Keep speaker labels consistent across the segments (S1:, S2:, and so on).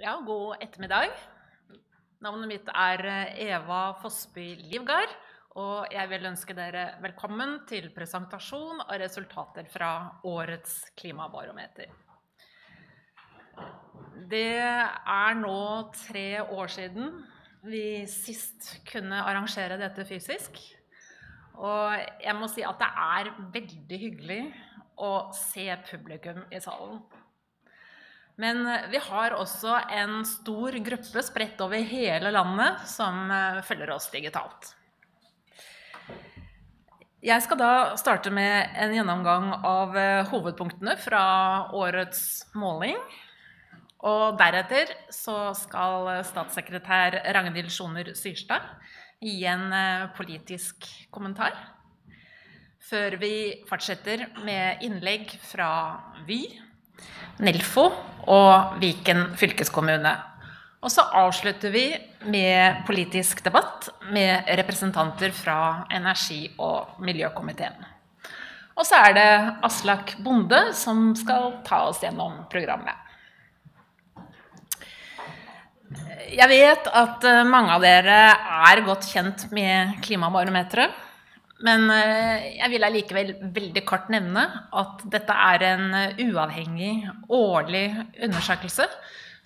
S1: Ja, god ettermiddag. Navnet mitt er eh, Eva Fossby Livgard, og jeg vil ønske dere velkommen til presentasjon av resultater fra årets klimabarometer. Det er nå tre år siden vi sist kunne arrangere dette fysisk. Og jeg må si at det er veldig hyggelig å se publikum i salen. Men eh, vi har også en stor gruppe spredt over hele landet som eh, følger oss digitalt. Jeg skal da starte med en gjennomgang av eh, hovedpunktene fra årets måling. Og deretter så skal statssekretær Ragnhild Sjoner Syrstad gi en politisk kommentar. Før vi fortsetter med innlegg fra Vy Nelfo og Viken fylkeskommune. Og så avslutter vi med politisk debatt med representanter fra energi- og miljøkomiteen. Og så er det Aslak Bonde som skal ta oss gjennom programmet. Jeg vet at mange av dere er godt kjent med Klimabarometeret. Men eh, jeg vil allikevel veldig kort nevne at dette er en eh, uavhengig årlig undersøkelse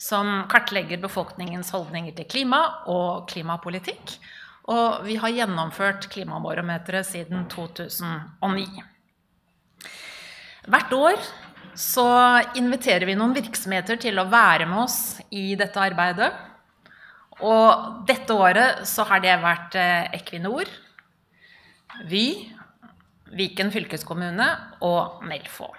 S1: som kartlegger befolkningens holdninger til klima og klimapolitikk. Og vi har gjennomført Klimabarometeret siden 2009. Hvert år så inviterer vi noen virksomheter til å være med oss i dette arbeidet. Og dette året så har det vært eh, Equinor, Vy, Viken fylkeskommune og Nelfo.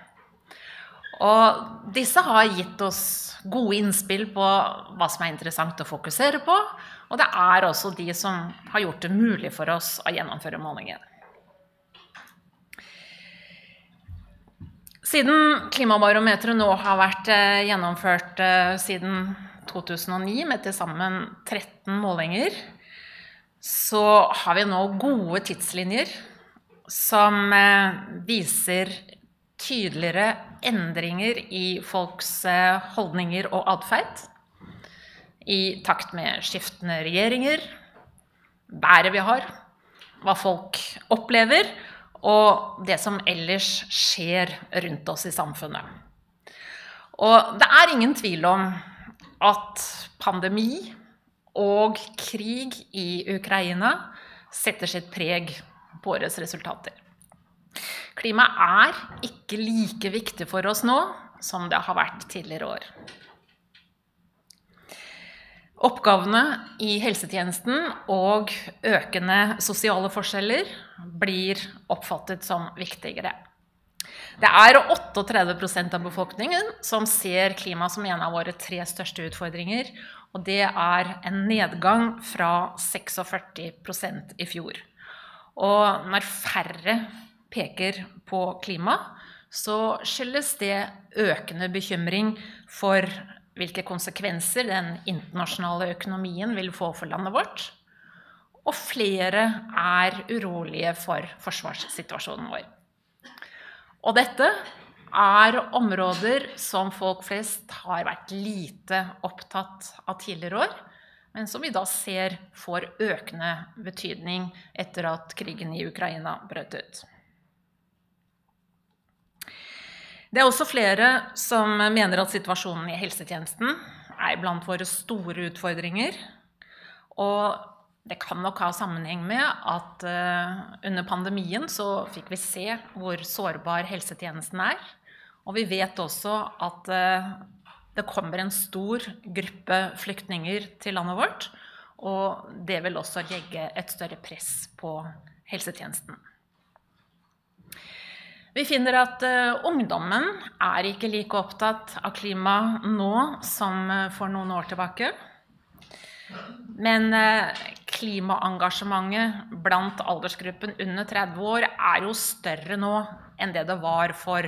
S1: Og disse har gitt oss gode innspill på hva som er interessant å fokusere på. Og det er også de som har gjort det mulig for oss å gjennomføre målingen. Siden Klimabarometeret nå har vært eh, gjennomført eh, siden 2009 med til sammen 13 målinger, så har vi nå gode tidslinjer som eh, viser tydeligere endringer i folks eh, holdninger og atferd. I takt med skiftende regjeringer, været vi har, hva folk opplever, og det som ellers skjer rundt oss i samfunnet. Og det er ingen tvil om at pandemi og krig i Ukraina setter sitt preg på årets resultater. Klima er ikke like viktig for oss nå som det har vært tidligere år. Oppgavene i helsetjenesten og økende sosiale forskjeller blir oppfattet som viktigere. Det er 38% av befolkningen som ser klima som en av våre tre største utfordringer. Og det er en nedgang fra 46% i fjor. Og når færre peker på klima, så skyldes det økende bekymring for hvilke konsekvenser den internasjonale økonomien vil få for landet vårt. Og flere er urolige for forsvarssituasjonen vår. Og dette er områder som folk flest har vært lite opptatt av tidligere år, men som vi da ser får økende betydning etter at krigen i Ukraina brøt ut. Det er også flere som mener at situasjonen i helsetjenesten er blant våre store utfordringer. Og det kan nok ha sammenheng med at uh, under pandemien så fikk vi se hvor sårbar helsetjenesten er. Og vi vet også at uh, det kommer en stor gruppe flyktninger til landet vårt. Og det vil også legge et større press på helsetjenesten. Vi finner at uh, ungdommen er ikke like opptatt av klima nå som for noen år tilbake. Men klimaengasjementet blant aldersgruppen under 30 år er jo større nå enn det det var for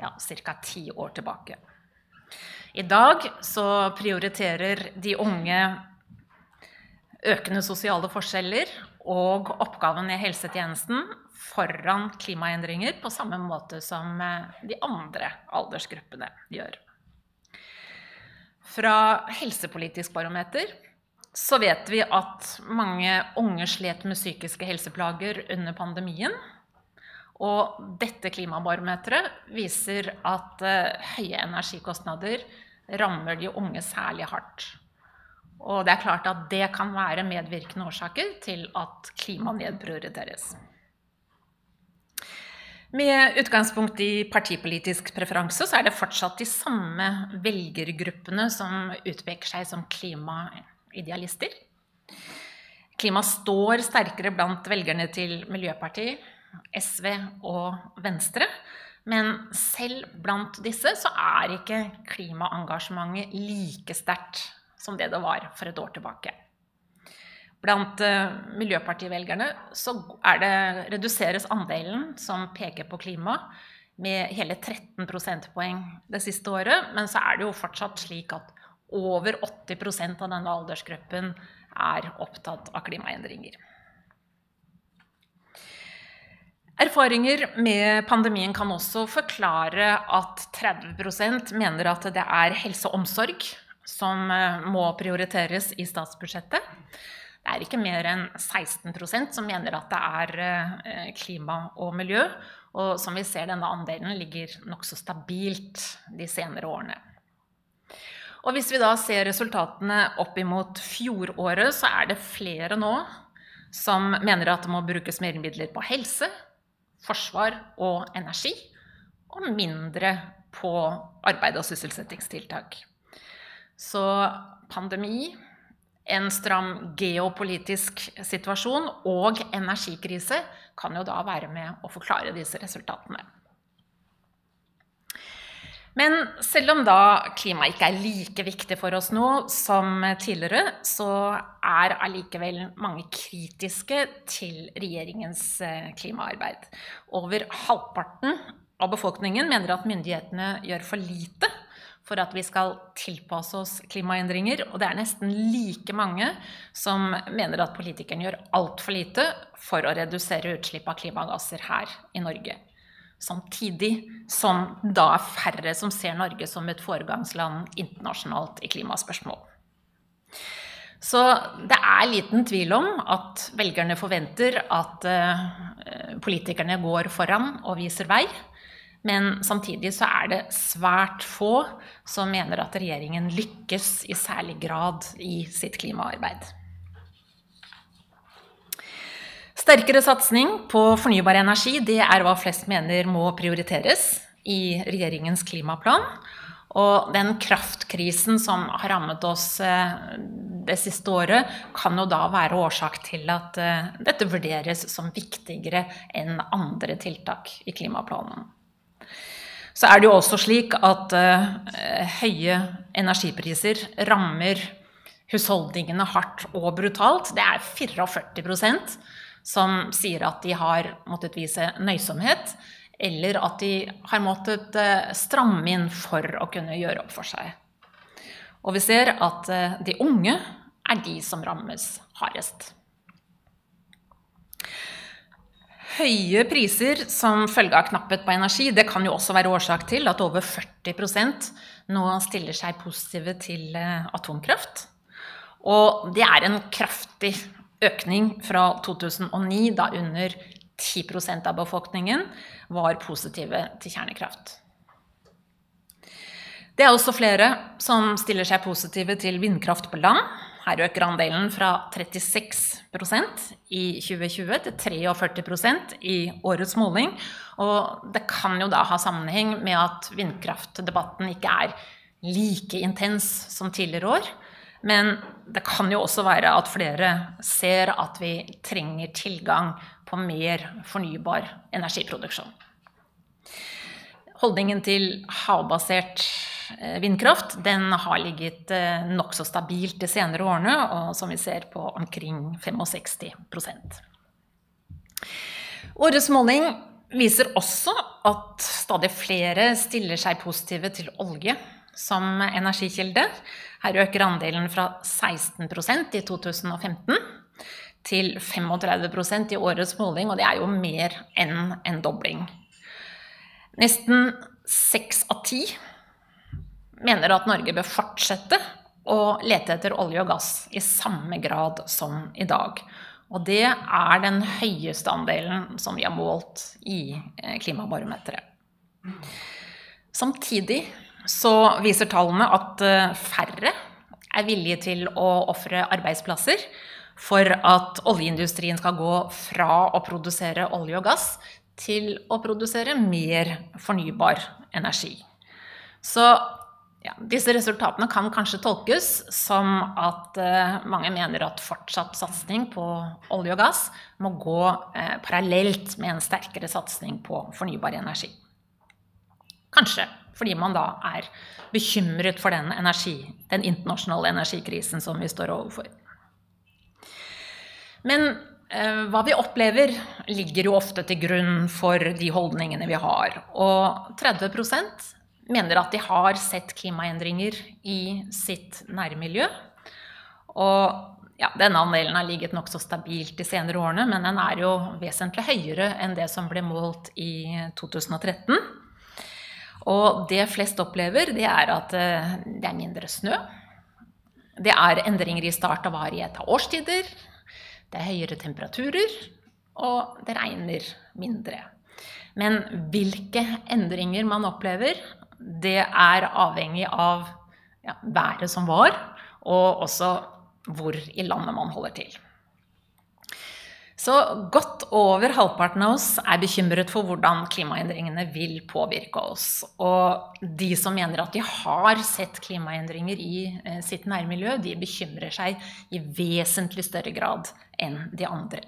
S1: ja, ca. ti år tilbake. I dag så prioriterer de unge økende sosiale forskjeller og oppgaven i helsetjenesten foran klimaendringer på samme måte som de andre aldersgruppene gjør. Fra Helsepolitisk barometer så vet vi at mange unge slet med psykiske helseplager under pandemien. Og dette klimabarometeret viser at uh, høye energikostnader rammer de unge særlig hardt. Og det er klart at det kan være medvirkende årsaker til at klima nedprioriteres. Med utgangspunkt i partipolitisk preferanse så er det fortsatt de samme velgergruppene som utpeker seg som klimaidealister. Klima står sterkere blant velgerne til Miljøpartiet, SV og Venstre. Men selv blant disse så er ikke klimaengasjementet like sterkt som det det var for et år tilbake. Blant uh, miljøpartivelgerne så det, reduseres andelen som peker på klima, med hele 13 prosentpoeng det siste året. Men så er det jo fortsatt slik at over 80% av denne aldersgruppen er opptatt av klimaendringer. Erfaringer med pandemien kan også forklare at 30% mener at det er helse og omsorg som eh, må prioriteres i statsbudsjettet. Det er ikke mer enn 16% som mener at det er eh, klima og miljø. Og som vi ser, denne andelen ligger nokså stabilt de senere årene. Og hvis vi da ser resultatene opp imot fjoråret, så er det flere nå som mener at det må brukes mer midler på helse, forsvar og energi, og mindre på arbeid og sysselsettingstiltak. Så pandemi en stram geopolitisk situasjon og energikrise kan jo da være med å forklare disse resultatene. Men selv om da klima ikke er like viktig for oss nå som tidligere, så er allikevel mange kritiske til regjeringens eh, klimaarbeid. Over halvparten av befolkningen mener at myndighetene gjør for lite for at vi skal tilpasse oss klimaendringer. Og det er nesten like mange som mener at politikerne gjør altfor lite for å redusere utslipp av klimagasser her i Norge. Samtidig som da er færre som ser Norge som et foregangsland internasjonalt i klimaspørsmål. Så det er liten tvil om at velgerne forventer at uh, politikerne går foran og viser vei. Men samtidig så er det svært få som mener at regjeringen lykkes i særlig grad i sitt klimaarbeid. Sterkere satsing på fornybar energi det er hva flest mener må prioriteres i regjeringens klimaplan. Og den kraftkrisen som har rammet oss eh, det siste året, kan jo da være årsak til at eh, dette vurderes som viktigere enn andre tiltak i klimaplanen. Så er det jo også slik at uh, høye energipriser rammer husholdningene hardt og brutalt. Det er 44 som sier at de har måttet vise nøysomhet, eller at de har måttet uh, stramme inn for å kunne gjøre opp for seg. Og vi ser at uh, de unge er de som rammes hardest. Høye priser som følge av knapphet på energi det kan jo også være årsak til at over 40 nå stiller seg positive til eh, atomkraft. Og det er en kraftig økning fra 2009, da under 10% av befolkningen var positive til kjernekraft. Det er også flere som stiller seg positive til vindkraft på land. Her øker andelen fra 36% i 2020 til 43% i årets måling. Og det kan jo da ha sammenheng med at vindkraftdebatten ikke er like intens som tidligere år. Men det kan jo også være at flere ser at vi trenger tilgang på mer fornybar energiproduksjon. Holdningen til havbasert Eh, vindkraft den har ligget eh, nokså stabilt de senere årene, og som vi ser på omkring 65 Årets måling viser også at stadig flere stiller seg positive til olje som energikilde. Her øker andelen fra 16% i 2015 til 35% i årets måling, og det er jo mer enn en dobling. Nesten seks av ti mener at Norge bør fortsette å lete etter olje og gass i samme grad som i dag. Og det er den høyeste andelen som vi har målt i eh, klimabarometeret. Samtidig så viser tallene at eh, færre er villige til å ofre arbeidsplasser for at oljeindustrien skal gå fra å produsere olje og gass til å produsere mer fornybar energi. Så ja, disse resultatene kan kanskje tolkes som at eh, mange mener at fortsatt satsing på olje og gass må gå eh, parallelt med en sterkere satsing på fornybar energi. Kanskje fordi man da er bekymret for den, energi, den internasjonale energikrisen som vi står overfor. Men uh, hva vi opplever, ligger jo ofte til grunn for de holdningene vi har. Og 30% mener at de har sett klimaendringer i sitt nærmiljø. Og ja, denne andelen har ligget nokså stabilt de senere årene, men den er jo vesentlig høyere enn det som ble målt i 2013. Og det flest opplever, det er at eh, det er mindre snø. Det er endringer i start og varighet av årstider. Det er høyere temperaturer. Og det regner mindre. Men hvilke endringer man opplever, det er avhengig av ja, været som var, og også hvor i landet man holder til. Så godt over halvparten av oss er bekymret for hvordan klimaendringene vil påvirke oss. Og de som mener at de har sett klimaendringer i eh, sitt nærmiljø, de bekymrer seg i vesentlig større grad enn de andre.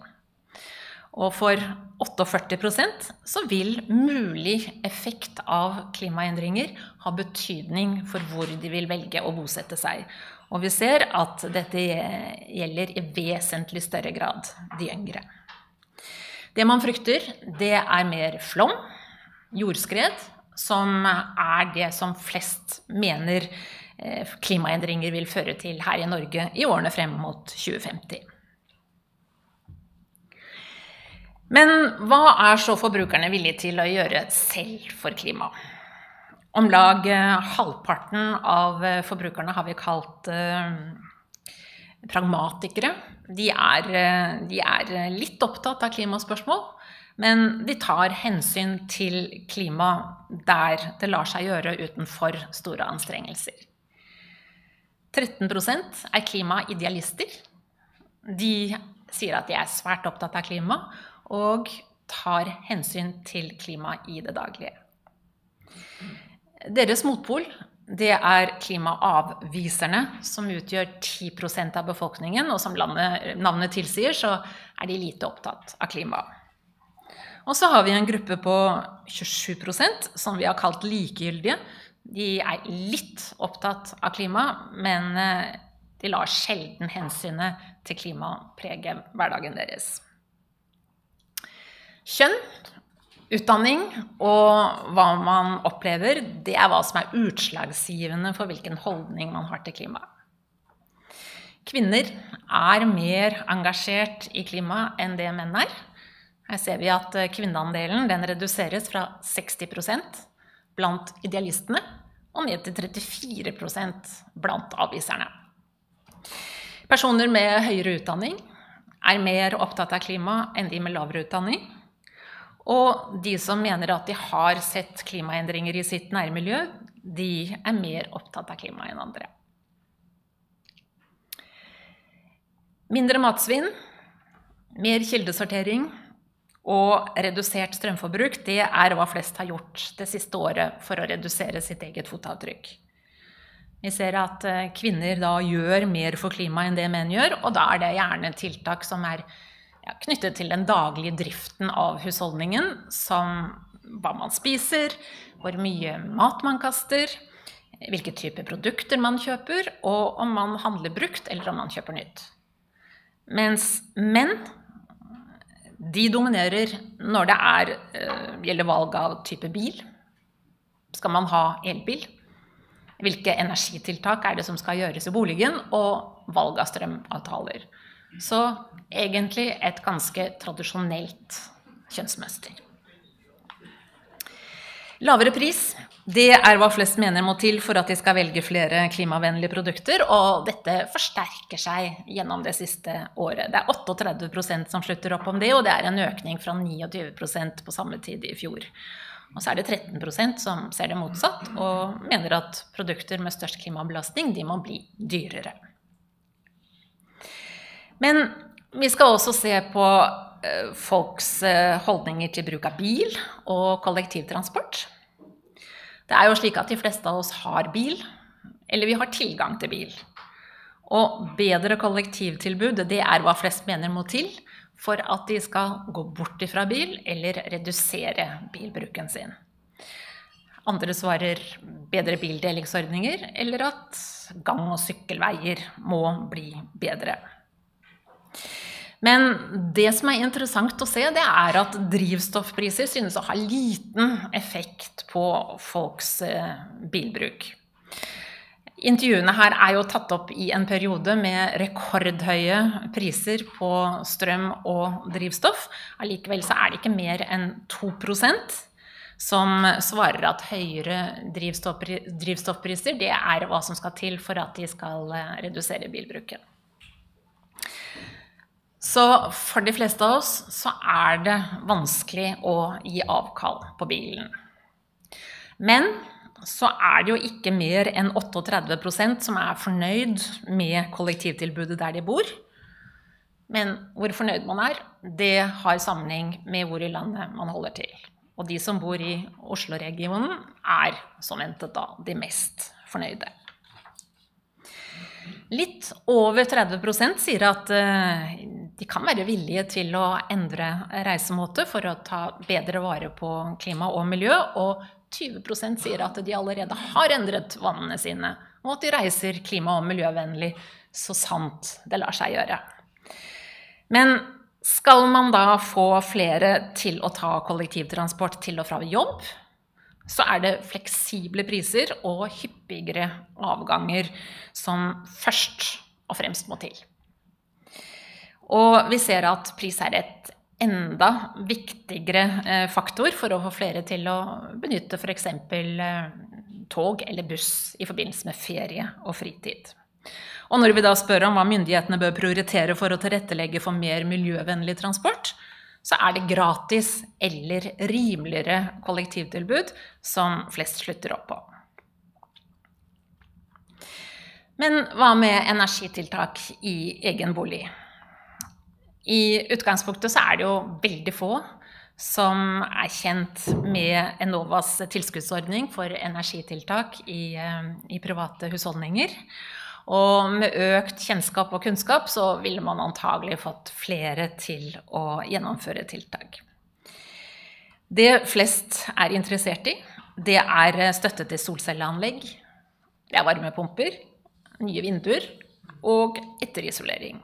S1: Og for 48% så vil mulig effekt av klimaendringer ha betydning for hvor de vil velge å bosette seg. Og vi ser at dette gjelder i vesentlig større grad de yngre. Det man frykter, det er mer flom, jordskred, som er det som flest mener eh, klimaendringer vil føre til her i Norge i årene frem mot 2050. Men hva er så forbrukerne villige til å gjøre selv for klimaet? Om lag eh, halvparten av eh, forbrukerne har vi kalt eh, pragmatikere. De er, de er, litt opptatt av klimaspørsmål, men de tar hensyn til klima der det lar seg gjøre utenfor store anstrengelser. 13% er klimaidealister. De sier at de er svært opptatt av klima, og tar hensyn til klima i det daglige. Deres motpol det er klimaavviserne, som utgjør 10% av befolkningen. Og som landet, navnet tilsier, så er de lite opptatt av klimaet. Og så har vi en gruppe på 27% som vi har kalt likegyldige. De er litt opptatt av klima, men eh, de lar sjelden hensynet til klima prege hverdagen deres. Kjønn, utdanning og hva man opplever, det er hva som er utslagsgivende for hvilken holdning man har til klima. Kvinner er mer engasjert i klima enn det menn er. Her ser vi at kvinneandelen reduseres fra 60 blant idealistene og ned til 34% blant avviserne. Personer med høyere utdanning er mer opptatt av klima enn de med lavere utdanning. Og de som mener at de har sett klimaendringer i sitt nærmiljø, de er mer opptatt av klima enn andre. Mindre matsvinn, mer kildesortering og redusert strømforbruk det er hva flest har gjort det siste året for å redusere sitt eget fotavtrykk. Vi ser at eh, kvinner da gjør mer for klimaet enn det menn gjør, og da er det gjerne tiltak som er ja, knyttet til den daglige driften av husholdningen, som hva man spiser, hvor mye mat man kaster, hvilke typer produkter man kjøper, og om man handler brukt eller om man kjøper nytt. Mens menn de dominerer når det er, uh, gjelder valg av type bil. Skal man ha elbil? Hvilke energitiltak er det som skal gjøres i boligen? Og valg av strømavtaler. Så egentlig et ganske tradisjonelt kjønnsmønster. Lavere pris Det er hva flest mener må til for at de skal velge flere klimavennlige produkter, og dette forsterker seg gjennom det siste året. Det er 38% som slutter opp om det, og det er en økning fra 29% på samme tid i fjor. Og så er det 13% som ser det motsatt, og mener at produkter med størst klimabelastning de må bli dyrere. Men vi skal også se på eh, folks eh, holdninger til bruk av bil og kollektivtransport. Det er jo slik at de fleste av oss har bil, eller vi har tilgang til bil. Og bedre kollektivtilbud det er hva flest mener må til for at de skal gå bort ifra bil eller redusere bilbruken sin. Andre svarer bedre bildelingsordninger, eller at gang- og sykkelveier må bli bedre. Men det som er interessant å se, det er at drivstoffpriser synes å ha liten effekt på folks eh, bilbruk. Intervjuene her er jo tatt opp i en periode med rekordhøye priser på strøm og drivstoff. Allikevel så er det ikke mer enn 2% som svarer at høyere drivstoffpriser det er hva som skal til for at de skal eh, redusere bilbruken. Så for de fleste av oss så er det vanskelig å gi avkall på bilen. Men så er det jo ikke mer enn 38% som er fornøyd med kollektivtilbudet der de bor. Men hvor fornøyd man er, det har sammenheng med hvor i landet man holder til. Og de som bor i Oslo-regionen, er som ventet da de mest fornøyde. Litt over 30% sier at eh, de kan være villige til å endre reisemåte for å ta bedre vare på klima og miljø. Og 20% sier at de allerede har endret vannene sine, og at de reiser klima- og miljøvennlig så sant det lar seg gjøre. Men skal man da få flere til å ta kollektivtransport til og fra jobb, så er det fleksible priser og hyppigere avganger som først og fremst må til. Og vi ser at pris er et enda viktigere eh, faktor for å få flere til å benytte f.eks. Eh, tog eller buss i forbindelse med ferie og fritid. Og når vi da spør om hva myndighetene bør prioritere for å tilrettelegge for mer miljøvennlig transport, så er det gratis eller rimeligere kollektivtilbud som flest slutter opp på. Men hva med energitiltak i egen bolig? I utgangspunktet så er det jo veldig få som er kjent med Enovas tilskuddsordning for energitiltak i, eh, i private husholdninger. Og med økt kjennskap og kunnskap så ville man antagelig fått flere til å gjennomføre tiltak. Det flest er interessert i, det er støtte til solcelleanlegg, det er varmepumper, nye vinduer og etterisolering.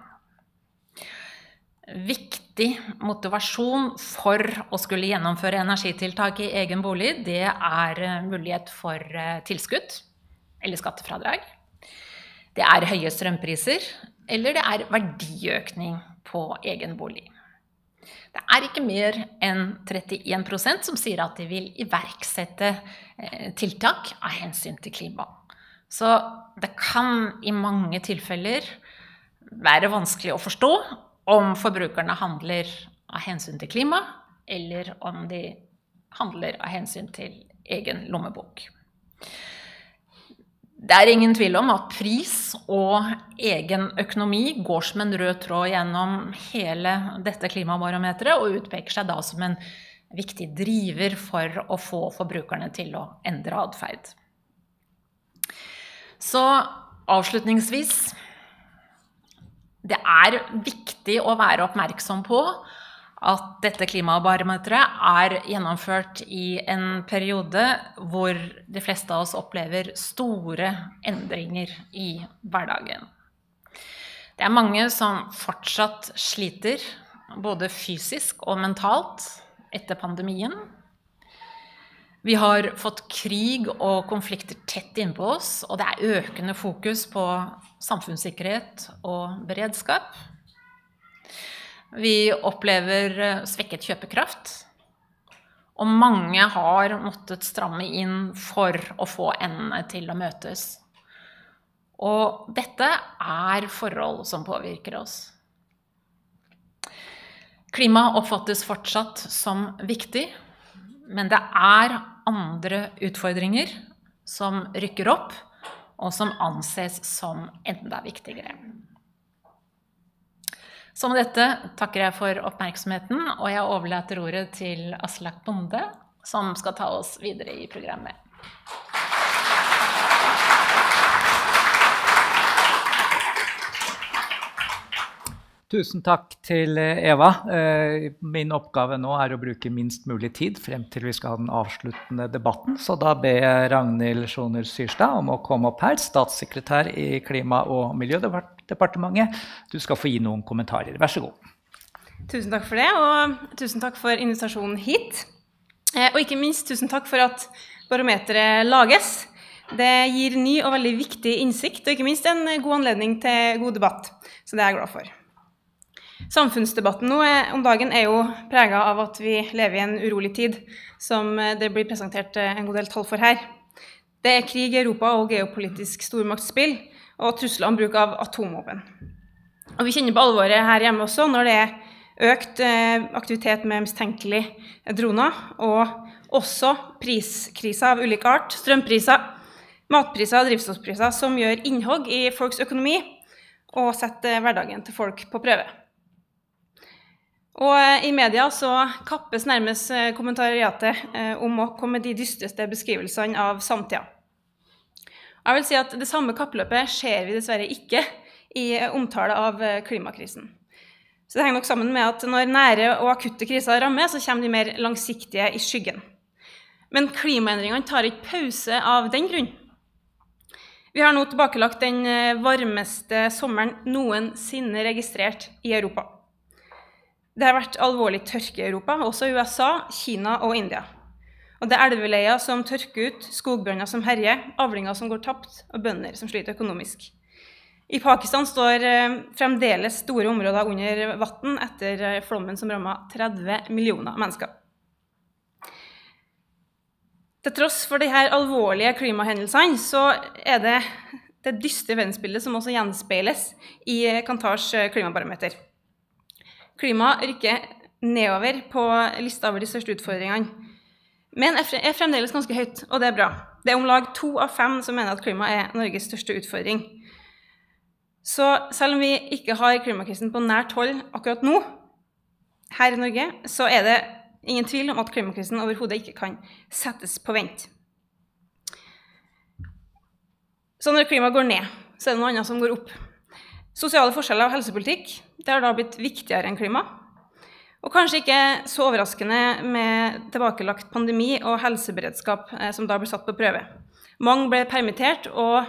S1: Viktig motivasjon for å skulle gjennomføre energitiltak i egen bolig, det er mulighet for eh, tilskudd eller skattefradrag. Det er høye strømpriser, eller det er verdiøkning på egen bolig. Det er ikke mer enn 31% som sier at de vil iverksette eh, tiltak av hensyn til klima. Så det kan i mange tilfeller være vanskelig å forstå om forbrukerne handler av hensyn til klima, eller om de handler av hensyn til egen lommebok. Det er ingen tvil om at pris og egen økonomi går som en rød tråd gjennom hele dette klimabarometeret, og utpeker seg da som en viktig driver for å få forbrukerne til å endre atferd. Så avslutningsvis Det er viktig å være oppmerksom på at dette klimabarometeret er gjennomført i en periode hvor de fleste av oss opplever store endringer i hverdagen. Det er mange som fortsatt sliter, både fysisk og mentalt, etter pandemien. Vi har fått krig og konflikter tett innpå oss, og det er økende fokus på samfunnssikkerhet og beredskap. Vi opplever eh, svekket kjøpekraft. Og mange har måttet stramme inn for å få endene til å møtes. Og dette er forhold som påvirker oss. Klima oppfattes fortsatt som viktig, men det er andre utfordringer som rykker opp, og som anses som enda viktigere. Så med dette takker jeg for oppmerksomheten, og jeg overlater ordet til Aslak Bonde, som skal ta oss videre i programmet.
S2: Tusen takk til Eva. Eh, min oppgave nå er å bruke minst mulig tid frem til vi skal ha den avsluttende debatten. Så da ber jeg Ragnhild Sjoner Syrstad om å komme opp her, statssekretær i Klima- og miljødepartementet. Du skal få gi noen kommentarer. Vær så god.
S3: Tusen takk for det, og tusen takk for invitasjonen hit. Eh, og ikke minst tusen takk for at barometeret lages. Det gir ny og veldig viktig innsikt, og ikke minst en god anledning til god debatt. Så det er jeg glad for. Samfunnsdebatten nå om dagen er jo prega av at vi lever i en urolig tid, som det blir presentert en god del tall for her. Det er krig i Europa og geopolitisk stormaktsspill og trusler om bruk av atomvåpen. Og vi kjenner på alvoret her hjemme også når det er økt eh, aktivitet med mistenkelige droner, og også priskriser av ulik art, strømpriser, matpriser og drivstoffpriser, som gjør innhogg i folks økonomi og setter hverdagen til folk på prøve. Og eh, I media så kappes nærmest eh, kommentariatet om å komme med de dystreste beskrivelsene av samtida. Jeg vil si at Det samme kappløpet ser vi dessverre ikke i omtale av eh, klimakrisen. Så Det henger nok sammen med at når nære og akutte kriser rammer, så kommer de mer langsiktige i skyggen. Men klimaendringene tar ikke pause av den grunn. Vi har nå tilbakelagt den eh, varmeste sommeren noensinne registrert i Europa. Det har vært alvorlig tørke i Europa, også i USA, Kina og India. Og det er elveleier som tørker ut, skogbranner som herjer, avlinger som går tapt, og bønder som sliter økonomisk. I Pakistan står eh, fremdeles store områder under vann etter eh, flommen som rammet 30 millioner mennesker. Til tross for disse alvorlige klimahendelsene så er det det dystre verdensbildet som også gjenspeiles i Kantars eh, klimabarometer. Klimaet rykker nedover på lista over de største utfordringene men er fremdeles ganske høyt, og det er bra. Det er om lag to av fem som mener at klima er Norges største utfordring. Så selv om vi ikke har klimakrisen på nært hold akkurat nå, her i Norge, så er det ingen tvil om at klimakrisen overhodet ikke kan settes på vent. Så når klimaet går ned, så er det noe annet som går opp. Sosiale forskjeller og helsepolitikk det har da blitt viktigere enn klima. Og kanskje ikke så overraskende med tilbakelagt pandemi og helseberedskap eh, som da ble satt på prøve. Mange ble permittert, og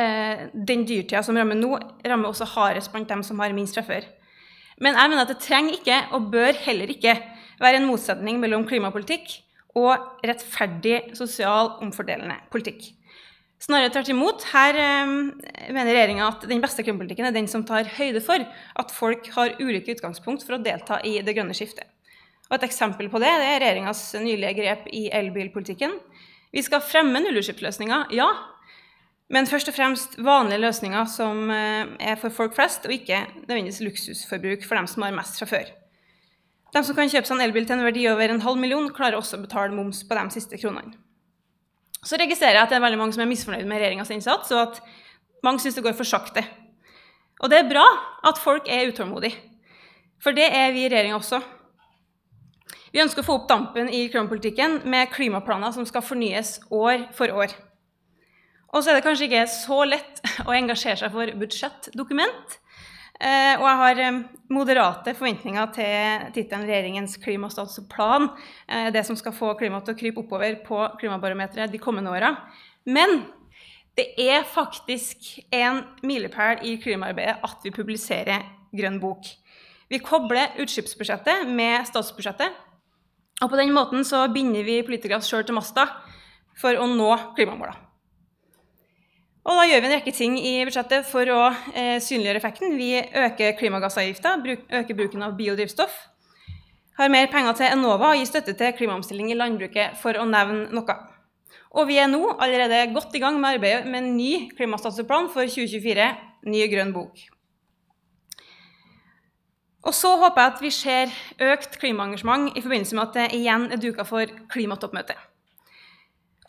S3: eh, den dyrtida som rammer nå, rammer også hardest blant dem som har minst fra før. Men jeg mener at det trenger ikke, og bør heller ikke, være en motsetning mellom klimapolitikk og rettferdig, sosial, omfordelende politikk. Snarere tvert imot. Her eh, mener regjeringa at den beste klimapolitikken er den som tar høyde for at folk har ulike utgangspunkt for å delta i det grønne skiftet. Og Et eksempel på det, det er regjeringas nylige grep i elbilpolitikken. Vi skal fremme nullutslippsløsninger, ja, men først og fremst vanlige løsninger som eh, er for folk flest, og ikke nødvendigvis luksusforbruk for dem som har mest fra før. De som kan kjøpe seg en elbil til en verdi over en halv million, klarer også å betale moms på de siste kronene. Så registrerer jeg at det er veldig mange som er misfornøyd med regjeringas innsats, og at mange syns det går for sakte. Og det er bra at folk er utålmodige, for det er vi i regjeringa også. Vi ønsker å få opp dampen i klimapolitikken med klimaplaner som skal fornyes år for år. Og så er det kanskje ikke så lett å engasjere seg for budsjettdokument. Eh, og jeg har eh, moderate forventninger til tittelen 'Regjeringens klimastatsplan', eh, det som skal få klimaet til å krype oppover på klimabarometeret de kommende åra. Men det er faktisk en milepæl i klimaarbeidet at vi publiserer Grønn bok. Vi kobler utslippsbudsjettet med statsbudsjettet. Og på den måten så binder vi politikere oss sjøl til masta for å nå klimamåla. Og da gjør vi en rekke ting i budsjettet for å eh, synliggjøre effekten. Vi øker klimagassavgifta, bruk, øker bruken av biodrivstoff. har mer penger til Enova og gir støtte til klimaomstilling i landbruket, for å nevne noe. Og vi er nå allerede godt i gang med arbeidet med en ny klimastatusplan for 2024, ny grønn bok. Og så håper jeg at vi ser økt klimaengasjement i forbindelse med at det igjen er duka for klimatoppmøte.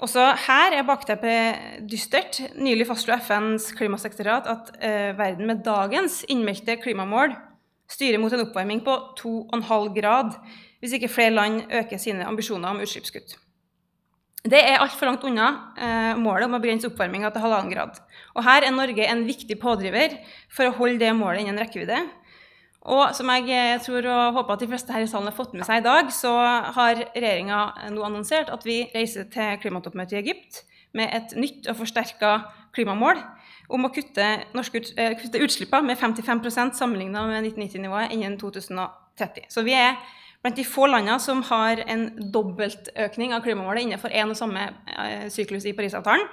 S3: Også her er bakteppet dystert. Nylig fastslo FNs klimasekretariat at eh, verden med dagens innmeldte klimamål styrer mot en oppvarming på 2,5 grad hvis ikke flere land øker sine ambisjoner om utslippskutt. Det er altfor langt unna eh, målet om å begrense oppvarminga til halvannen grad. Og her er Norge en viktig pådriver for å holde det målet innen rekkevidde. Og som jeg tror og håper at de fleste her i salen har fått med seg i dag, så har regjeringa nå annonsert at vi reiser til klimatoppmøtet i Egypt med et nytt og forsterka klimamål om å kutte, norske, eh, kutte utslippene med 55% sammenligna med 1990-nivået innen 2030. Så vi er blant de få landene som har en dobbeltøkning av klimamålet innenfor én og samme eh, syklus i Parisavtalen.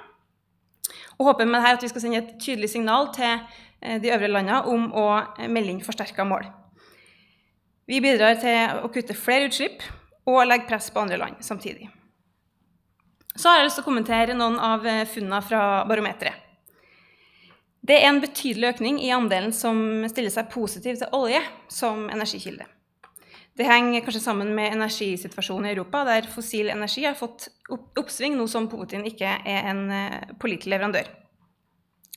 S3: Og håper med dette at vi skal sende et tydelig signal til de øvrige landene om å melde inn forsterka mål. Vi bidrar til å kutte flere utslipp og legge press på andre land samtidig. Så har jeg lyst til å kommentere noen av funnene fra barometeret. Det er en betydelig økning i andelen som stiller seg positiv til olje som energikilde. Det henger kanskje sammen med energisituasjonen i Europa, der fossil energi har fått oppsving nå som Putin ikke er en eh, pålitelig leverandør.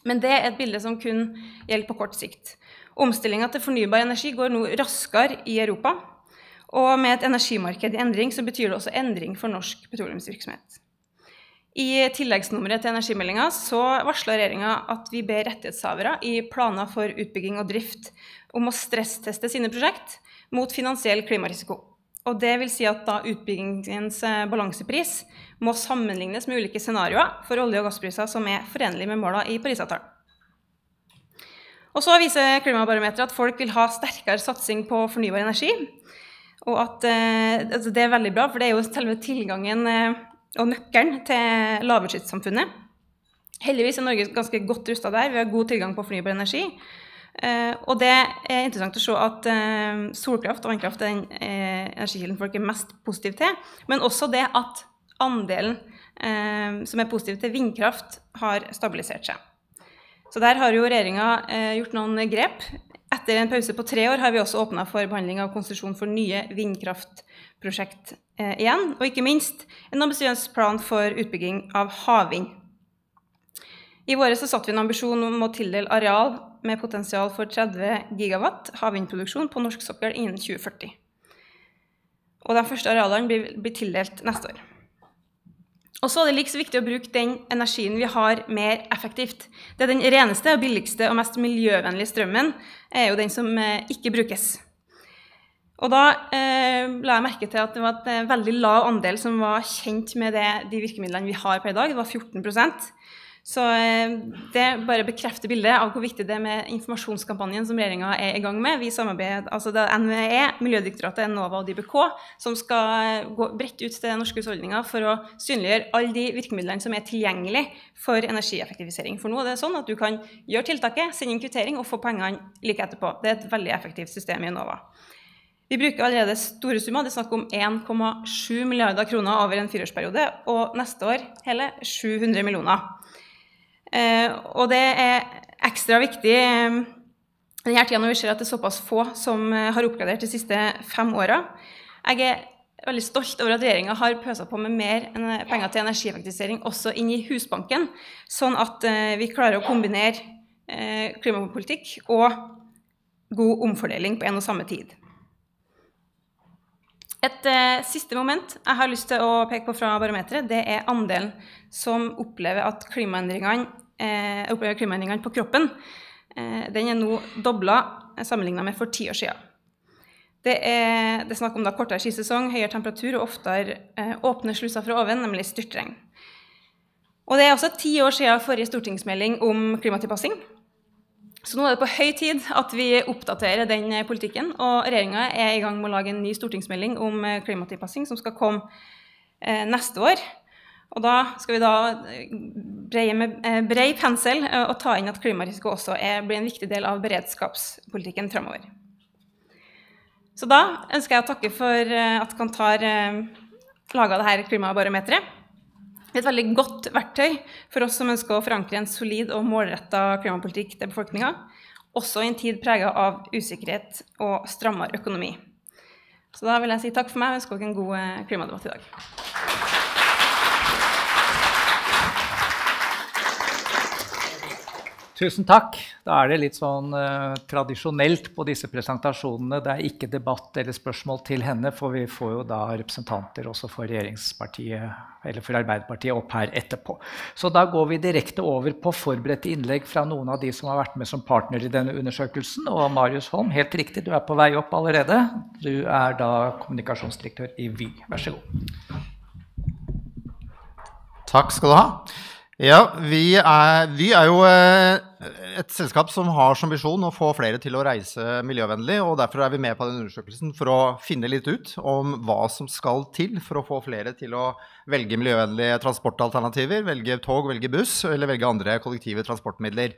S3: Men det er et bilde som kun gjelder på kort sikt. Omstillinga til fornybar energi går nå raskere i Europa. Og med et energimarked i endring så betyr det også endring for norsk petroleumsvirksomhet. I tilleggsnummeret til energimeldinga varsla regjeringa at vi ber rettighetshavere i planer for utbygging og drift om å stressteste sine prosjekt mot finansiell klimarisiko. Og det vil si at da utbyggingens eh, balansepris må sammenlignes med ulike scenarioer for olje- og gasspriser som er forenlige med målene i Parisavtalen. Og så viser Klimabarometeret at folk vil ha sterkere satsing på fornybar energi. Og at eh, altså det er veldig bra, for det er jo selve tilgangen eh, og nøkkelen til lavutslippssamfunnet. Heldigvis er Norge ganske godt rusta der. Vi har god tilgang på fornybar energi. Eh, og det er interessant å se at eh, solkraft og vannkraft er den eh, energikilden folk er mest positive til. Men også det at andelen eh, som er positiv til vindkraft, har stabilisert seg. Så der har jo regjeringa eh, gjort noen grep. Etter en pause på tre år har vi også åpna for behandling av konsesjon for nye vindkraftprosjekt eh, igjen. Og ikke minst en ambisiøs plan for utbygging av havvind. I våre så satte vi en ambisjon om å tildele areal med potensial for 30 gigawatt havvindproduksjon på norsk sokkel innen 2040. Og de første arealene blir, blir tildelt neste år. Og så er det like så viktig å bruke den energien vi har, mer effektivt. Det er Den reneste, og billigste og mest miljøvennlige strømmen er jo den som eh, ikke brukes. Og da eh, la jeg merke til at det var et eh, veldig lav andel som var kjent med det, de virkemidlene vi har per i dag. Det var 14 Så eh, det bare bekrefter bildet av hvor viktig det er med informasjonskampanjen som regjeringa er i gang med. Vi samarbeider, altså Det er NVE, Miljødirektoratet, Enova og DBK som skal gå bredt ut til norske husholdninger for å synliggjøre alle de virkemidlene som er tilgjengelige for energieffektivisering. For nå er det sånn at du kan gjøre tiltaket, sende inn kvittering og få pengene like etterpå. Det er et veldig effektivt system i Enova. Vi bruker allerede store summer. Det er snakk om 1,7 milliarder kroner over en fireårsperiode. Og neste år hele 700 millioner. Eh, og det er ekstra viktig eh, denne tida når vi ser at det er såpass få som eh, har oppgradert de siste fem åra. Jeg er veldig stolt over at regjeringa har pøsa på med mer penger til energieffektivisering også inn i Husbanken, sånn at vi klarer å kombinere klimapolitikk og god omfordeling på en og samme tid. Et eh, siste moment jeg har lyst til å peke på fra barometeret, det er andelen som opplever at klimaendringene, eh, opplever klimaendringene på kroppen. Eh, den er nå dobla sammenligna med for ti år siden. Det er, det er snakk om da kortere skisesong, høyere temperatur og oftere eh, åpne sluser fra oven, nemlig styrtregn. Og det er også ti år siden forrige stortingsmelding om klimatilpassing. Så nå er det på høy tid at vi oppdaterer den politikken. Og regjeringa er i gang med å lage en ny stortingsmelding om eh, klimatilpassing som skal komme eh, neste år. Og da skal vi da eh, breie med brei pensel og ta inn at klimarisiko også er, blir en viktig del av beredskapspolitikken framover. Så da ønsker jeg å takke for eh, at Kantar eh, laga dette klimabarometeret. Et veldig godt verktøy for oss som ønsker å forankre en solid og målretta klimapolitikk til befolkninga, også i en tid prega av usikkerhet og strammere økonomi. Så da vil jeg si takk for meg og ønske dere en god eh, klimadebatt i dag.
S2: Tusen takk. Da er det litt sånn eh, tradisjonelt på disse presentasjonene. Det er ikke debatt eller spørsmål til henne, for vi får jo da representanter også for regjeringspartiet eller for Arbeiderpartiet opp her etterpå. Så da går vi direkte over på forberedte innlegg fra noen av de som har vært med som partner i denne undersøkelsen. Og Marius Holm, helt riktig, du er på vei opp allerede. Du er da kommunikasjonsdirektør i Vy. Vær så god.
S4: Takk skal du ha. Ja, vi er, vi er, jo eh, et selskap som har som visjon å få flere til å reise miljøvennlig. og Derfor er vi med på den undersøkelsen for å finne litt ut om hva som skal til for å få flere til å velge miljøvennlige transportalternativer, velge tog, velge buss eller velge andre kollektive transportmidler.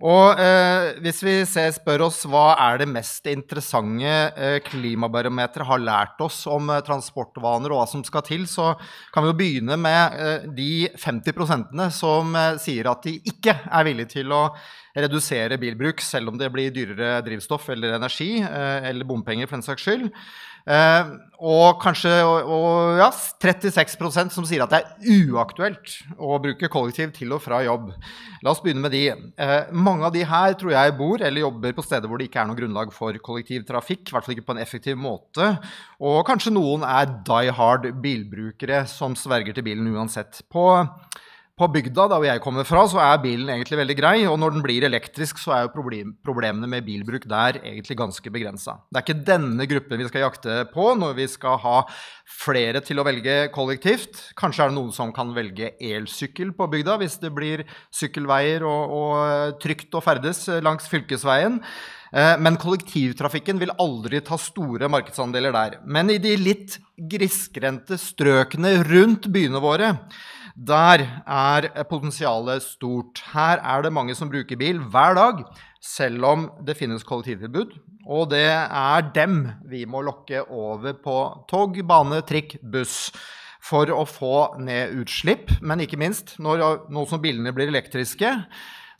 S4: Og eh, hvis vi ser, spør oss hva er det mest interessante eh, klimabarometeret har lært oss om eh, transportvaner og hva som skal til, så kan vi jo begynne med eh, de 50% som eh, sier at de ikke er villige til å redusere bilbruk, selv om det blir dyrere drivstoff eller energi, eh, eller bompenger for den saks skyld. Eh, og kanskje og, og, ja, 36% som sier at det er uaktuelt å bruke kollektiv til og fra jobb. La oss begynne med de. Eh, mange av de her tror jeg bor eller jobber på steder hvor det ikke er noe grunnlag for kollektivtrafikk. I hvert fall ikke på en effektiv måte. Og kanskje noen er die hard bilbrukere som sverger til bilen uansett. På på bygda, da jeg kommer fra, så er bilen egentlig veldig grei. Og når den blir elektrisk, så er jo problem, problemene med bilbruk der egentlig ganske begrensa. Det er ikke denne gruppen vi skal jakte på når vi skal ha flere til å velge kollektivt. Kanskje er det noen som kan velge elsykkel på bygda hvis det blir sykkelveier og, og trygt å ferdes langs fylkesveien. Eh, men kollektivtrafikken vil aldri ta store markedsandeler der. Men i de litt grisgrendte strøkene rundt byene våre der er potensialet stort. Her er det mange som bruker bil hver dag, selv om det finnes kollektivtilbud. Og det er dem vi må lokke over på tog, bane, trikk, buss for å få ned utslipp. Men ikke minst, når, nå som bilene blir elektriske,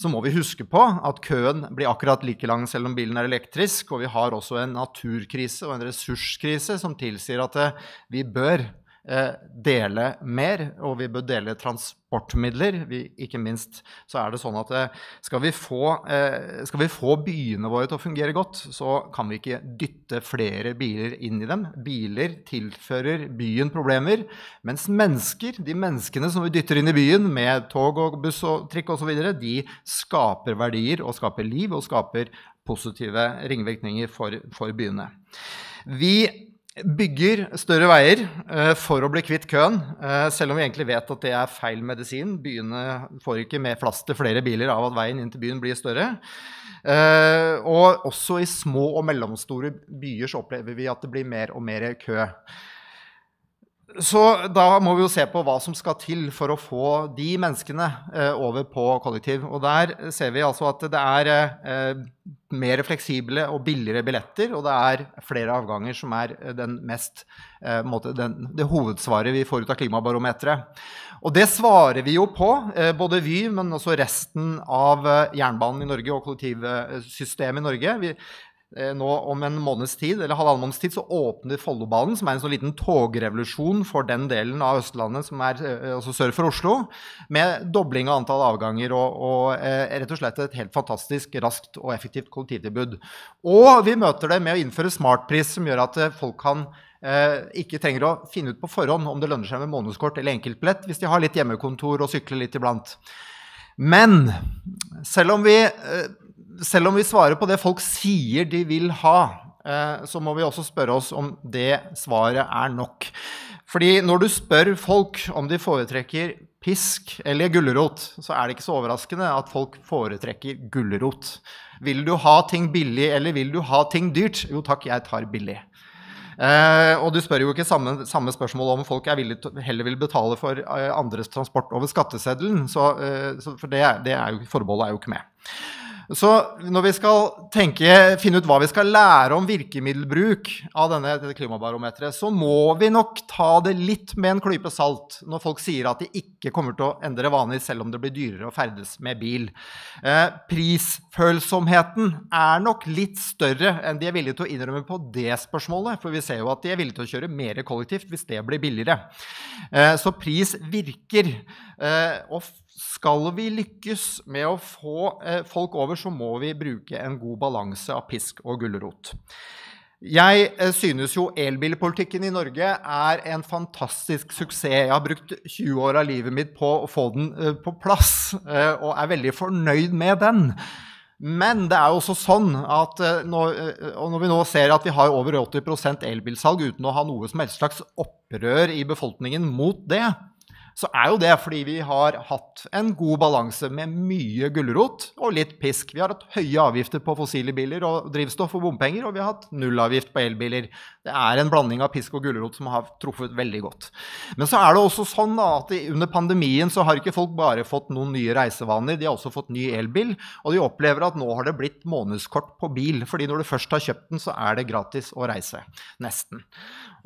S4: så må vi huske på at køen blir akkurat like lang selv om bilen er elektrisk. Og vi har også en naturkrise og en ressurskrise som tilsier at vi bør dele mer, og vi bør dele transportmidler. Vi, ikke minst så er det sånn at eh, skal vi, få, eh, skal vi, få, byene våre til å fungere godt, så kan vi ikke dytte flere biler inn i dem. Biler tilfører byen problemer, mens mennesker, de menneskene som vi dytter inn i byen med tog og buss og trikk osv., de skaper verdier og skaper liv og skaper positive ringvirkninger for, for byene. Vi bygger større veier uh, for å bli kvitt køen, uh, selv om vi egentlig vet at det er feil medisin. Byene får ikke mer plass til flere biler av at veien inn til byen blir større. Uh, og også i små og mellomstore byer så opplever vi at det blir mer og mer kø. Så da må vi jo se på hva som skal til for å få de menneskene eh, over på kollektiv. Og der ser vi altså at det er eh, mer fleksible og billigere billetter, og det er flere avganger som er eh, den mest, måte, den, det hovedsvaret vi får ut av klimabarometeret. Og det svarer vi jo på, både Vy, men også resten av jernbanen i Norge og kollektivsystemet i Norge. Vi, nå om en måneds tid, eller halvannen måneds tid så åpner Follobanen, som er en sånn liten togrevolusjon for den delen av Østlandet som er eh, altså sør for Oslo, med dobling av antall avganger og, og eh, rett og slett et helt fantastisk raskt og effektivt kollektivtilbud. Og vi møter det med å innføre smartpris, som gjør at eh, folk kan eh, ikke trenger å finne ut på forhånd om det lønner seg med månedskort eller enkeltbillett hvis de har litt hjemmekontor og sykler litt iblant. Men selv om vi eh, selv om vi svarer på det folk sier de vil ha, eh, så må vi også spørre oss om det svaret er nok. Fordi når du spør folk om de foretrekker pisk eller gulrot, så er det ikke så overraskende at folk foretrekker gulrot. Vil du ha ting billig, eller vil du ha ting dyrt? Jo takk, jeg tar billig. Eh, og du spør jo ikke samme, samme spørsmål om folk til, heller vil betale for eh, andres transport over skatteseddelen. Så, eh, så for det, det er jo, forbeholdet er jo ikke med. Så når vi skal tenke, finne ut hva vi skal lære om virkemiddelbruk av denne, klimabarometeret, så må vi nok ta det litt med en klype salt når folk sier at de ikke kommer til å endre vaner selv om det blir dyrere å ferdes med bil. Eh, prisfølsomheten er nok litt større enn de er villige til å innrømme på det spørsmålet. For vi ser jo at de er villige til å kjøre mer kollektivt hvis det blir billigere. Eh, så pris virker. Eh, og skal vi lykkes med å få eh, folk over, så må vi bruke en god balanse av pisk og gulrot. Jeg eh, synes jo elbilpolitikken i Norge er en fantastisk suksess. Jeg har brukt 20 år av livet mitt på å få den eh, på plass, og er veldig fornøyd med den. Men det er jo også sånn at når vi nå ser at vi har over 80% elbilsalg uten å ha noe som helst slags opprør i befolkningen mot det, så er jo det fordi vi har hatt en god balanse med mye gulrot og litt pisk. Vi har hatt høye avgifter på fossile biler og drivstoff og bompenger, og vi har hatt nullavgift på elbiler. Det er en blanding av pisk og gulrot som har truffet veldig godt. Men så er det også sånn at under pandemien så har ikke folk bare fått noen nye reisevaner, de har også fått ny elbil, og de opplever at nå har det blitt månedskort på bil. fordi når du først har kjøpt den, så er det gratis å reise. Nesten.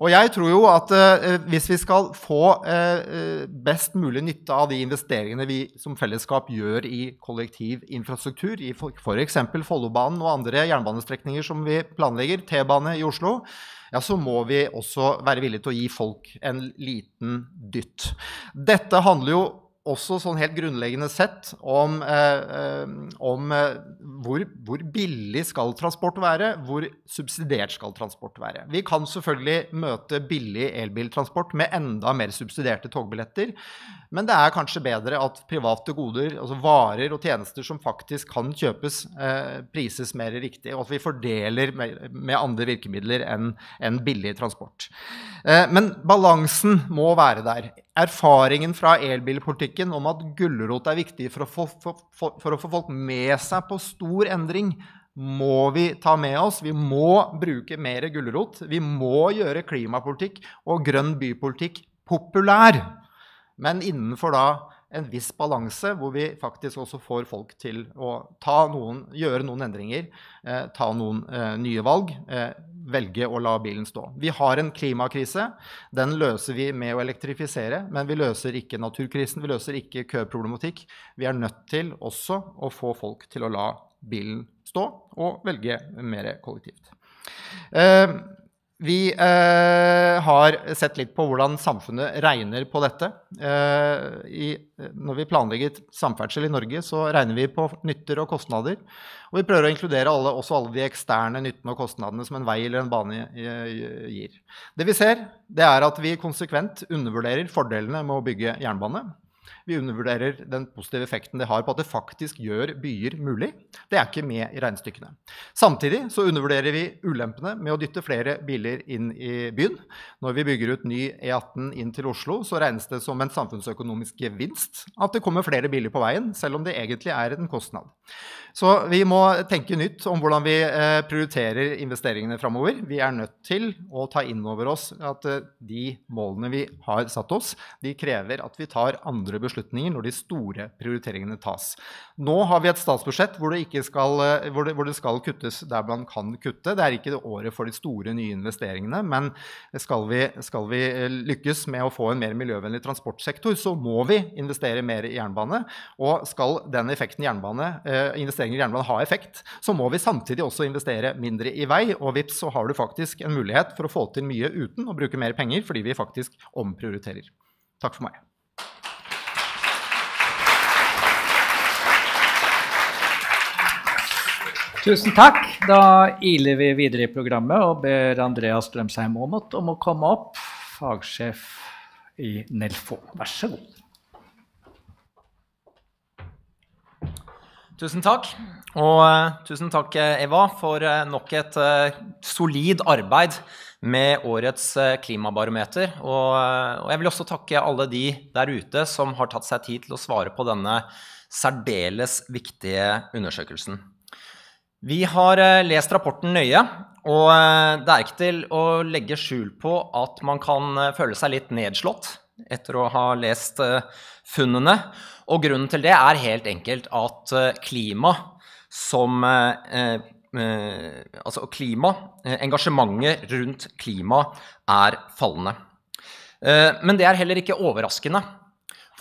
S4: Og jeg tror jo at eh, hvis vi skal få eh, best mulig nytte av de investeringene vi som fellesskap gjør i kollektivinfrastruktur, i f.eks. Follobanen og andre jernbanestrekninger som vi planlegger, T-bane i Oslo, ja, så må vi også være villige til å gi folk en liten dytt. Dette handler jo også sånn helt grunnleggende sett om, eh, eh, om eh, hvor, hvor, billig skal transport være, hvor subsidiert skal transport være. Vi kan selvfølgelig møte billig elbiltransport med enda mer subsidierte togbilletter, men det er kanskje bedre at private goder, altså varer og tjenester som faktisk kan kjøpes, eh, prises mer riktig, og at vi fordeler med, andre virkemidler enn en billig transport. Eh, men balansen må være der erfaringen fra elbilpolitikken om at gulrot er viktig for å, få, for, for å, få, folk med seg på stor endring, må vi ta med oss. Vi må bruke mer gulrot. Vi må gjøre klimapolitikk og grønn bypolitikk populær. Men innenfor da en viss balanse, hvor vi faktisk også får folk til å noen, gjøre noen endringer, eh, ta noen eh, nye valg. Eh, velge å la bilen stå. Vi har en klimakrise. Den løser vi med å elektrifisere, men vi løser ikke naturkrisen, vi løser ikke køproblematikk. Vi er nødt til også å få folk til å la bilen stå og velge mer kollektivt. Eh, vi eh, har sett litt på hvordan samfunnet regner på dette. Eh, i, når vi planlegger samferdsel i Norge, så regner vi på nytter og kostnader. Og vi prøver å inkludere alle, også alle de eksterne nyttene og kostnadene som en vei eller en bane gir. Det vi ser, det er at vi konsekvent undervurderer fordelene med å bygge jernbane. Vi undervurderer den positive effekten det har på at det faktisk gjør byer mulig. Det er ikke med i regnestykkene. Samtidig så undervurderer vi ulempene med å dytte flere biler inn i byen. Når vi bygger ut ny E18 inn til Oslo, så regnes det som en samfunnsøkonomisk gevinst at det kommer flere biler på veien, selv om det egentlig er en kostnad. Så vi må tenke nytt om hvordan vi eh, prioriterer investeringene framover. Vi er nødt til å ta inn over oss at eh, de målene vi har satt oss, de krever at vi tar andre beslutninger når de store prioriteringene tas. Nå har vi et statsbudsjett hvor det, skal, eh, hvor det, hvor det skal kuttes der man kan kutte. Det er ikke det året for de store nye investeringene, men skal vi, skal vi lykkes med å få en mer miljøvennlig transportsektor, så må vi investere mer i jernbane. Og skal den effekten jernbane investere investeringer i jernbane ha effekt, så må vi samtidig også investere mindre i vei. Og vips, så har du faktisk en mulighet for å få til mye uten å bruke mer penger, fordi vi faktisk omprioriterer. Takk for meg.
S2: Tusen takk. Da iler vi videre i programmet og ber Andreas Strømsheim Aamodt om å komme opp, fagsjef i Nelfo. Vær så god.
S5: Tusen takk. Og uh, tusen takk, eh, Eva, for uh, nok et uh, solid arbeid med årets klimabarometer. Og, og, jeg vil også takke alle de der ute som har tatt seg tid til å svare på denne særdeles viktige undersøkelsen. Vi har lest rapporten nøye, og det er ikke til å legge skjul på at man kan føle seg litt nedslått etter å ha lest funnene. Og grunnen til det er helt enkelt at eh, klima som eh, eh, Altså klima, engasjementet rundt klima er fallende. Men det er heller ikke overraskende.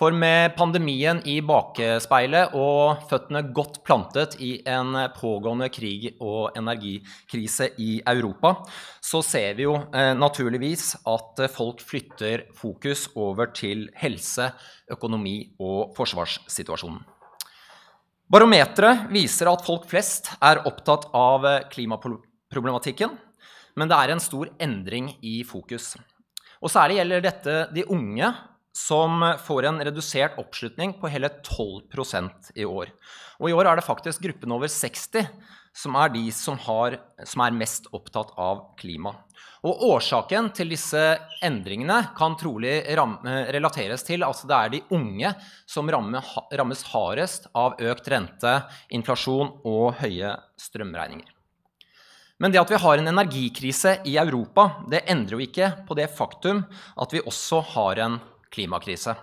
S5: For med pandemien i bakspeilet og føttene godt plantet i en pågående krig og energikrise i Europa, så ser vi jo eh, naturligvis at folk flytter fokus over til helse, økonomi og forsvarssituasjonen. Barometeret viser at folk flest er opptatt av klimaproblematikken, men det er en stor endring i fokus. Og særlig gjelder dette de unge som får en redusert oppslutning på hele 12% i år. Og i år er det faktisk gruppen over 60 som er de som, har, som er mest opptatt av klima. Og årsaken til disse endringene kan trolig ramme, relateres til at det er de unge som rammes hardest av økt rente, inflasjon og høye strømregninger. Men det at vi har en energikrise i Europa, det endrer jo ikke på det faktum at vi også har en klimakrise.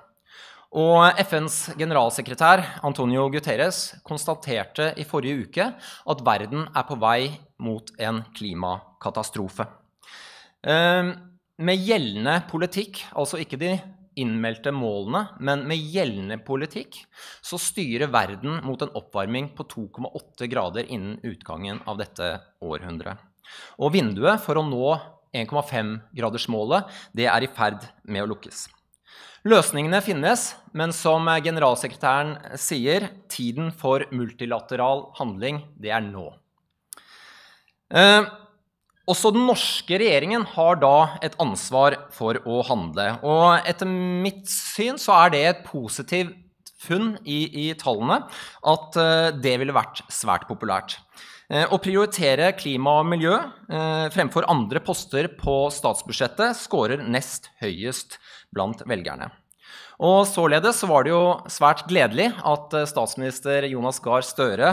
S5: Og FNs generalsekretær Antonio Guterres konstaterte i forrige uke at verden er på vei mot en klimakatastrofe. Ehm, med gjeldende politikk, altså ikke de innmeldte målene, men med gjeldende politikk, så styrer verden mot en oppvarming på 2,8 grader innen utgangen av dette århundret. Og vinduet for å nå 1,5-gradersmålet, det er i ferd med å lukkes. Løsningene finnes, men som generalsekretæren sier, tiden for multilateral handling, det er nå. Eh, også den norske regjeringen har da et ansvar for å handle. Og etter mitt syn så er det et positivt funn i, i tallene at eh, det ville vært svært populært. Eh, å prioritere klima og miljø eh, fremfor andre poster på statsbudsjettet skårer nest høyest blant velgerne. Og Således var det jo svært gledelig at eh, statsminister Jonas Gahr Støre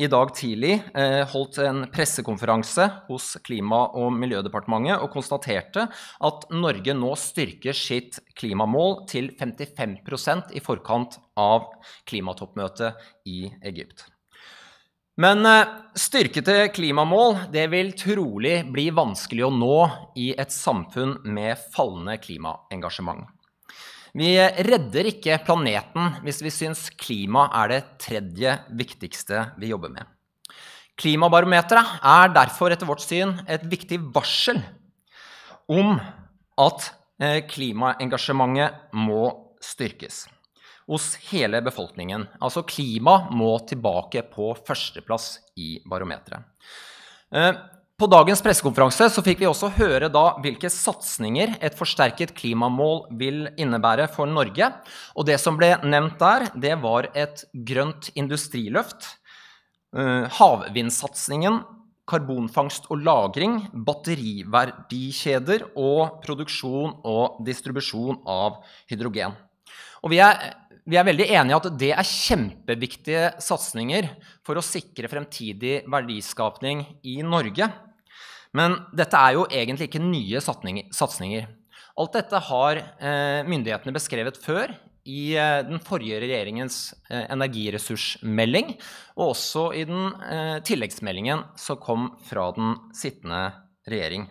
S5: i dag tidlig eh, holdt en pressekonferanse hos Klima- og miljødepartementet og konstaterte at Norge nå styrker sitt klimamål til 55% i forkant av klimatoppmøtet i Egypt. Men eh, styrkete klimamål det vil trolig bli vanskelig å nå i et samfunn med fallende klimaengasjement. Vi redder ikke planeten hvis vi syns klima er det tredje viktigste vi jobber med. Klimabarometeret er derfor etter vårt syn et viktig varsel om at eh, klimaengasjementet må styrkes hos hele befolkningen. Altså klima må tilbake på førsteplass i barometeret. Eh, på dagens pressekonferanse fikk vi også høre da hvilke satsinger et forsterket klimamål vil innebære for Norge. Og det som ble nevnt der, det var et grønt industriløft. Uh, havvindsatsingen, karbonfangst og -lagring, batteriverdikjeder og produksjon og distribusjon av hydrogen. Og vi er, vi er veldig enige i at det er kjempeviktige satsinger for å sikre fremtidig verdiskapning i Norge. Men dette er jo egentlig ikke nye satsinger. Alt dette har eh, myndighetene beskrevet før i eh, den forrige regjeringens eh, energiressursmelding, og også i den tilleggsmeldingen som kom fra den sittende regjering.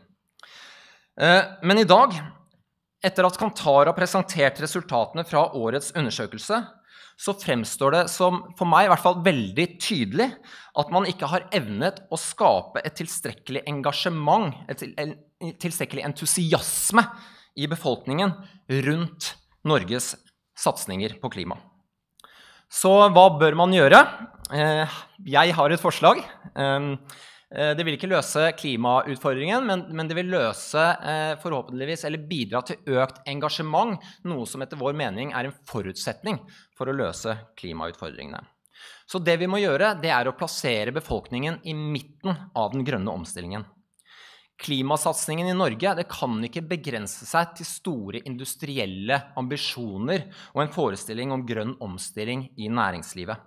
S5: Men i dag, etter at Kantar har presentert resultatene fra årets undersøkelse, så fremstår det som for meg i hvert fall veldig tydelig at man ikke har evnet å skape et tilstrekkelig engasjement, et tilstrekkelig entusiasme i befolkningen rundt Norges satsinger på klima. Så hva bør man gjøre? Eh, jeg har et forslag. Eh, det vil ikke løse klimautfordringen, men, men det vil løse eh, forhåpentligvis, eller bidra til økt engasjement, noe som etter vår mening er en forutsetning for å løse klimautfordringene. Så det vi må gjøre, det er å plassere befolkningen i midten av den grønne omstillingen. Klimasatsingen i Norge det kan ikke begrense seg til store industrielle ambisjoner og en forestilling om grønn omstilling i næringslivet.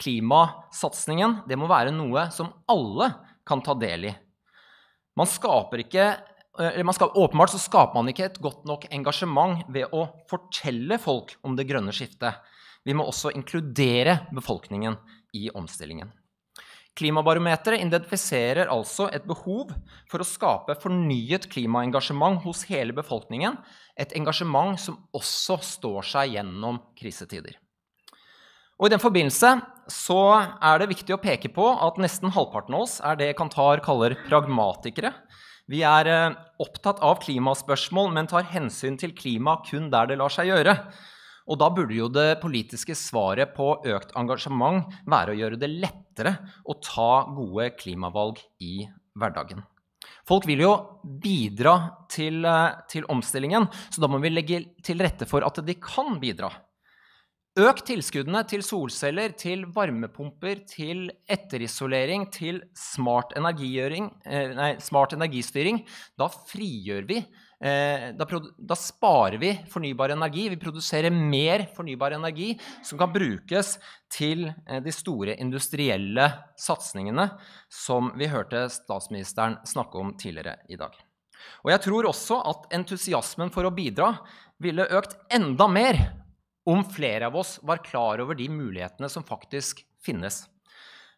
S5: Klimasatsingen må være noe som alle kan ta del i. Man skaper ikke eh, man skal, åpenbart så skaper man ikke et godt nok engasjement ved å fortelle folk om det grønne skiftet. Vi må også inkludere befolkningen i omstillingen. Klimabarometeret identifiserer altså et behov for å skape fornyet klimaengasjement hos hele befolkningen, et engasjement som også står seg gjennom krisetider. Og I den forbindelse så er det viktig å peke på at nesten halvparten av oss er det Kantar kaller pragmatikere. Vi er eh, opptatt av klimaspørsmål, men tar hensyn til klima kun der det lar seg gjøre. Og da burde jo det politiske svaret på økt engasjement være å gjøre det lettere å ta gode klimavalg i hverdagen. Folk vil jo bidra til, eh, til omstillingen, så da må vi legge til rette for at de kan bidra. Øk tilskuddene til solceller, til varmepumper, til etterisolering, til smart, eh, nei, smart energistyring. Da frigjør vi eh, da, da, sparer vi fornybar energi. Vi produserer mer fornybar energi som kan brukes til eh, de store industrielle satsingene som vi hørte statsministeren snakke om tidligere i dag. Og jeg tror også at entusiasmen for å bidra ville økt enda mer om flere av oss var klar over de mulighetene som faktisk finnes.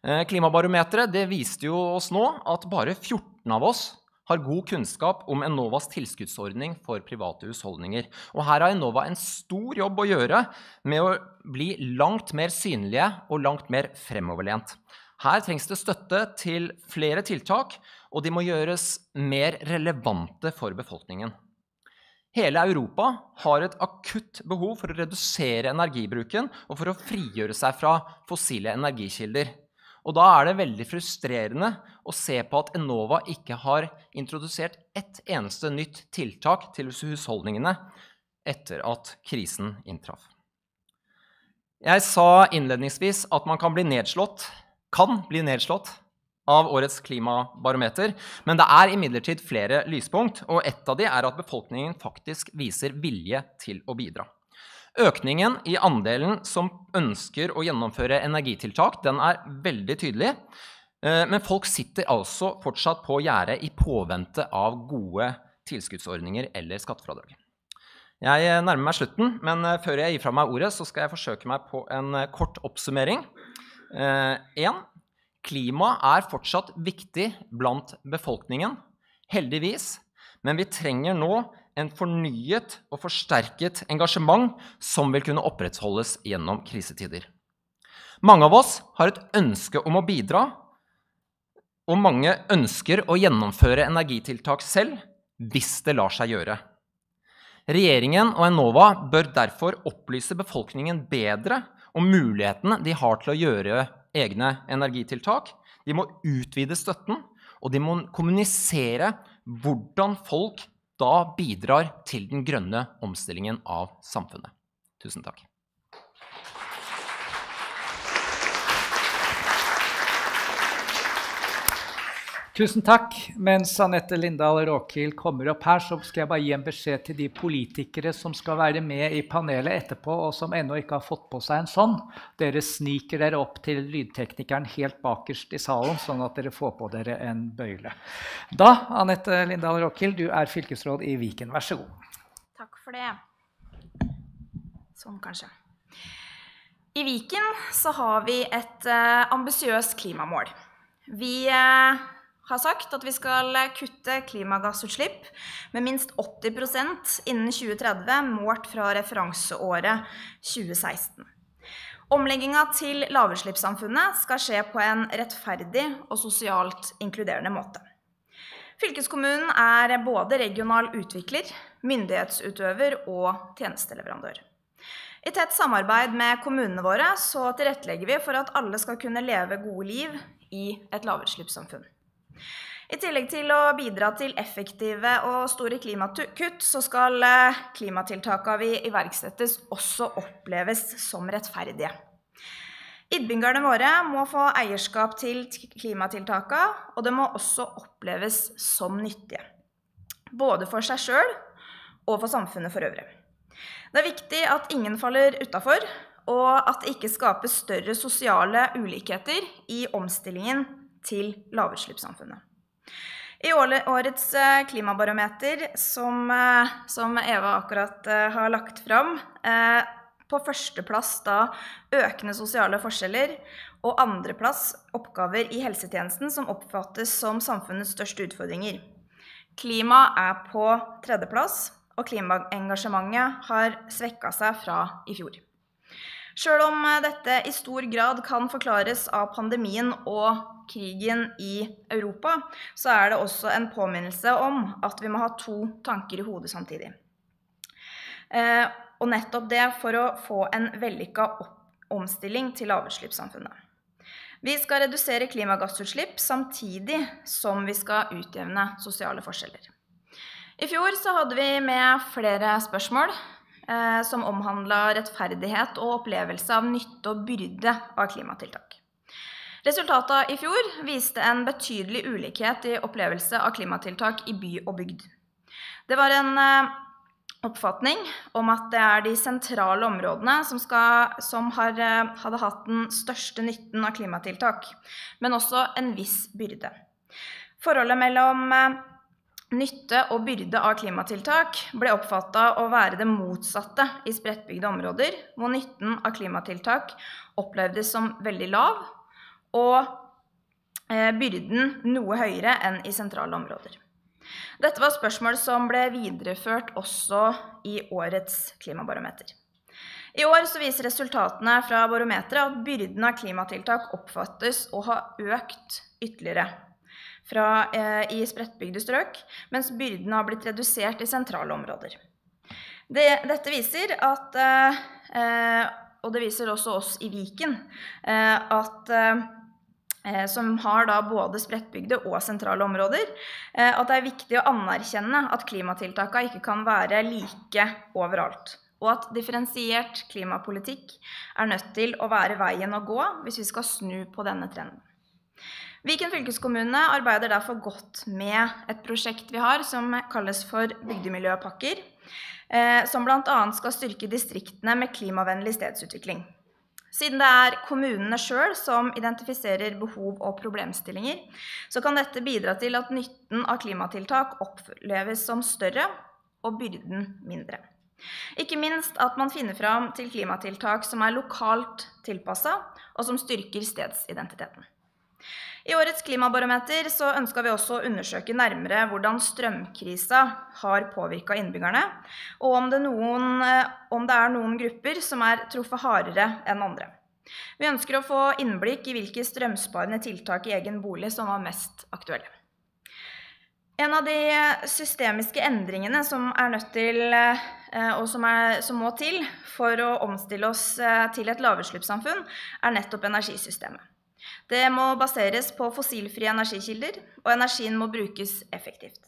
S5: Eh, klimabarometeret viste jo oss nå at bare 14 av oss har god kunnskap om Enovas tilskuddsordning for private husholdninger. Og her har Enova en stor jobb å gjøre med å bli langt mer synlige og langt mer fremoverlent. Her trengs det støtte til flere tiltak, og de må gjøres mer relevante for befolkningen. Hele Europa har et akutt behov for å redusere energibruken og for å frigjøre seg fra fossile energikilder. Og da er det veldig frustrerende å se på at Enova ikke har introdusert ett eneste nytt tiltak til husholdningene etter at krisen inntraff. Jeg sa innledningsvis at man kan bli nedslått, kan bli nedslått av årets klimabarometer. Men det er imidlertid flere lyspunkt, og ett av de er at befolkningen faktisk viser vilje til å bidra. Økningen i andelen som ønsker å gjennomføre energitiltak, den er veldig tydelig. Eh, men folk sitter altså fortsatt på gjerdet i påvente av gode tilskuddsordninger eller skattefradrag. Jeg nærmer meg slutten, men eh, før jeg gir fra meg ordet, så skal jeg forsøke meg på en eh, kort oppsummering. 1. Klima er fortsatt viktig blant befolkningen, heldigvis. Men vi trenger nå en fornyet og forsterket engasjement som vil kunne opprettholdes gjennom krisetider. Mange av oss har et ønske om å bidra, og mange ønsker å gjennomføre energitiltak selv hvis det lar seg gjøre. Regjeringen og Enova bør derfor opplyse befolkningen bedre om mulighetene de har til å gjøre egne energitiltak. De må utvide støtten, og de må kommunisere hvordan folk da bidrar til den grønne omstillingen av samfunnet. Tusen takk.
S2: Tusen takk. Mens Anette Lindahl Råkild kommer opp her, så skal jeg bare gi en beskjed til de politikere som skal være med i panelet etterpå, og som ennå ikke har fått på seg en sånn. Dere sniker dere opp til lydteknikeren helt bakerst i salen, sånn at dere får på dere en bøyle. Da, Anette Lindahl Råkild, du er fylkesråd i Viken. Vær så god.
S6: Takk for det. Sånn, kanskje. I Viken så har vi et uh, ambisiøst klimamål. Vi uh, har sagt at vi skal kutte klimagassutslipp med minst 80% innen 2030, målt fra referanseåret 2016. Omlegginga til lavutslippssamfunnet skal skje på en rettferdig og sosialt inkluderende måte. Fylkeskommunen er både regional utvikler, myndighetsutøver og tjenesteleverandør. I tett samarbeid med kommunene våre så tilrettelegger vi for at alle skal kunne leve gode liv i et lavutslippssamfunn. I tillegg til å bidra til effektive og store klimakutt, så skal eh, klimatiltakene vi iverksettes, også oppleves som rettferdige. Innbyggerne våre må få eierskap til klimatiltakene, og det må også oppleves som nyttige. Både for seg sjøl og for samfunnet for øvrig. Det er viktig at ingen faller utafor, og at det ikke skapes større sosiale ulikheter i omstillingen til lavutslippssamfunnet. I årets eh, klimabarometer, som, eh, som Eva akkurat eh, har lagt fram, På førsteplass da økende sosiale forskjeller, og andreplass oppgaver i helsetjenesten som oppfattes som samfunnets største utfordringer. Klima er på tredjeplass, og klimaengasjementet har svekka seg fra i fjor. Sjøl om dette i stor grad kan forklares av pandemien og krigen i Europa, så er det også en påminnelse om at vi må ha to tanker i hodet samtidig. Eh, og nettopp det for å få en vellykka omstilling til lavutslippssamfunnet. Vi skal redusere klimagassutslipp samtidig som vi skal utjevne sosiale forskjeller. I fjor så hadde vi med flere spørsmål eh, som omhandla rettferdighet og opplevelse av nytte og byrde av klimatiltak. Resultatene i fjor viste en betydelig ulikhet i opplevelse av klimatiltak i by og bygd. Det var en eh, oppfatning om at det er de sentrale områdene som, skal, som har, eh, hadde hatt den største nytten av klimatiltak, men også en viss byrde. Forholdet mellom eh, Nytte og byrde av klimatiltak ble oppfatta å være det motsatte i spredtbygde områder, hvor nytten av klimatiltak opplevdes som veldig lav, og eh, byrden noe høyere enn i sentrale områder. Dette var spørsmål som ble videreført også i årets klimabarometer. I år viser resultatene fra barometeret at byrden av klimatiltak oppfattes å ha økt ytterligere fra, eh, i spredtbygde strøk, mens byrden har blitt redusert i sentrale områder. Det, dette viser at, eh, og det viser også oss i Viken, eh, at eh, som har da både spredtbygde og sentrale områder, eh, at det er viktig å anerkjenne at klimatiltakene ikke kan være like overalt. Og at differensiert klimapolitikk er nødt til å være veien å gå hvis vi skal snu på denne trenden. Viken fylkeskommune arbeider derfor godt med et prosjekt vi har som kalles for bygdemiljøpakker, eh, som bl.a. skal styrke distriktene med klimavennlig stedsutvikling. Siden det er kommunene sjøl som identifiserer behov og problemstillinger, så kan dette bidra til at nytten av klimatiltak oppleves som større og byrden mindre. Ikke minst at man finner fram til klimatiltak som er lokalt tilpassa, og som styrker stedsidentiteten. I årets klimabarometer så ønska vi også å undersøke nærmere hvordan strømkrisa har påvirka innbyggerne, og om det, noen, om det, er noen grupper som er truffet hardere enn andre. Vi ønsker å få innblikk i hvilke strømsparende tiltak i egen bolig som var mest aktuelle. En av de systemiske endringene som er nødt til, eh, og som, er, som må til for å omstille oss eh, til et lavutslippssamfunn, er nettopp energisystemet. Det må baseres på fossilfrie energikilder, og energien må brukes effektivt.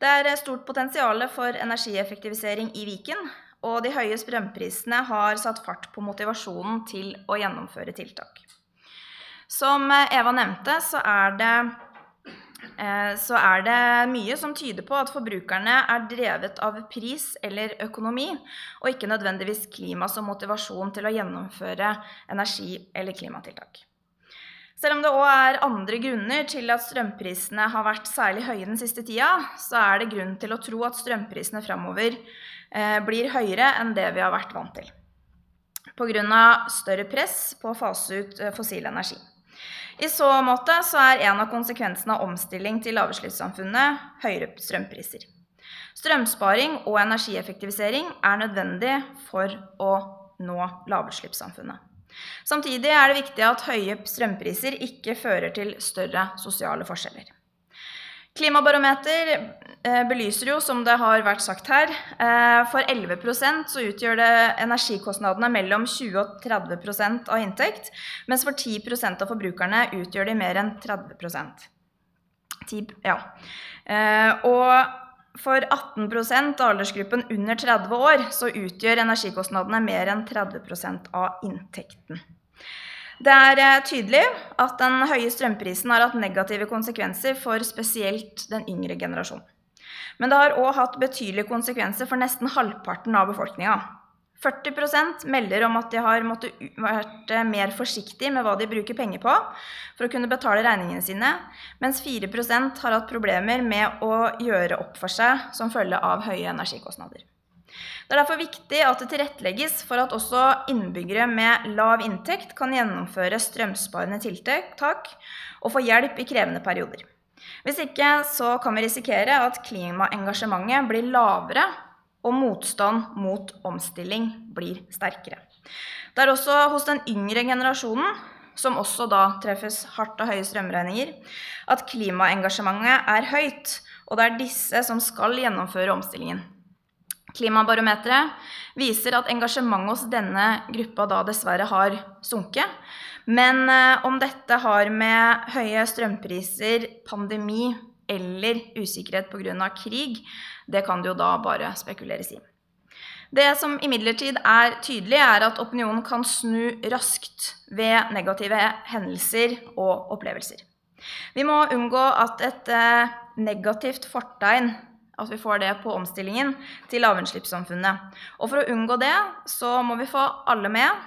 S6: Det er stort potensial for energieffektivisering i Viken, og de høye strømprisene har satt fart på motivasjonen til å gjennomføre tiltak. Som Eva nevnte, så er det, eh, så er det mye som tyder på at forbrukerne er drevet av pris eller økonomi, og ikke nødvendigvis klima som motivasjon til å gjennomføre energi- eller klimatiltak. Selv om det òg er andre grunner til at strømprisene har vært særlig høye den siste tida, så er det grunn til å tro at strømprisene framover eh, blir høyere enn det vi har vært vant til. Pga. større press på å fase ut eh, fossil energi. I så måte så er en av konsekvensene av omstilling til lavutslippssamfunnet høyere strømpriser. Strømsparing og energieffektivisering er nødvendig for å nå lavutslippssamfunnet. Samtidig er det viktig at høye strømpriser ikke fører til større sosiale forskjeller. Klimabarometer eh, belyser jo, som det har vært sagt her, eh, for 11% så utgjør det energikostnadene mellom 20 og 30% av inntekt, mens for 10 av forbrukerne utgjør de mer enn 30 10, ja. Eh, og for 18 av aldersgruppen under 30 år så utgjør energikostnadene mer enn 30% av inntekten. Det er eh, tydelig at den høye strømprisen har hatt negative konsekvenser for spesielt den yngre generasjonen. Men det har òg hatt betydelige konsekvenser for nesten halvparten av befolkninga. 40% melder om at de har måttet vært eh, mer forsiktige med hva de bruker penger på for å kunne betale regningene sine, mens 4% har hatt problemer med å gjøre opp for seg som følge av høye energikostnader. Det er derfor viktig at det tilrettelegges for at også innbyggere med lav inntekt kan gjennomføre strømsparende tiltak og få hjelp i krevende perioder. Hvis ikke så kan vi risikere at klimaengasjementet blir lavere og motstand mot omstilling blir sterkere. Det er også hos den yngre generasjonen, som også da treffes hardt av høye strømregninger, at klimaengasjementet er høyt, og det er disse som skal gjennomføre omstillingen. Klimabarometeret viser at engasjementet hos denne gruppa da dessverre har sunket. Men eh, om dette har med høye strømpriser, pandemi eller usikkerhet pga. krig, det kan det jo da bare spekuleres i. Det som imidlertid er tydelig, er at opinionen kan snu raskt ved negative hendelser og opplevelser. Vi må unngå at et eh, negativt fortegn at vi får det på omstillingen til lavutslippssamfunnet. Og for å unngå det, så må vi få alle med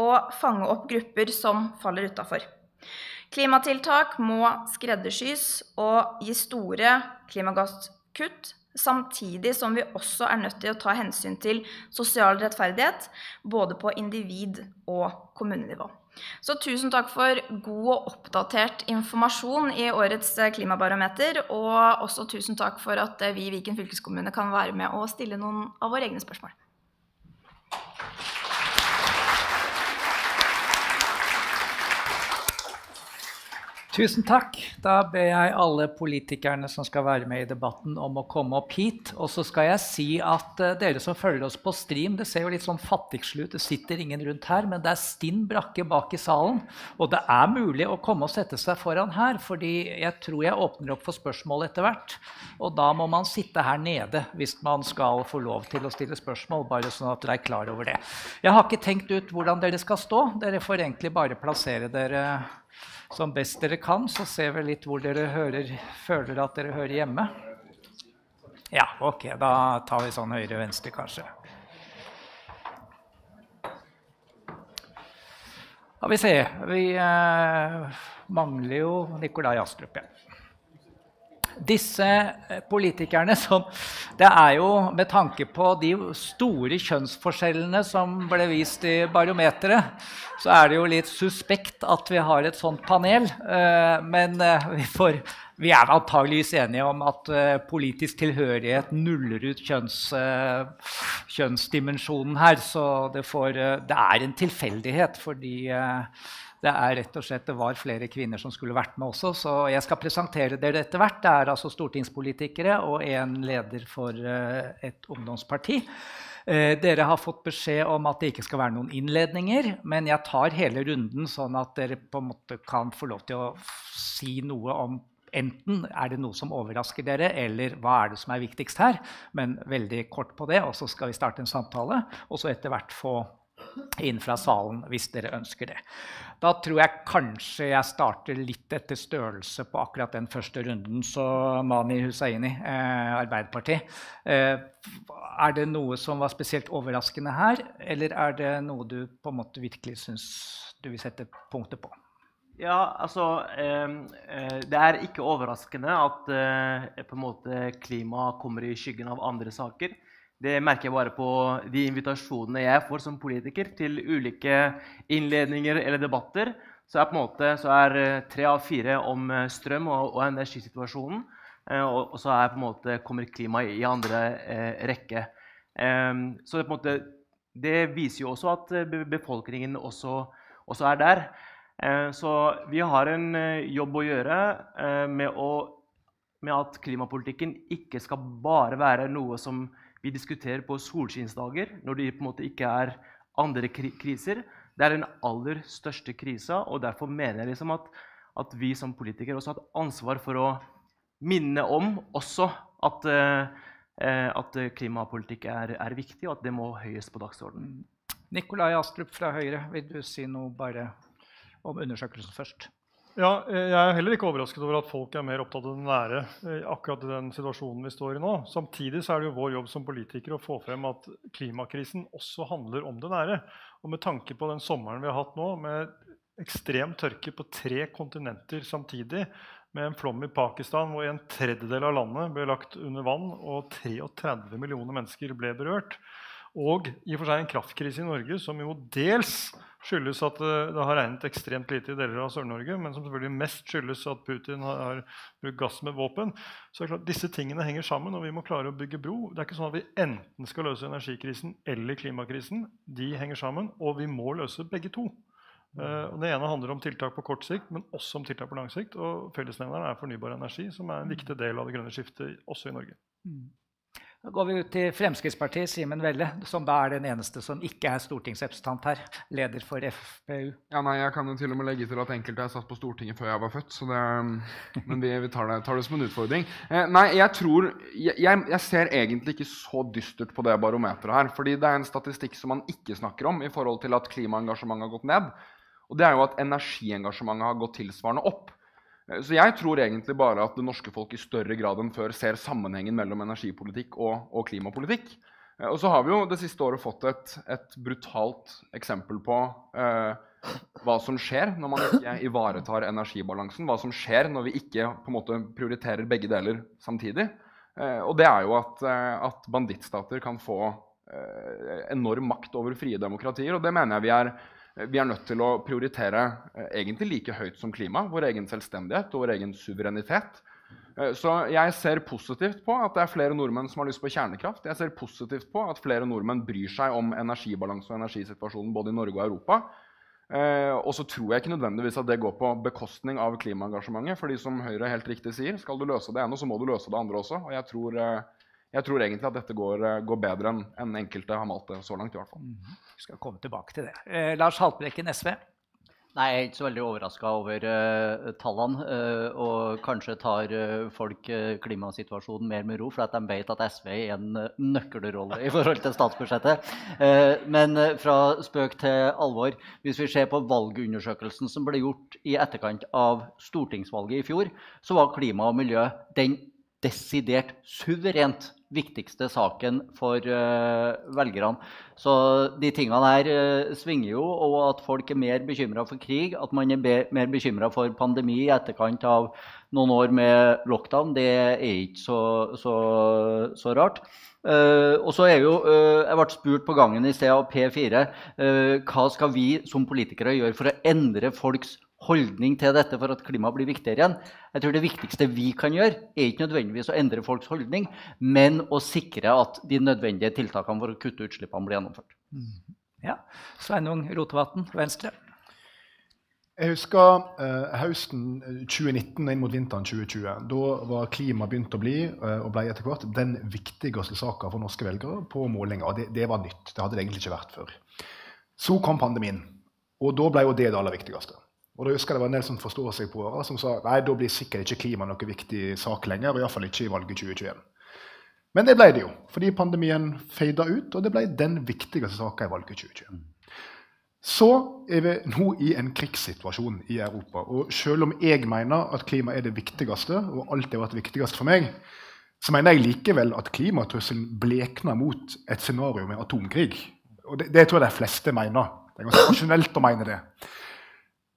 S6: og fange opp grupper som faller utafor. Klimatiltak må skreddersys og gi store klimagasskutt, samtidig som vi også er nødt til å ta hensyn til sosial rettferdighet, både på individ- og kommunenivå. Så tusen takk for god og oppdatert informasjon i årets klimabarometer. Og også tusen takk for at vi i Viken fylkeskommune kan være med og stille noen av våre egne spørsmål.
S2: Tusen takk. Da ber jeg alle politikerne som skal være med i debatten, om å komme opp hit. Og så skal jeg si at uh, dere som følger oss på stream, det ser jo litt sånn fattigslig ut. Det sitter ingen rundt her, men det er stinn brakke bak i salen. Og det er mulig å komme og sette seg foran her, fordi jeg tror jeg åpner opp for spørsmål etter hvert. Og da må man sitte her nede hvis man skal få lov til å stille spørsmål. Bare sånn at dere er klar over det. Jeg har ikke tenkt ut hvordan dere skal stå. Dere får egentlig bare plassere dere som best dere kan, så ser vi litt hvor dere hører, føler at dere hører hjemme. Ja, ok, da tar vi sånn høyre-venstre, kanskje. Ja, vi ser. Vi eh, mangler jo Nikolai Astrup. Ja disse eh, politikerne som Det er jo med tanke på de store kjønnsforskjellene som ble vist i barometeret, så er det jo litt suspekt at vi har et sånt panel. Eh, men eh, vi, får, vi er antageligvis enige om at politisk tilhørighet nuller ut kjønns, kjønnsdimensjonen her. Så det, får, det er en tilfeldighet fordi det er rett og slett, det var flere kvinner som skulle vært med også. Så jeg skal presentere dere etter hvert. Det er altså stortingspolitikere og en leder for et ungdomsparti. Dere har fått beskjed om at det ikke skal være noen innledninger. Men jeg tar hele runden, sånn at dere på en måte kan få lov til å si noe om Enten er det noe som overrasker dere, eller hva er det som er viktigst her? Men veldig kort på det, og så skal vi starte en samtale. Og så etter hvert få inn fra salen hvis dere ønsker det. Da tror jeg kanskje jeg starter litt etter størrelse på akkurat den første runden. Så Mani Hussaini, eh, Arbeiderpartiet. Eh, er det noe som var spesielt overraskende her, eller er det noe du på en måte virkelig syns du vil sette punktet på?
S7: Ja, altså eh, Det er ikke overraskende at eh, på en måte klima kommer i skyggen av andre saker. Det merker jeg bare på de invitasjonene jeg får som politiker til ulike innledninger eller debatter. Så er, på en måte, eh, tre av fire om strøm og, og energisituasjonen. Og, og, så er, på en måte, kommer klima i andre eh, rekke. Eh, så det, på en måte, det, viser jo også at befolkningen også, også er der. Eh, så vi har en jobb å gjøre med, å, med at klimapolitikken ikke skal bare være noe som vi diskuterer på solskinnsdager, når det på en måte ikke er andre kriser. Det er den aller største krisa, og derfor mener jeg liksom at, at, vi som politikere også har et ansvar for å minne om også at, eh, at klimapolitikk er, er, viktig, og at det må høyest på dagsordenen.
S2: Nikolai Astrup fra Høyre, vil du si noe bare om undersøkelsen først?
S8: Ja, eh, jeg er heller ikke overrasket over at folk er mer opptatt av det nære eh, akkurat i den situasjonen vi står i nå. Samtidig er det jo vår jobb som politikere å få frem at klimakrisen også handler om det nære. Og med tanke på den sommeren vi har hatt nå, med ekstrem tørke på tre kontinenter samtidig, med en flom i Pakistan hvor en tredjedel av landet ble lagt under vann, og 33 millioner mennesker ble berørt. Og i og for seg en kraftkrise i Norge som jo dels skyldes at eh, det har regnet ekstremt lite i deler av Sør-Norge, men som selvfølgelig mest skyldes at Putin har, brukt gass med våpen. Så klart, Disse tingene henger sammen, og vi må klare å bygge bro. Det er ikke sånn at vi enten skal løse energikrisen eller klimakrisen. De henger sammen, og vi må løse begge to. Uh, det ene handler om tiltak på kort sikt, men også om tiltak på lang sikt. Og fellesnevneren er fornybar energi, som er en viktig del av det grønne skiftet også i Norge. Mm.
S2: Da går vi ut til Fremskrittspartiet, Simen Velle, som da er den eneste som ikke er stortingsrepresentant her. Leder for FPU.
S9: Ja, nei, Jeg kan jo til og med legge til at enkelte er satt på Stortinget før jeg var født. så det, Men vi, vi tar, det, tar, det, som en utfordring. Eh, nei, jeg tror jeg, jeg, ser egentlig ikke så dystert på det barometeret her. fordi det er en statistikk som man ikke snakker om i forhold til at klimaengasjementet har gått ned. Og det er jo at energiengasjementet har gått tilsvarende opp. Eh, så jeg tror egentlig bare at det norske folk i større grad enn før ser sammenhengen mellom energipolitikk og, og klimapolitikk. Eh, og så har vi jo det siste året fått et, et brutalt eksempel på eh, hva som skjer når man ikke ivaretar energibalansen. Hva som skjer når vi ikke på en måte prioriterer begge deler samtidig. Eh, og det er jo at, eh, at bandittstater kan få eh, enorm makt over frie demokratier. Og det mener jeg vi er vi er nødt til å prioritere eh, egentlig like høyt som klima, vår egen selvstendighet og vår egen suverenitet. Eh, så jeg ser positivt på at det er flere nordmenn som har lyst på kjernekraft. Jeg ser positivt på at flere nordmenn bryr seg om energibalanse og energisituasjonen både i Norge og Europa. Eh, og så tror jeg ikke nødvendigvis at det går på bekostning av klimaengasjementet. fordi som Høyre helt riktig sier, skal du løse det ene, så må du løse det andre også. Og jeg tror, eh, jeg tror egentlig at dette går, går bedre enn en enkelte har malt det så langt. i hvert fall. -hmm.
S2: Vi skal komme tilbake til det. Eh, Lars Haltbrekken, SV.
S10: Nei, Jeg er ikke så veldig overraska over uh, tallene. Uh, og kanskje tar uh, folk klimasituasjonen mer med ro, for at de vet at SV er en nøkkelrolle i forhold til statsbudsjettet. men fra spøk til alvor. Hvis vi ser på valgundersøkelsen som ble gjort i etterkant av stortingsvalget i fjor, så var klima og miljø den desidert suverent viktigste saken for uh, velgerne. Så de tingene her uh, svinger jo, og at folk er mer bekymra for krig, at man er be mer bekymra for pandemi i etterkant av noen år med lockdown, det er ikke så, så, så rart. Uh, og så er jo, Jeg ble spurt på gangen i sted av P4 hva skal vi som politikere gjøre for å endre folks holdning til dette for at klimaet blir viktigere igjen. Jeg tror Det viktigste vi kan gjøre, er ikke nødvendigvis å endre folks holdning, men å sikre at de nødvendige tiltakene for å kutte utslippene blir gjennomført.
S2: Mm. Ja. Sveinung Rotevatn, Venstre.
S11: Jeg husker eh, høsten 2019 inn mot vinteren 2020. Da var klima begynt å bli, eh, og ble etter hvert, den viktigste saka for norske velgere på målinger. Det, det, var nytt. Det hadde det egentlig ikke vært før. Så kom pandemien, og da ble jo det det aller viktigste. Og da husker jeg Det var en del som forstår seg på som sa nei, da blir sikkert ikke klima noe viktig sak lenger. og Iallfall ikke i valget 2021. Men det ble det jo, fordi pandemien feida ut, og det ble den viktigste saka i valget 2021. Så er vi nå i en krigssituasjon i Europa. Og selv om jeg mener at klima er det viktigste, og alltid har vært viktigst for meg, så mener jeg likevel at klimatrusselen blekner mot et scenario med atomkrig. Og det, det tror jeg de fleste mener. Det er ganske rasjonelt å mene det.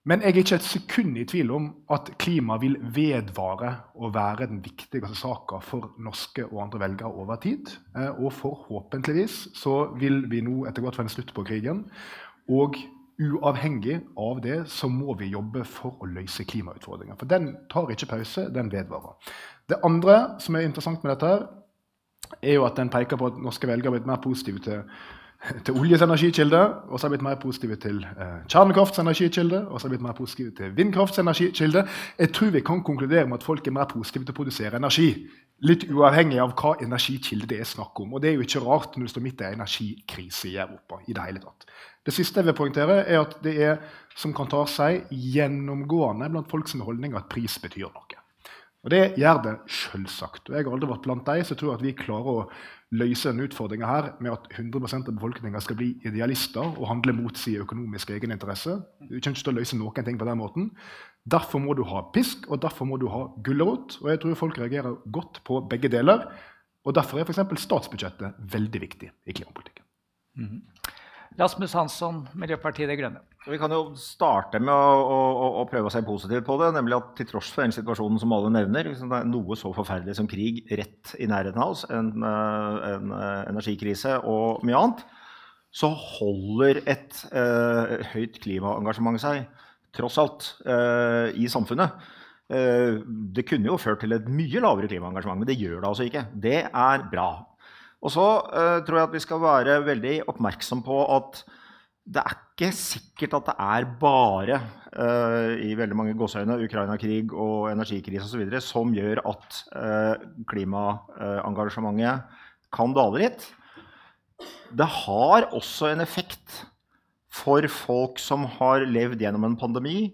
S11: Men jeg er ikke et sekund i tvil om at klima vil vedvare å være den viktigste saka for norske og andre velgere over tid. Eh, og forhåpentligvis så vil vi nå etter hvert få en slutt på krigen. Og uavhengig av det så må vi jobbe for å løse klimautfordringer. For den tar ikke pause, den vedvarer. Det andre som er interessant med dette, her, er jo at den peker på at norske velgere har blitt mer positive til til oljes energikilde, og så har vi blitt mer positive til eh, kjernekrafts energikilde, og så har vi blitt mer positive til vindkrafts energikilde. Jeg tror vi kan konkludere med at folk er mer positive til å produsere energi. Litt uavhengig av hva energikilde det er snakk om. Og det er jo ikke rart når du står midt i en energikrise i Europa. i Det hele tatt. Det siste jeg vil poengtere, er at det er, som kan ta seg, gjennomgående blant folks holdning at pris betyr noe. Og det gjør det selvsagt. Og jeg har aldri vært blant de som tror at vi klarer å løse denne utfordringa her med at 100% av befolkninga skal bli idealister og handle mot sin økonomiske egeninteresse. Du kommer ikke til å løse noen ting på den måten. Derfor må du ha pisk, og derfor må du ha gulrot. Og jeg tror folk reagerer godt på begge deler. Og derfor er f.eks. statsbudsjettet veldig viktig i klimapolitikken. Mm -hmm.
S2: Rasmus Hansson, Miljøpartiet De Grønne.
S12: Vi kan jo starte med å, å, å, prøve å se positivt på det. nemlig at Til tross for den situasjonen som alle nevner, liksom det er noe så forferdelig som krig rett i nærheten av oss, en, eh, en eh, energikrise og mye annet, så holder et eh, høyt klimaengasjement seg tross alt eh, i samfunnet. Eh, det kunne jo ført til et mye lavere klimaengasjement, men det gjør det altså ikke. Det er bra. Og så uh, tror jeg at vi skal være veldig oppmerksom på at det er ikke sikkert at det er bare uh, i veldig mange gåseøyne Ukraina-krig og energikrise osv. som gjør at uh, klimaengasjementet kan dale litt. Det har også en effekt for folk som har levd gjennom en pandemi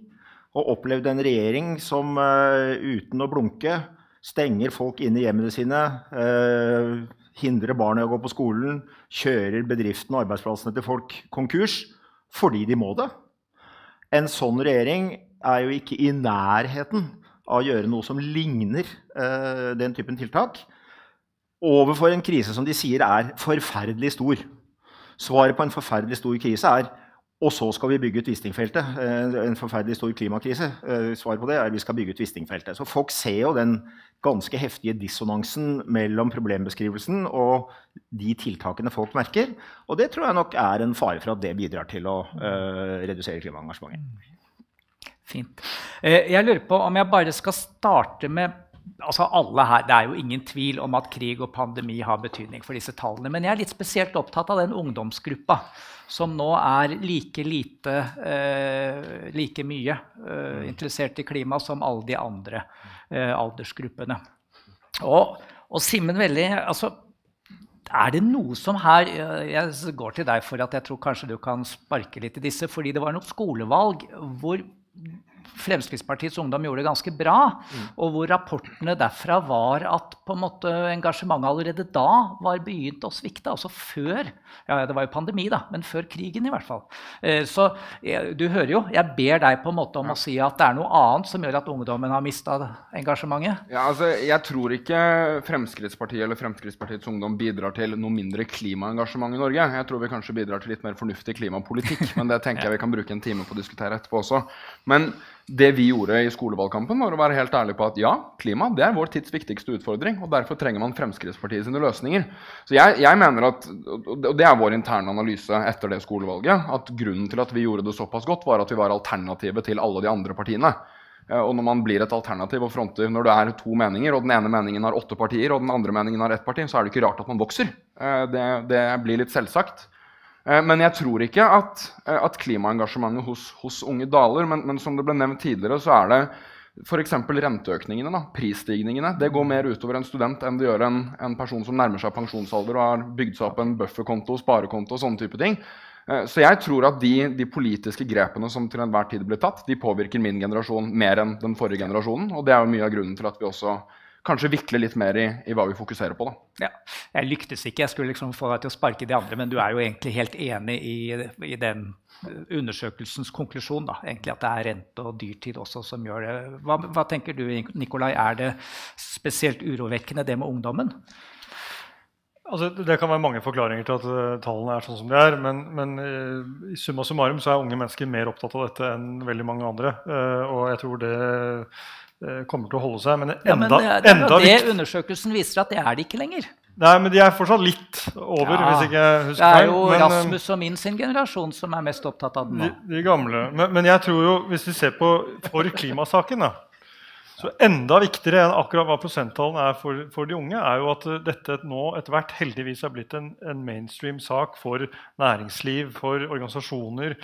S12: og opplevd en regjering som uten å blunke stenger folk inne i hjemmene sine, hindrer barna i å gå på skolen, kjører bedriftene og arbeidsplassene til folk konkurs fordi de må det. En sånn regjering er jo ikke i nærheten av å gjøre noe som ligner eh, den typen tiltak overfor en krise som de sier er forferdelig stor. Svaret på en forferdelig stor krise er og så skal vi bygge ut Wisting-feltet. Eh, en forferdelig stor klimakrise. svar svaret på det er at vi skal bygge ut Wisting-feltet. Så folk ser jo den ganske heftige dissonansen mellom problembeskrivelsen og de tiltakene folk merker. Og det tror jeg nok er en fare for at det bidrar til å uh, redusere klimaengasjementet.
S2: Fint. Jeg lurer på om jeg bare skal starte med altså alle her, Det er jo ingen tvil om at krig og pandemi har betydning for disse tallene. Men jeg er litt spesielt opptatt av den ungdomsgruppa som nå er like lite, eh, like mye eh, interessert i klima som alle de andre eh, aldersgruppene. Og, og Simen Velli, altså, er det noe som her Jeg går til deg for at jeg tror kanskje du kan sparke litt i disse. fordi det var noe skolevalg hvor Fremskrittspartiets Ungdom gjorde det ganske bra. Mm. Og hvor rapportene derfra var at på en måte engasjementet allerede da var begynt å svikte. Altså før ja, Det var jo pandemi, da, men før krigen i hvert fall. Eh, så du hører jo, jeg ber deg på en måte om ja. å si at det er noe annet som gjør at ungdommen har mista engasjementet.
S9: Ja, altså, jeg tror ikke Fremskrittspartiet eller Fremskrittspartiets Ungdom bidrar til noe mindre klimaengasjement i Norge. Jeg tror vi kanskje bidrar til litt mer fornuftig klimapolitikk, men det tenker jeg vi kan bruke en time på å diskutere etterpå også. Men det vi gjorde i skolevalgkampen, var å være helt ærlig på at ja, klima det er vår tids viktigste utfordring. og Derfor trenger man Fremskrittspartiet sine løsninger. Så jeg, jeg, mener at, og Det er vår interne analyse etter det skolevalget, at grunnen til at vi gjorde det såpass godt, var at vi var alternativet til alle de andre partiene. Eh, og når man blir et alternativ og fronter når det er to meninger, og den ene meningen har åtte partier, og den andre meningen har ett parti, så er det ikke rart at man vokser. Eh, det, det blir litt selvsagt. Eh, men jeg tror ikke at, eh, at klimaengasjementet hos, hos, unge daler. Men, men, som det ble nevnt tidligere, så er det f.eks. renteøkningene, da, prisstigningene. Det går mer utover en student enn det gjør en, en, person som nærmer seg pensjonsalder og har bygd seg opp en bufferkonto, sparekonto og sånne type ting. Eh, så jeg tror at de, de, politiske grepene som til enhver tid blir tatt, de påvirker min generasjon mer enn den forrige generasjonen. Og det er jo mye av grunnen til at vi også kanskje vikle litt mer i, i, hva vi fokuserer på. Da.
S2: Ja. Jeg lyktes ikke. Jeg skulle liksom få deg til å sparke de andre, men du er jo egentlig helt enig i, i den undersøkelsens konklusjon. Da. Egentlig At det er rente og dyrtid også som gjør det. Hva, hva tenker du, Nikolai? Er det spesielt urovekkende, det med ungdommen?
S8: Altså, det kan være mange forklaringer til at uh, tallene er sånn som de er. Men, men uh, i summa summarum så er unge mennesker mer opptatt av dette enn veldig mange andre. Uh, og jeg tror det Eh, kommer til å holde seg. Men enda, ja, men det,
S2: det, jo det undersøkelsen viser at det er det ikke lenger.
S8: Nei, men de er fortsatt litt over. Ja, hvis ikke jeg husker
S2: Det er jo men, Rasmus og min sin generasjon som er mest opptatt av den
S8: nå. De, de gamle. Men, men, jeg tror jo, hvis vi ser på for klimasaken da, så enda viktigere enn akkurat hva prosenttallen er for, for, de unge, er jo at dette nå etter hvert heldigvis er blitt en, en mainstream sak for næringsliv, for organisasjoner.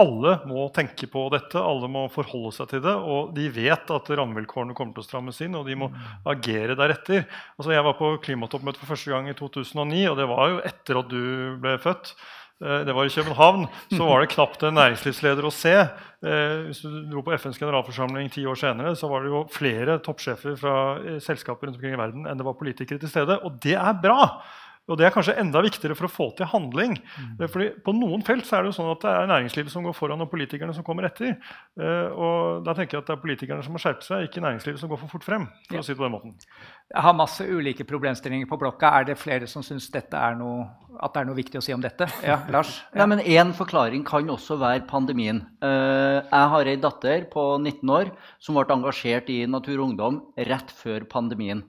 S8: Alle må tenke på dette, alle må forholde seg til det. Og de vet at rammevilkårene kommer til å strammes inn, og de må agere deretter. Altså, jeg var på klimatoppmøte for første gang i 2009, og det var jo etter at du ble født. Eh, det var i København, så var det knapt en næringslivsleder å se. Eh, hvis du dro på FNs generalforsamling ti år senere, så var det jo flere toppsjefer fra eh, selskaper rundt omkring i verden enn det var politikere til stede. Og det er bra! Og det er kanskje enda viktigere for å få til handling.
S2: Mm.
S8: Fordi På noen felt så er det jo sånn at det er næringslivet som går foran, og politikerne som kommer etter. Eh, Og da tenker jeg at det er politikerne som må skjerpe seg, ikke næringslivet som går for fort frem. for
S2: Ja.
S8: å si det på den måten.
S2: Jeg har masse ulike problemstillinger på blokka. Er det flere som syns dette er noe, at det er noe viktig å si om dette? Ja, Lars?
S10: Nei, men Én forklaring kan også være pandemien. Eh, jeg har ei datter på 19 år som ble engasjert i Natur og Ungdom rett før pandemien.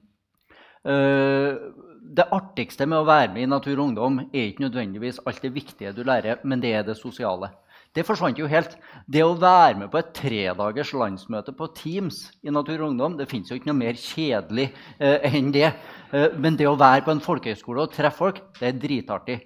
S10: Eh, det artigste med å være med i Natur og Ungdom er ikke nødvendigvis alt det viktige du lærer, men det er det sosiale. Det forsvant jo helt. Det å være med på et tredagers landsmøte på Teams i Natur og Ungdom, det fins jo ikke noe mer kjedelig eh, enn det. Eh, men det å være på en folkehøyskole og treffe folk, det er dritartig.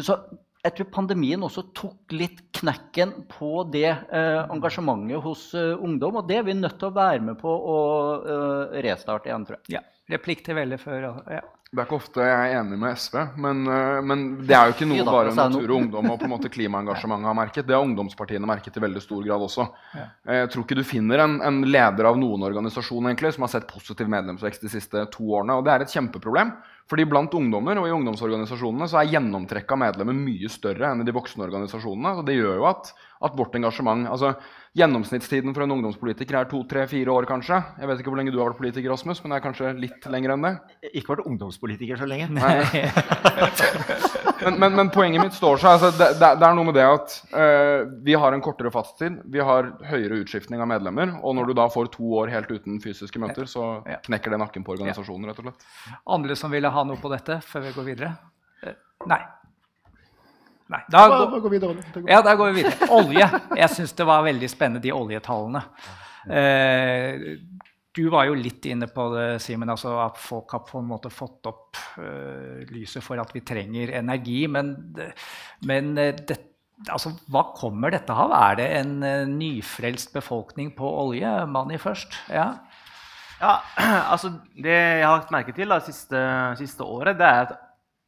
S10: Så jeg tror pandemien også tok litt knekken på det eh, engasjementet hos eh, ungdom, og det er vi nødt til å være med på å eh, restarte igjen, tror jeg.
S2: Ja. Replikk til Velle før ja.
S9: Det er ikke ofte jeg er enig med SV, men, øh, men det er jo ikke noe bare Natur og Ungdom og på en måte klimaengasjementet har merket. Det har ungdomspartiene merket i veldig stor grad også. Jeg tror ikke du finner en, en leder av noen organisasjon egentlig, som har sett positiv medlemsvekst de siste to årene. Og det er et kjempeproblem. Fordi blant ungdommer og i ungdomsorganisasjonene så er gjennomtrekket av medlemmer mye større enn i de voksne organisasjonene. Og det gjør jo at, at vårt engasjement altså Gjennomsnittstiden for en ungdomspolitiker er to, tre, fire år, kanskje. Jeg vet ikke hvor lenge du har vært politiker, Rasmus, men det er kanskje litt lenger enn det.
S12: Ikke vært ungdomspolitiker så lenge.
S9: men, men, men poenget mitt står seg. Altså, det, det, er noe med det at uh, vi har en kortere fasttid, vi har høyere utskiftning av medlemmer, og når du da får to år helt uten fysiske møter, så knekker det nakken på organisasjonen, rett og slett.
S2: Andre som ville ha noe på dette før vi går videre? Uh, Nei. Nei. Da
S11: Bare-
S2: går,
S11: vi videre. Da går.
S2: Ja, da går vi videre. Olje. Jeg syns det var veldig spennende, de oljetallene. Eh, du var jo litt inne på det, Simen, altså at folk har på en måte fått opp eh, lyset for at vi trenger energi. Men, men eh, det, altså, hva kommer dette av? Er det en eh, nyfrelst befolkning på olje? Mani først? Ja.
S7: Ja, altså Det jeg har lagt merke til da, siste, siste året, det er at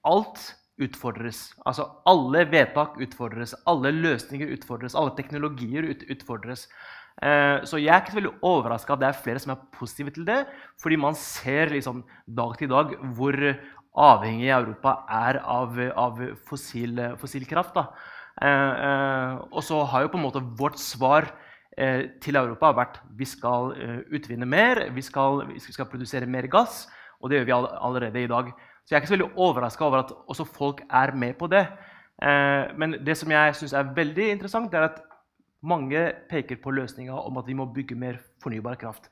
S7: alt utfordres. Altså Alle vedtak utfordres, alle løsninger utfordres, alle teknologier ut, utfordres. Eh, så jeg er ikke så veldig overraska at det er flere som er positive til det, fordi man ser liksom dag til dag hvor avhengig Europa er av, av fossil, fossil kraft. Eh, eh, og så har jo på en måte vårt svar eh, til Europa vært vi skal utvinne mer, vi skal, vi skal produsere mer gass, og det gjør vi all, allerede i dag. Så jeg er ikke så veldig overraska over at også folk er med på det. Eh, men det som jeg syns er veldig interessant, det er at mange peker på løsninga om at vi må bygge mer fornybar kraft.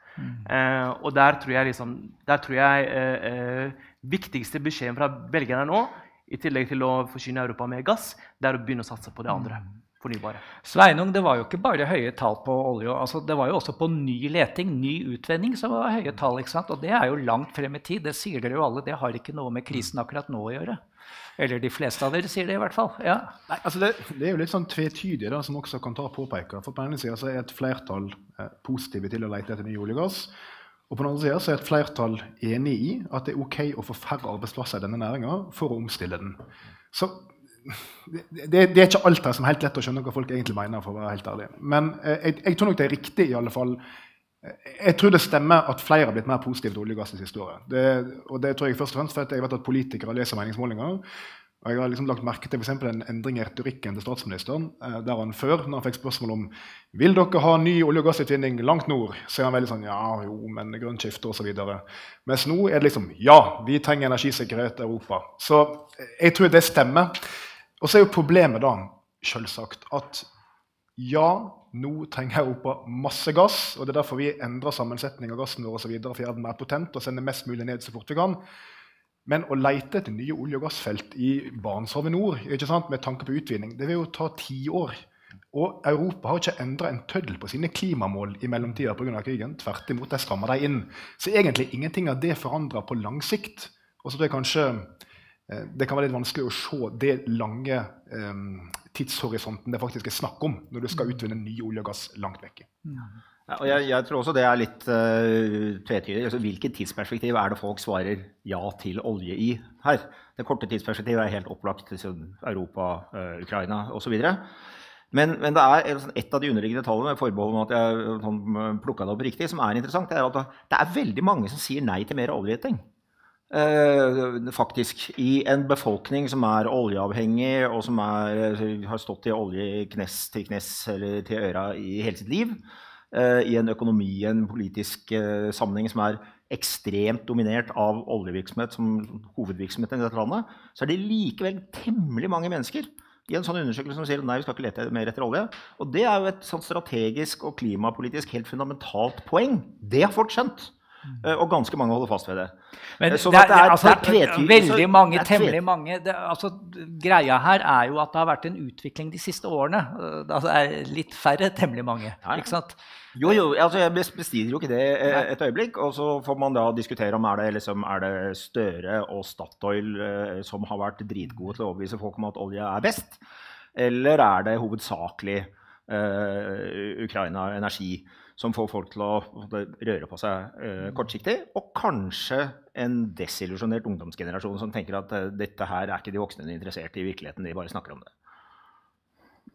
S7: Eh, og der tror jeg, liksom, der tror jeg eh, eh, viktigste beskjeden fra velgerne nå, i tillegg til å forsyne Europa med gass, det er å begynne å satse på det andre. Fornybare.
S2: Sveinung, det var jo ikke bare høye tall på olje. Altså, det var jo også på ny leting, ny utvinning, som var høye tall. ikke sant? Og det er jo langt frem i tid. Det sier dere jo alle. Det har ikke noe med krisen akkurat nå å gjøre. Eller de fleste av dere sier det i hvert fall. Ja.
S11: Nei, altså det, det er jo litt sånn tvetydig, da, som også kan ta påpeker. For På den ene sida er et flertall eh, positive til å lete etter ny olje og gass. Og på den andre sida er et flertall enig i at det er ok å få færre arbeidsplasser i denne næringa for å omstille den. Så det, det, er ikke alt her som er helt lett å skjønne hva folk egentlig mener. for å være helt ærlig. Men eh, jeg, jeg tror nok det er riktig i alle fall. Jeg tror det stemmer at flere har blitt mer positive til olje og gass det siste året. Det, og det tror jeg først og fremst fordi jeg vet at politikere leser meningsmålinger. Og jeg har liksom lagt merke til for en endring i retorikken til statsministeren. eh, Der han før, når han fikk spørsmål om vil dere ha ny olje- og gassutvinning langt nord, så er han veldig sånn ja, jo, men grønt skifte osv. Mens nå er det liksom ja, vi trenger energisikkerhet i Europa. Så eh, jeg tror det stemmer. Og så er jo problemet da selvsagt at ja, nå trenger Europa masse gass, og det er derfor vi endrer sammensetning av gassen vår og så videre, for å gjøre den mer potent og sende mest mulig ned så fort vi kan. Men å leite etter nye olje- og gassfelt i Barentshavet nord med tanke på utvinning, det vil jo ta tiår. Og Europa har ikke endra en tøddel på sine klimamål i mellomtida pga. krigen. Tvert imot, de strammer de inn. Så egentlig ingenting av det forandrer på lang sikt. Og så tror jeg kanskje det kan være litt vanskelig å se det lange eh, tidshorisonten det faktisk er snakk om når du skal utvinne ny olje og gass langt vekke.
S12: Ja, og jeg, jeg tror også det er litt uh, tvetydig. Altså, hvilket tidsperspektiv er det folk svarer ja til olje i her? Det korte tidsperspektivet er helt opplagt til sånn Europa, uh, Ukraina osv. Men, men det er et- et av de underliggende tallene med forbehold om at jeg sånn, plukka det opp riktig, som er interessant. Det er at det er veldig mange som sier nei til mer oljeleting. Eh, faktisk. I en befolkning som er oljeavhengig, og som er, har stått i olje knes til knes eller til øra i hele sitt liv, eh, i en økonomi, en politisk eh, sammenheng som er ekstremt dominert av oljevirksomhet som hovedvirksomheten i dette landet, så er det likevel temmelig mange mennesker i en sånn undersøkelse som sier nei, vi skal ikke lete mer etter olje. Og det er jo et strategisk og klimapolitisk helt fundamentalt poeng. Det har folk skjønt. Eh, Og ganske mange holder fast ved det.
S2: Men
S12: sånn
S2: det
S12: at
S2: er, altså,
S12: tvetydig-
S2: veldig mange,
S12: det er
S2: temmelig mange det, altså, Greia her er jo at det har vært en utvikling de siste årene. Eh, Altså, det er litt færre temmelig mange. ikke sant?
S12: Jo, jo, altså jeg bes- bestrider jo ikke det et øyeblikk. Og så får man da diskutere om er det, liksom, er det Støre og Statoil som har vært dritgode til å overbevise folk om at olje er best, eller er det hovedsakelig uh, Ukraina energi som får folk til å røre på seg eh, kortsiktig, og kanskje en desillusjonert ungdomsgenerasjon som tenker at eh, dette her er ikke de voksne interessert i virkeligheten, de bare snakker om det.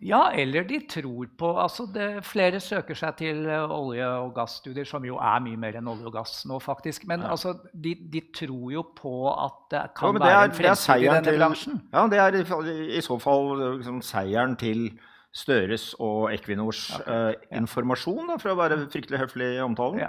S2: Ja, eller de tror på altså det, Flere søker seg til eh, olje- og gassstudier, som jo er mye mer enn olje og gass nå, faktisk. Men altså, de, de tror jo på at det kan
S12: Ja, det er, være en
S2: fremtid i denne
S12: til-
S2: bransjen.
S12: Ja, det er i, i så fall liksom, seieren til Støres og Equinors eh, informasjon, da, for å være fryktelig høflig i omtalen.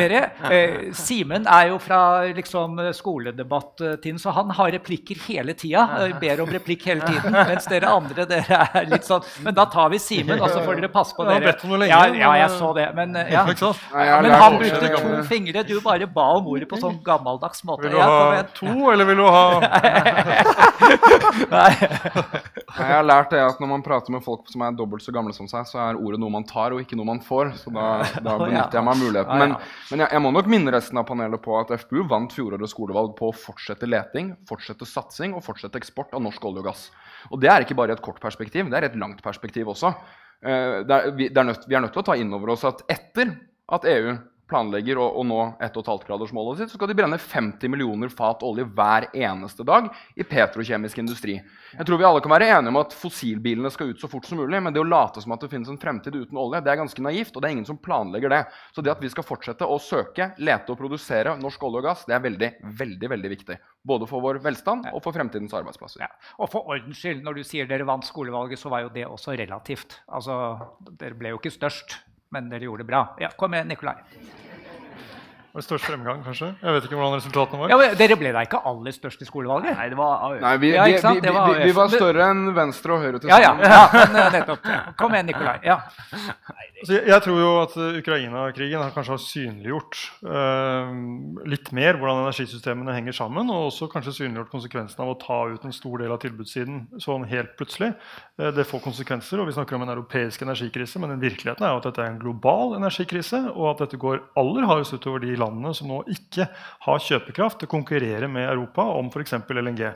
S2: Dere, eh, Simen er jo fra liksom, skoledebatt-tiden, så han har replikker hele tida. Eh, ber om replikk hele tiden. Mens dere andre dere er litt sånn Men da tar vi Simen, og så får dere passe på
S8: Jeg har
S2: dere.
S8: bedt om det lenge,
S2: ja, ja, jeg
S8: eh,
S2: så det. Men, eh, ja. Men han brukte to fingre. Du bare ba om ordet på sånn gammeldags måte.
S8: Vil du ha to, eller vil du ha
S2: Nei.
S9: Jeg har lært det at når man prater med folk som er dobbelt så gamle som seg, så er ordet noe man tar, og ikke noe man får. Så da, da benytter jeg meg av muligheten. Men, men jeg, jeg må nok minne resten av panelet på at FPU vant fjorårets skolevalg på å fortsette leting, fortsette satsing og fortsette eksport av norsk olje og gass. Og det er ikke bare et kort perspektiv, det er et langt perspektiv også. Eh, er, vi, er nødt, vi er nødt til å ta inn over oss at etter at EU planlegger å, å nå 1,5-gradersmålet sitt, så skal de brenne 50 millioner fat olje hver eneste dag i petrokjemisk industri. Jeg tror vi alle kan være enige om at fossilbilene skal ut så fort som mulig, men det å late som at det finnes en fremtid uten olje, det er ganske naivt, og det er ingen som planlegger det. Så det at vi skal fortsette å søke, lete og produsere norsk olje og gass, det er veldig, veldig, veldig viktig. Både for vår velstand og for fremtidens arbeidsplasser.
S2: Og for ordens skyld, når du sier dere vant skolevalget, så var jo det også relativt. Altså, dere ble jo ikke størst, men dere gjorde det bra. Ja, kom igjen, Nikolai.
S8: Var størst fremgang, kanskje? Jeg vet ikke hvordan resultatene var.
S2: Ja, men dere ble da ikke aller størst i skolevalget?
S7: Nei, det var
S9: Nei, vi,
S2: Ja,
S9: vi, vi,
S2: Det var
S9: vi, vi var større enn venstre og høyre til
S2: Ja, ja. ja men, eh, nettopp. Kom igjen, Nikolai. Ja.
S8: Altså, jeg, jeg tror jo at Ukraina-krigen har kanskje har synliggjort eh, litt mer hvordan energisystemene henger sammen, og også kanskje synliggjort konsekvensen av å ta ut en stor del av tilbudssiden sånn helt plutselig. Eh, det får konsekvenser, og vi snakker om en europeisk energikrise, men den virkeligheten er jo at dette er en global energikrise, og at dette går aller hardest utover de landene som nå ikke har kjøpekraft til å konkurrere med Europa om f.eks. LNG.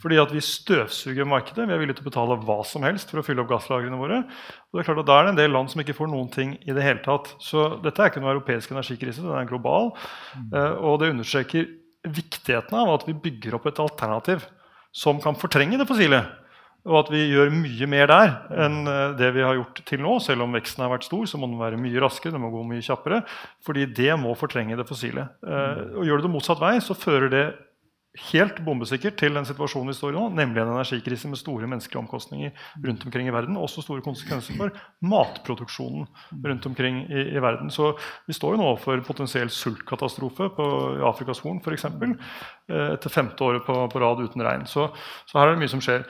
S8: Fordi at vi støvsuger markedet. Vi er villige til å betale hva som helst for å fylle opp gasslagrene våre. Og det er klart at Da er det en del land som ikke får noen ting i det hele tatt. Så dette er ikke noen europeisk energikrise, den er global. Eh, og det understreker viktigheten av at vi bygger opp et alternativ som kan fortrenge det fossile. Og at vi gjør mye mer der enn eh, det vi har gjort til nå. Selv om veksten har vært stor, så må den være mye raskere. den må gå mye kjappere, Fordi det må fortrenge det fossile. Eh, og Gjør du det motsatt vei, så fører det helt bombesikkert til den situasjonen vi står i nå, nemlig en energikrise med store menneskelige omkostninger rundt omkring i verden. Også store konsekvenser for matproduksjonen rundt omkring i, i verden. Så vi står jo nå overfor potensiell sultkatastrofe på i Afrikas Horn f.eks. Eh, etter femte året på, på rad uten regn. Så, så her er det mye som skjer.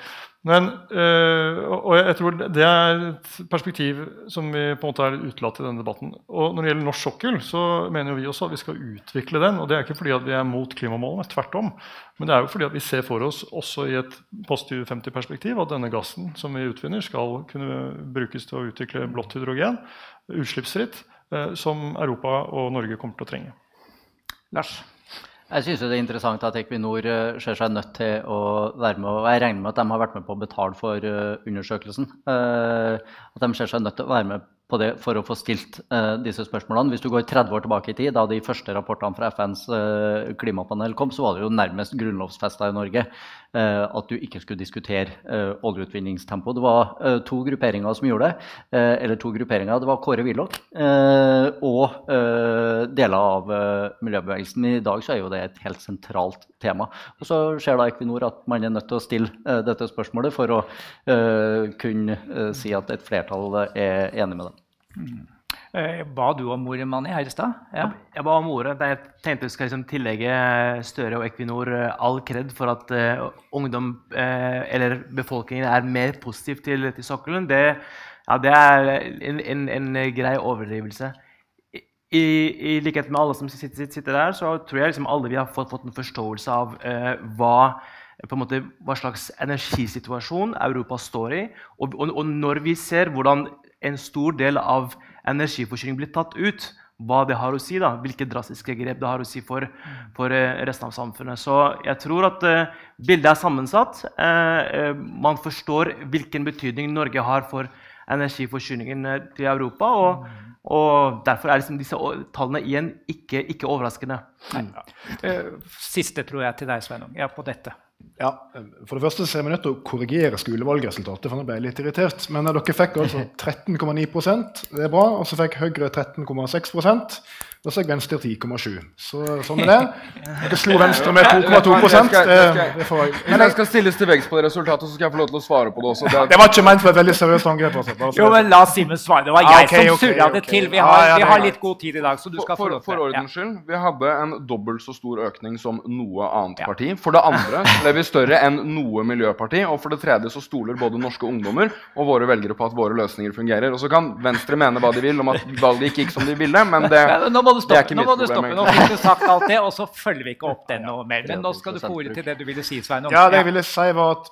S8: Men, øh, og jeg tror Det er et perspektiv som vi på en måte er utelatt i denne debatten. Og Når det gjelder norsk sokkel, så mener vi også at vi skal utvikle den. og Det er ikke fordi vi er mot klimamålene, tvert om. Men det er jo fordi vi ser for oss også i et post 2050-perspektiv at denne gassen som vi utvinner, skal kunne brukes til å utvikle blått hydrogen, utslippsfritt, øh, som Europa og Norge kommer til å trenge.
S2: Lars?
S10: Jeg syns det er interessant at Equinor eh, ser seg nødt til å være med, og jeg regner med at de har vært med på å betale for eh, undersøkelsen. eh, At de ser seg nødt til å være med på det for å få stilt eh, disse spørsmålene. Hvis du går 30 år tilbake i tid, da de første rapportene fra FNs eh, klimapanel kom, så var det jo nærmest grunnlovfesta i Norge eh, at du ikke skulle diskutere eh, oljeutvinningstempo. Det var eh, to grupperinger som gjorde det. eh, eller to grupperinger. Det var Kåre Willoch og deler av miljøbevegelsen. I dag så er jo det et helt sentralt tema. Og så ser da Equinor at man er nødt til å stille dette spørsmålet for å kunne si at et flertall er enig med dem.
S2: Eh, Ba du om ordet, Mani, her? Ja.
S7: Jeg ba om ordet. Jeg tenkte jeg skal liksom tillegge Støre og Equinor eh, all kred for at uh, ungdom, uh, eller befolkningen, er mer positiv til, til sokkelen. Det, ja, det er en, en, en grei overdrivelse. I, I likhet med alle som sitter, sitter der, så tror jeg liksom alle vi har fått, fått en forståelse av uh, hva på en måte, hva slags energisituasjon Europa står i. Og, og, og når vi ser hvordan en stor del av energiforsyningen blir tatt ut, hva det har å si, da, hvilke drastiske grep det har å si for, for eh, resten av samfunnet. Så jeg tror at eh, bildet er sammensatt. Eh, man forstår hvilken betydning Norge har for energiforsyningen til Europa. Og, og derfor er liksom disse tallene igjen ikke, ikke overraskende.
S2: Eh, Siste, tror jeg, til deg, Sveinung. Ja, på dette.
S11: Ja, For det første så er vi nødt til å korrigere skolevalgresultatet. for nå ble jeg litt irritert. Men dere fikk altså 13,9% det er bra. Og så fikk Høyre 13,6 Da er Venstre 10,7 Så sånn er det. Dere slo Venstre med 2,2
S9: Jeg skal- jeg skal-
S11: det, det får jeg.
S9: Men jeg skal stilles til veggs på det resultatet, så skal jeg få lov til å svare på det også.
S11: Det var ikke ment for et veldig seriøst angrep. Altså.
S2: Jo, men la Simen svare. Det var
S11: Ah,
S2: jeg
S11: ok,
S2: som surra
S11: okay.
S2: det til. Vi har, vi har litt god tid i dag, så du skal få
S9: For,
S2: lov
S9: for
S2: til det. For
S9: ordens skyld, vi hadde en dobbelt så stor økning som noe annet parti. For det andre ble vi større enn noe miljøparti. Og for det tredje så stoler både norske ungdommer og våre velgere på at våre løsninger fungerer. Og så kan Venstre mene hva de vil om at valget ikke gikk som de ville, men det,
S2: må du stoppe. Nå må du stoppe. Nå fikk du sagt alt det, og så følger vi ikke opp det noe mer. Men nå skal du få ordet til det du ville si, Svein.
S11: Ja, det jeg ville si var at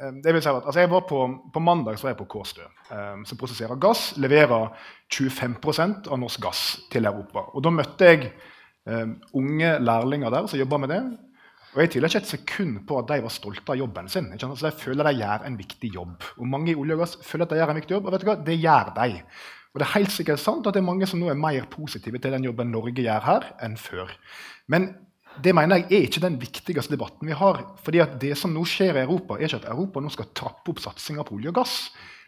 S11: det vil si at, altså jeg var på, på mandag så var jeg på Kårstø, um, som prosesserer gass. Leverer 25% av norsk gass til Europa. Og Da møtte jeg um, unge lærlinger der som jobba med det. Og Jeg tviler ikke et sekund på at de var stolte av jobben sin. Ikke sant? Altså, de føler de gjør en viktig jobb. Og Mange i olje og gass føler at de gjør en viktig jobb, og vet du hva? det gjør de. Og Det er helt sikkert sant at det er mange som nå er mer positive til den jobben Norge gjør her, enn før. Men det mener jeg er ikke den viktigste debatten vi har. fordi at det som nå skjer i Europa, er ikke at Europa nå skal trappe opp satsinga på olje og gass.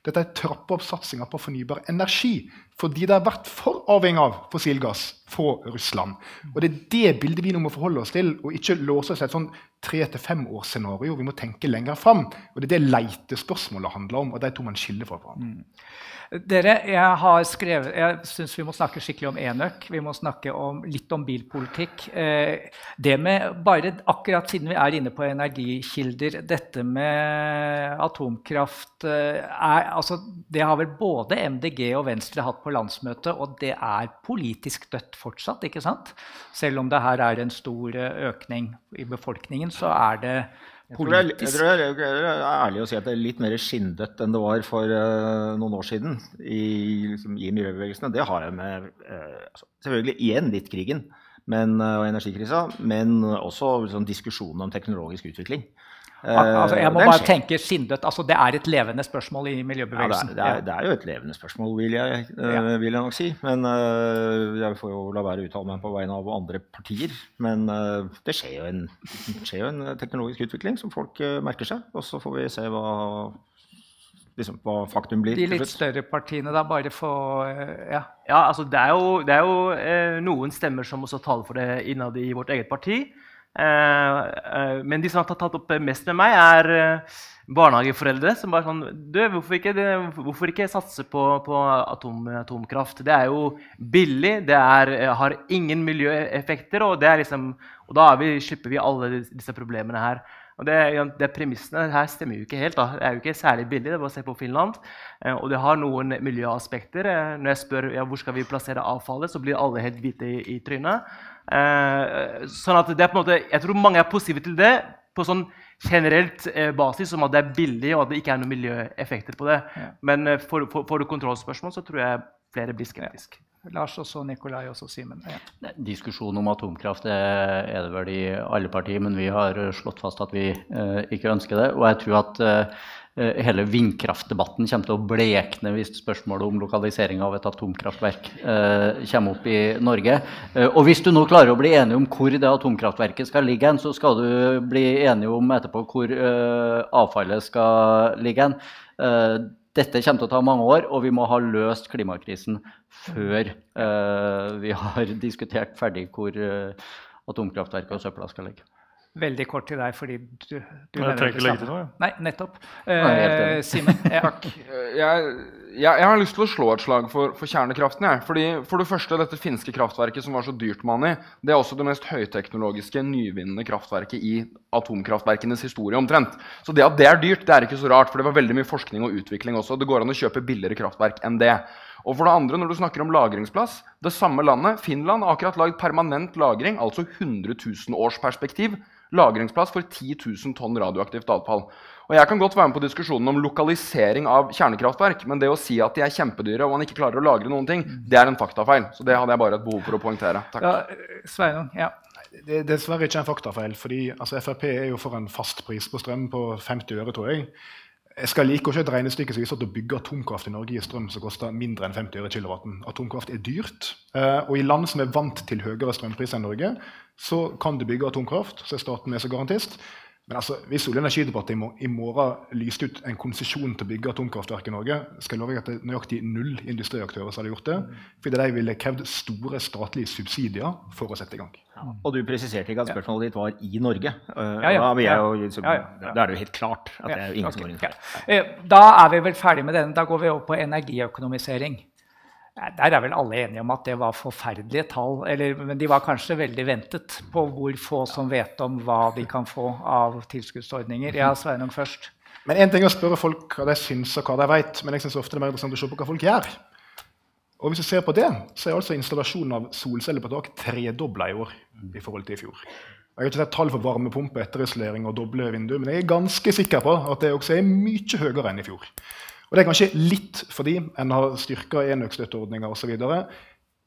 S11: Dette er trappe opp satsinga på fornybar energi. Fordi det har vært for avhengig av fossil gass fra Russland. Og det er det bildet vi nå må forholde oss til, og ikke låse oss i et sånn tre til fem års scenario. Vi må tenke lenger fram. Og det er det leitespørsmålet handler om, og de to man skiller fra hverandre.
S2: Dere, jeg har skrevet Jeg syns vi må snakke skikkelig om enøk. Vi må snakke om, litt om bilpolitikk. Eh, det med bare Akkurat siden vi er inne på energikilder, dette med atomkraft eh, er, altså, Det har vel både MDG og Venstre hatt på landsmøtet, og det er politisk dødt fortsatt, ikke sant? Selv om det her er en stor eh, økning i befolkningen, så er det
S12: Jeg tror, det er, jeg tror det er, ærlig å si at det er litt mer skinndødt enn det var for uh, noen år siden i, liksom, i miljøbevegelsene. Det har jeg med altså, Selvfølgelig igjen litt krigen men, eh, og energikrisa, men også liksom, diskusjonen om teknologisk utvikling. Eh,
S2: Al- altså, jeg må bare tenke skinndødt. Altså, det er et levende spørsmål i
S12: Ja, det,
S2: miljøbevegelsen.
S12: er, det, er, det er jo et levende spørsmål, vil jeg,
S2: uh,
S12: vil jeg nok si. Men uh, jeg får jo la være å uttale meg på vegne av andre partier. Men uh, det skjer jo, en, det skjer jo en teknologisk utvikling som folk eh, merker seg. Og så får vi se hva, liksom, hva faktum blir.
S2: De litt større partiene, da, bare få eh, Ja.
S7: Ja, altså det er jo, det er jo eh, noen stemmer som også taler for det innad i vårt eget parti. Eh, eh, men de som har tatt, opp mest med meg, er eh, barnehageforeldre som bare sånn Du, hvorfor ikke, hvorfor ikke satse på, på atom, atomkraft? Det er jo billig, det er, har ingen miljøeffekter, og, liksom, og da vi, slipper vi alle disse problemene her. Og det, det Premissene her stemmer jo ikke helt. da. Det er jo ikke særlig billig. det er bare å se på Finland. Og det har noen miljøaspekter. Når jeg spør ja, hvor skal vi plassere avfallet, så blir alle helt hvite i, i trynet. Eh, sånn at det er på en måte, Jeg tror mange er positive til det på sånn generelt eh, basis, som at det er billig og at det ikke er noen miljøeffekter på det. Men eh, får, får, får du kontrollspørsmål, så tror jeg flere blir skeptiske.
S2: Lars, også, Nikolai, og så Simen. Ja.
S10: Diskusjon om atomkraft er det vel i alle partier, men vi har slått fast at vi eh, ikke ønsker det. Og jeg tror at eh, hele vindkraftdebatten kommer til å blekne hvis spørsmålet om lokalisering av et atomkraftverk eh, kommer opp i Norge. Eh, og hvis du nå klarer å bli enig om hvor det atomkraftverket skal ligge så skal du bli enig om etterpå hvor eh, avfallet skal ligge hen. Eh, dette kommer til å ta mange år, og vi må ha løst klimakrisen før uh, vi har diskutert ferdig hvor atomkraftverket og søpla skal ligge.
S2: Veldig kort til deg, fordi du, du
S8: jeg trenger ikke legge til noe. Ja.
S2: Nei, nettopp. Uh, Simen? Ja.
S9: Takk. Jeg, jeg, jeg, har lyst til å slå et slag for, for kjernekraften. Jeg. Fordi, for det første, dette finske kraftverket som var så dyrt, Mani, det er også det mest høyteknologiske, nyvinnende kraftverket i atomkraftverkenes historie omtrent. Så det at det er dyrt, det er ikke så rart, for det var veldig mye forskning og utvikling også. Det går an å kjøpe billigere kraftverk enn det. Og for det andre, når du snakker om lagringsplass Det samme landet, Finland, har akkurat lagd permanent lagring, altså 100 000 års perspektiv lagringsplass for 10 000 tonn radioaktivt avfall. Og Jeg kan godt være med på diskusjonen om lokalisering av kjernekraftverk, men det å si at de er kjempedyre og man ikke klarer å lagre noen ting, det er en faktafeil. Så det hadde jeg bare et behov for å poengtere. Takk.
S2: Ja, Sveinung, ja.
S11: Det er dessverre ikke en faktafeil. fordi altså, Frp er jo for en fast pris på strøm på 50 øre, tror jeg. Jeg skal like å et regnestykke som viser at å bygge atomkraft i Norge gir strøm som koster mindre enn 50 øre kilowatten. Atomkraft er dyrt. Eh, og i land som er vant til høyere strømpris enn Norge, så kan du bygge atomkraft, så er staten med som garantist. Men altså, hvis Olje- og energidepartementet i morgen lyste ut en konsesjon til å bygge atomkraftverk i Norge, skal jeg love at det er nøyaktig null industriaktører som hadde gjort det. Fordi de ville krevd store statlige subsidier for å sette i gang.
S12: Ja. Og du presiserte ikke at spørsmålet ditt var i Norge.
S2: Ja, ja,
S12: da, jo, så, da, er det jo helt klart at det er ingen okay, som går inn for det.
S2: Eh, da er vi vel ferdig med den. Da går vi over på energiøkonomisering. Der er vel alle enige om at det var forferdelige tall. Eller, men de var kanskje veldig ventet på hvor få som vet om hva de kan få av tilskuddsordninger. Ja, Sveinung først.
S11: Men Én ting er å spørre folk hva de syns og hva de vet, men jeg synes ofte det er mer interessant å se på hva folk gjør. Og hvis du ser på det, så er altså installasjonen av solceller på tak tredobla i år i forhold til i fjor. Jeg har ikke sett tall for varmepumpe, etterisolering og doble vinduer, men jeg er ganske sikker på at det også er mye høyere enn i fjor. Og Det er kanskje litt fordi en har styrka enøkstøtteordninger osv.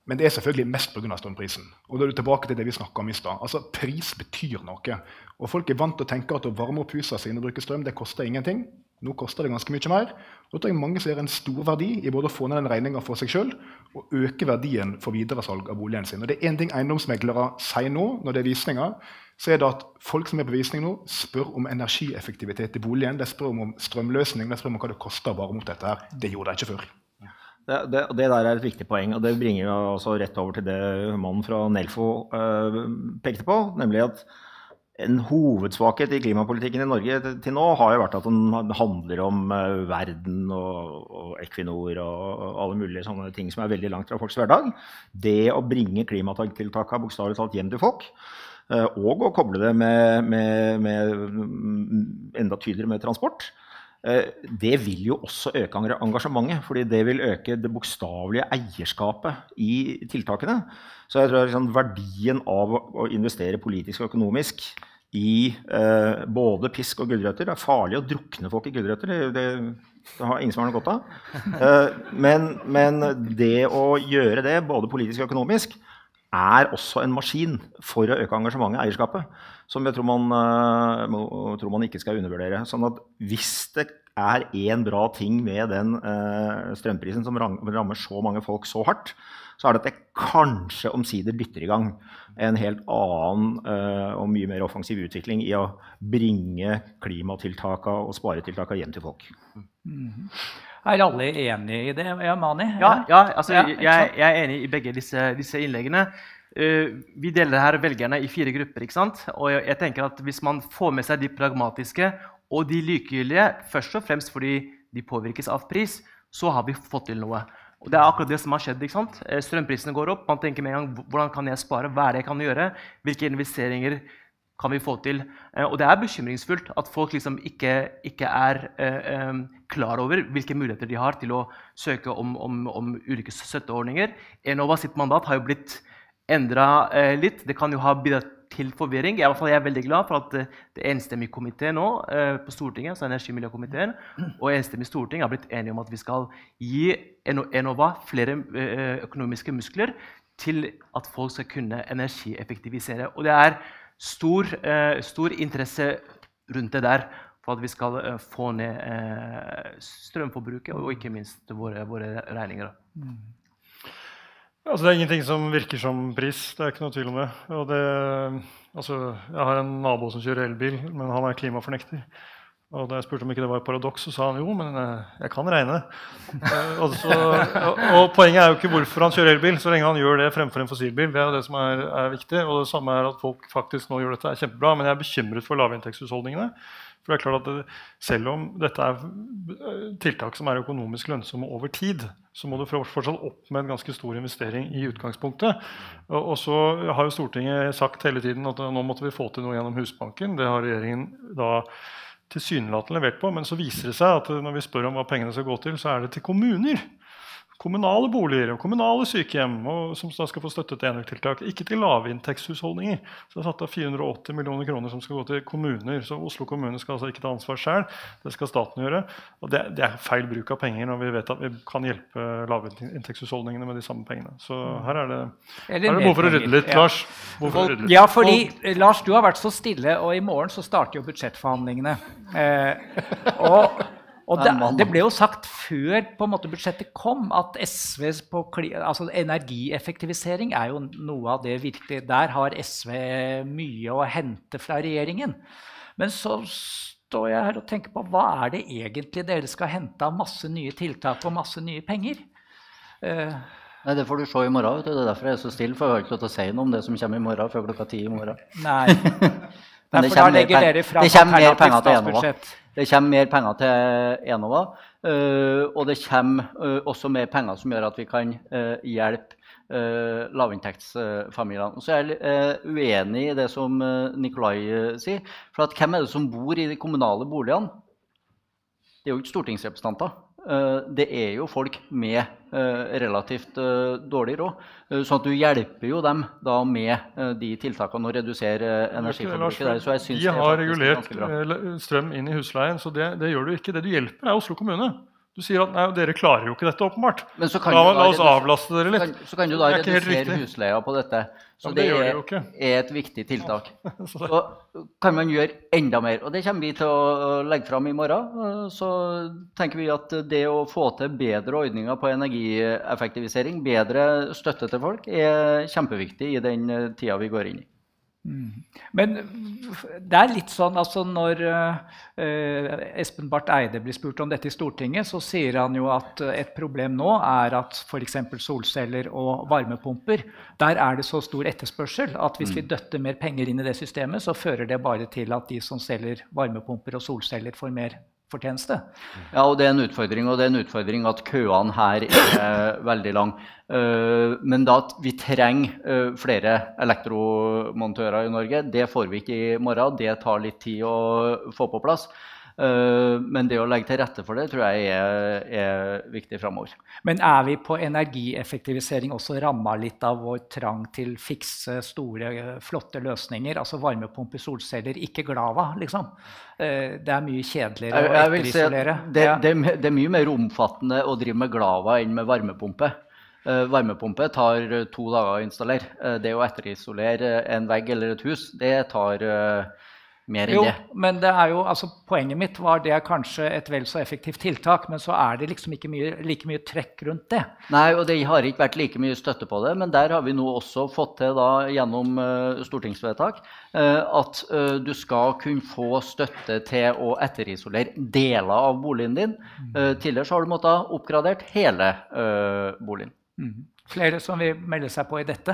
S11: Men det er selvfølgelig mest pga. strømprisen. Og da er du tilbake til det vi om i sted. Altså, Pris betyr noe. Og Folk er vant til å tenke at å varme opp husene sine og bruke strøm det koster ingenting. Nå koster det ganske mye mer. Da tror jeg mange ser en stor verdi i både å få ned den regninga for seg sjøl og øke verdien for videresalg av boligen sin. Og Det er én ting eiendomsmeglere sier nå når det er visninger så er det at folk som er på visning nå, spør om energieffektivitet i boligen. De spør om strømløsning, de spør om hva det koster å vare mot dette. her. Det gjorde de ikke før.
S12: Det, det, det, der er et viktig poeng, og det bringer også rett over til det mannen fra Nelfo øh, pekte på, nemlig at en hovedsvakhet i klimapolitikken i Norge til nå har jo vært at den handler om uh, verden og, og, Equinor og, alle mulige sånne ting som er veldig langt fra folks hverdag. Det å bringe klimatiltakene bokstavelig talt hjem til folk, Eh, og å koble det med, med, med enda tydeligere med transport. Eh, det vil jo også øke engasjementet, fordi det vil øke det bokstavelige eierskapet i tiltakene. Så jeg tror liksom, verdien av å investere politisk og økonomisk i eh, både pisk og gulrøtter Det er farlig å drukne folk i gulrøtter. Det, det, det har ingen som har noe godt av. Eh, men, men, det å gjøre det, både politisk og økonomisk, er også en maskin for å øke engasjementet eierskapet. Som jeg tror man, uh, tror man, ikke skal undervurdere. Sånn at hvis det er én bra ting med den uh, strømprisen som rammer så mange folk så hardt, så er det at det kanskje omsider dytter i gang en helt annen uh, og mye mer offensiv utvikling i å bringe klimatiltakene og sparetiltakene hjem til folk. Mm
S2: -hmm. Er alle enige i det? Ja, Mani?
S7: Ja, ja, altså, jeg, jeg, er enig i begge disse, disse innleggene. Uh, vi deler her velgerne i fire grupper. ikke sant? Og jeg, jeg, tenker at Hvis man får med seg de pragmatiske og de likegyldige, først og fremst fordi de påvirkes av pris, så har vi fått til noe. Og Det er akkurat det som har skjedd. ikke sant? Eh, strømprisene går opp. Man tenker med en gang hvordan kan jeg spare, hva er det jeg kan gjøre, hvilke investeringer kan vi få til. Eh, og det er bekymringsfullt at folk liksom ikke, ikke er eh, klar over hvilke muligheter de har til å søke om, om, om ulike støtteordninger. Enova sitt mandat har jo blitt endra eh, litt. Det kan jo ha bidratt til forvirring. Jeg, jeg er veldig glad for at eh, det er enstemmig komité nå eh, på Stortinget, altså energi- og miljøkomiteen, og enstemmig storting har blitt enige om at vi skal gi Enova flere eh, økonomiske muskler til at folk skal kunne energieffektivisere. Og det er stor, eh, stor interesse rundt det der for at vi skal eh, få ned eh, strømforbruket og ikke minst våre, våre regninger.
S8: Altså, det er ingenting som virker som pris. Det er ikke noe tvil om det. Det altså, jeg har en nabo som kjører elbil, men han er klimafornekter. Og da jeg spurte om ikke det var et paradoks, så sa han jo, men eh, jeg kan regne. Eh, og, så, og, og poenget er jo ikke hvorfor han kjører elbil, så lenge han gjør det fremfor en fossilbil. Det er jo det som er, er viktig. Og det samme er at folk faktisk nå gjør dette, er kjempebra. Men jeg er bekymret for lavinntektshusholdningene. For det er klart at det, Selv om dette er eh, tiltak som er økonomisk lønnsomme over tid, så må du fortsatt opp med en ganske stor investering i utgangspunktet. Og, og så har jo Stortinget sagt hele tiden at nå måtte vi få til noe gjennom Husbanken. Det har regjeringen da tilsynelatende levert på. Men så viser det seg at når vi spør om hva pengene skal gå til, så er det til kommuner. Kommunale boliger og kommunale sykehjem og, som da skal få støtte til enøktiltak. Ikke til lavinntektshusholdninger. Så det er satt av 480 millioner kroner som skal gå til kommuner. Så Oslo kommune skal altså ikke ta ansvar sjøl. Det skal staten gjøre. Og det, det er feil bruk av penger når vi vet at vi kan hjelpe lavinntektshusholdningene med de samme pengene. Så her er det, her er det behov for å rydde litt,
S2: ja.
S8: Lars. Hvorfor rydde litt.
S2: Ja, fordi Lars, du har vært så stille, og i morgen så starter jo budsjettforhandlingene. Eh, og og det, det ble jo sagt før på en måte budsjettet kom, at SVs på altså energieffektivisering er jo noe av det virkelig Der har SV mye å hente fra regjeringen. Men så står jeg her og tenker på hva er det egentlig dere skal hente av masse nye tiltak og masse nye penger? Uh,
S10: Nei, Det får du se i morgen. vet du. Det er derfor jeg er så stille, for jeg har ikke lov til å si noe om det som kommer i morgen før klokka ti i morgen.
S2: Nei.
S10: Men
S2: Nei,
S10: det kommer, da
S2: legger dere fra
S10: det kommer mer penger til Enova. Det kommer mer penger til Enova. øh, og det kommer øh, også mer penger som gjør at vi kan øh, hjelpe lavinntektsfamiliene. Så jeg er uenig i det som Nikolai sier. For hvem er det som bor i de kommunale boligene? Det er jo ikke stortingsrepresentanter. Eh, Det er jo folk med eh, relativt eh, dårlig råd. Sånn at du hjelper jo dem da med de tiltakene å redusere energiforbruket der. Så jeg syns
S8: De har regulert strøm inn i husleien, så det, det gjør du ikke. Det du hjelper, er Oslo kommune. Du sier at nei, dere klarer jo ikke dette, åpenbart.
S10: Men så kan
S8: la, la oss avlaste dere litt.
S10: Så kan, så kan du da
S8: er
S10: redusere husleia på dette. Så
S8: Ja,
S10: det,
S8: det
S10: er, er et viktig tiltak. Så kan man gjøre enda mer. Og det kommer vi til å legge fram i morgen. Så tenker vi at det å få til bedre ordninger på energieffektivisering, bedre støtte til folk, er kjempeviktig i den tida vi går inn i.
S2: Men det er litt sånn altså Når eh, Espen Barth Eide blir spurt om dette i Stortinget, så sier han jo at et problem nå er at f.eks. solceller og varmepumper Der er det så stor etterspørsel at hvis vi døtter mer penger inn i det systemet, så fører det bare til at de som selger varmepumper og solceller, får mer fortjeneste.
S10: Ja, og det er en utfordring, og det er en utfordring at køene her er veldig lang. Eh, Men da at vi trenger eh, flere elektromontører i Norge, det får vi ikke i morgen. Det tar litt tid å få på plass. Eh, Men det å legge til rette for det tror jeg er, er viktig framover.
S2: Men er vi på energieffektivisering også ramma litt av vår trang til fikse, store, flotte løsninger? Altså varmepumpe, solceller, ikke Glava, liksom. Eh, Det er mye kjedeligere å
S10: si
S2: etterisolere.
S10: det, det, det er mye mer omfattende å drive med Glava enn med varmepumpe. Eh, varmepumpe tar to dager å installere. Det å etterisolere en vegg eller et hus, det tar mer enn
S2: Jo,
S10: det.
S2: men det er jo, altså, poenget mitt var det er kanskje et vel så effektivt tiltak, men så er det liksom ikke mye, like mye trekk rundt det.
S10: Nei, og det har ikke vært like mye støtte på det, men der har vi nå også fått til da, gjennom uh, stortingsvedtak uh, at uh, du skal kunne få støtte til å etterisolere deler av boligen din. Uh, tidligere har du måttet oppgradert hele boligen.
S2: Mm. Flere som vil melde seg på i dette?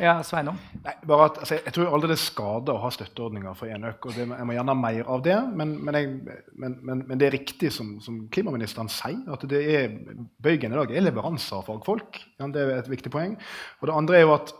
S2: Ja, Sveinung?
S11: Nei, bare at, altså, jeg tror aldri det skader å ha støtteordninger for enøk. og det, Jeg må gjerne ha mer av det, men, men, jeg, men, men, det er riktig som, som klimaministeren sier, at det er, bøygen i dag er leveranser av fagfolk. Ja, det er et viktig poeng. Og det andre er jo at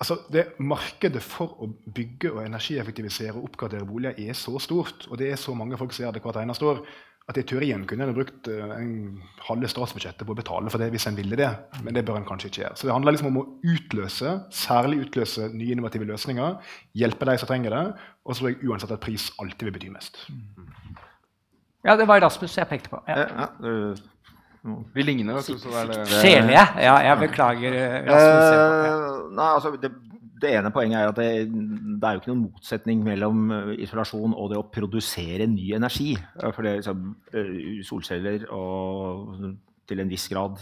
S11: altså, det markedet for å bygge og energieffektivisere og oppgradere boliger er så stort, og det er så mange folk som gjør det hvert eneste år, at i teorien kunne en brukt eh, en halve statsbudsjettet på å betale for det hvis en ville det, men det bør en kanskje ikke gjøre. Så det handler liksom om å utløse, særlig utløse nye innovative løsninger, hjelpe de som trenger det, og så tror jeg uansett at pris alltid vil bety mest.
S2: Ja, det var Rasmus jeg pekte på. Ja.
S12: Ja, ja,
S9: Vi ligner, vet du. Så det er det.
S2: Sjelige. Ja, jeg beklager. eh, Rasmus.
S12: Eh, nei, altså, det, det ene poenget er at det, det er jo ikke noen motsetning mellom eh, isolasjon og det å produsere ny energi. Eh, For det, liksom, eh, solceller og til en viss grad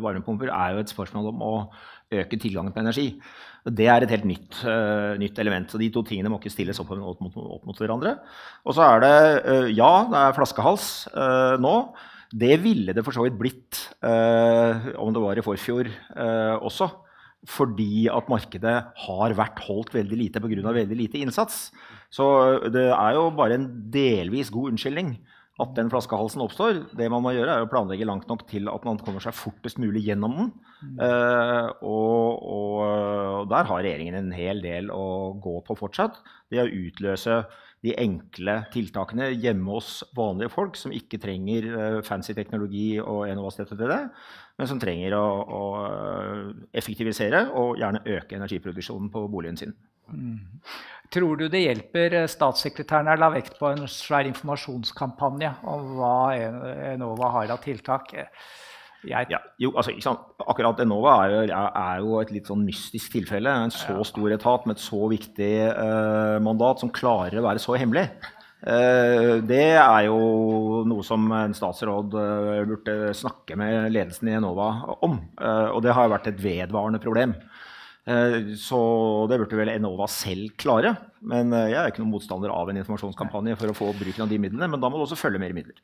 S12: varmepumper er jo et spørsmål om å øke tilgangen på energi. Det er et helt nytt, uh, nytt element. så De to tingene må ikke stilles opp mot, opp mot hverandre. Og så er det uh, Ja, det er flaskehals uh, nå. Det ville det for så vidt blitt om det var i forfjor også. Fordi at markedet har vært holdt veldig lite pga. veldig lite innsats. Så det er jo bare en delvis god unnskyldning at den flaskehalsen oppstår. Det man må gjøre, er å planlegge langt nok til at man kommer seg fortest mulig gjennom den. Eh, og, og, der har regjeringen en hel del å gå på fortsatt. Det å utløse de enkle tiltakene hjemme hos vanlige folk som ikke trenger eh, fancy teknologi og Enova-støtte til det, men som trenger å, å eh, effektivisere og gjerne øke energiproduksjonen på boligen sin.
S2: Tror du det hjelper eh, statssekretæren her la vekt på en svær informasjonskampanje om hva Enova har av tiltak?
S12: Ja, jo, altså? Akkurat Enova er jo, er jo et litt sånn mystisk tilfelle. En så stor etat med et så viktig uh, mandat som klarer å være så hemmelig. Eh, det er jo noe som en statsråd eh, burde snakke med ledelsen i Enova om. Eh, og det har jo vært et vedvarende problem. Eh, Så det burde vel Enova selv klare. Men jeg er ikke noen motstander av en informasjonskampanje for å få bruken av de midlene, men da må det også følge mer midler.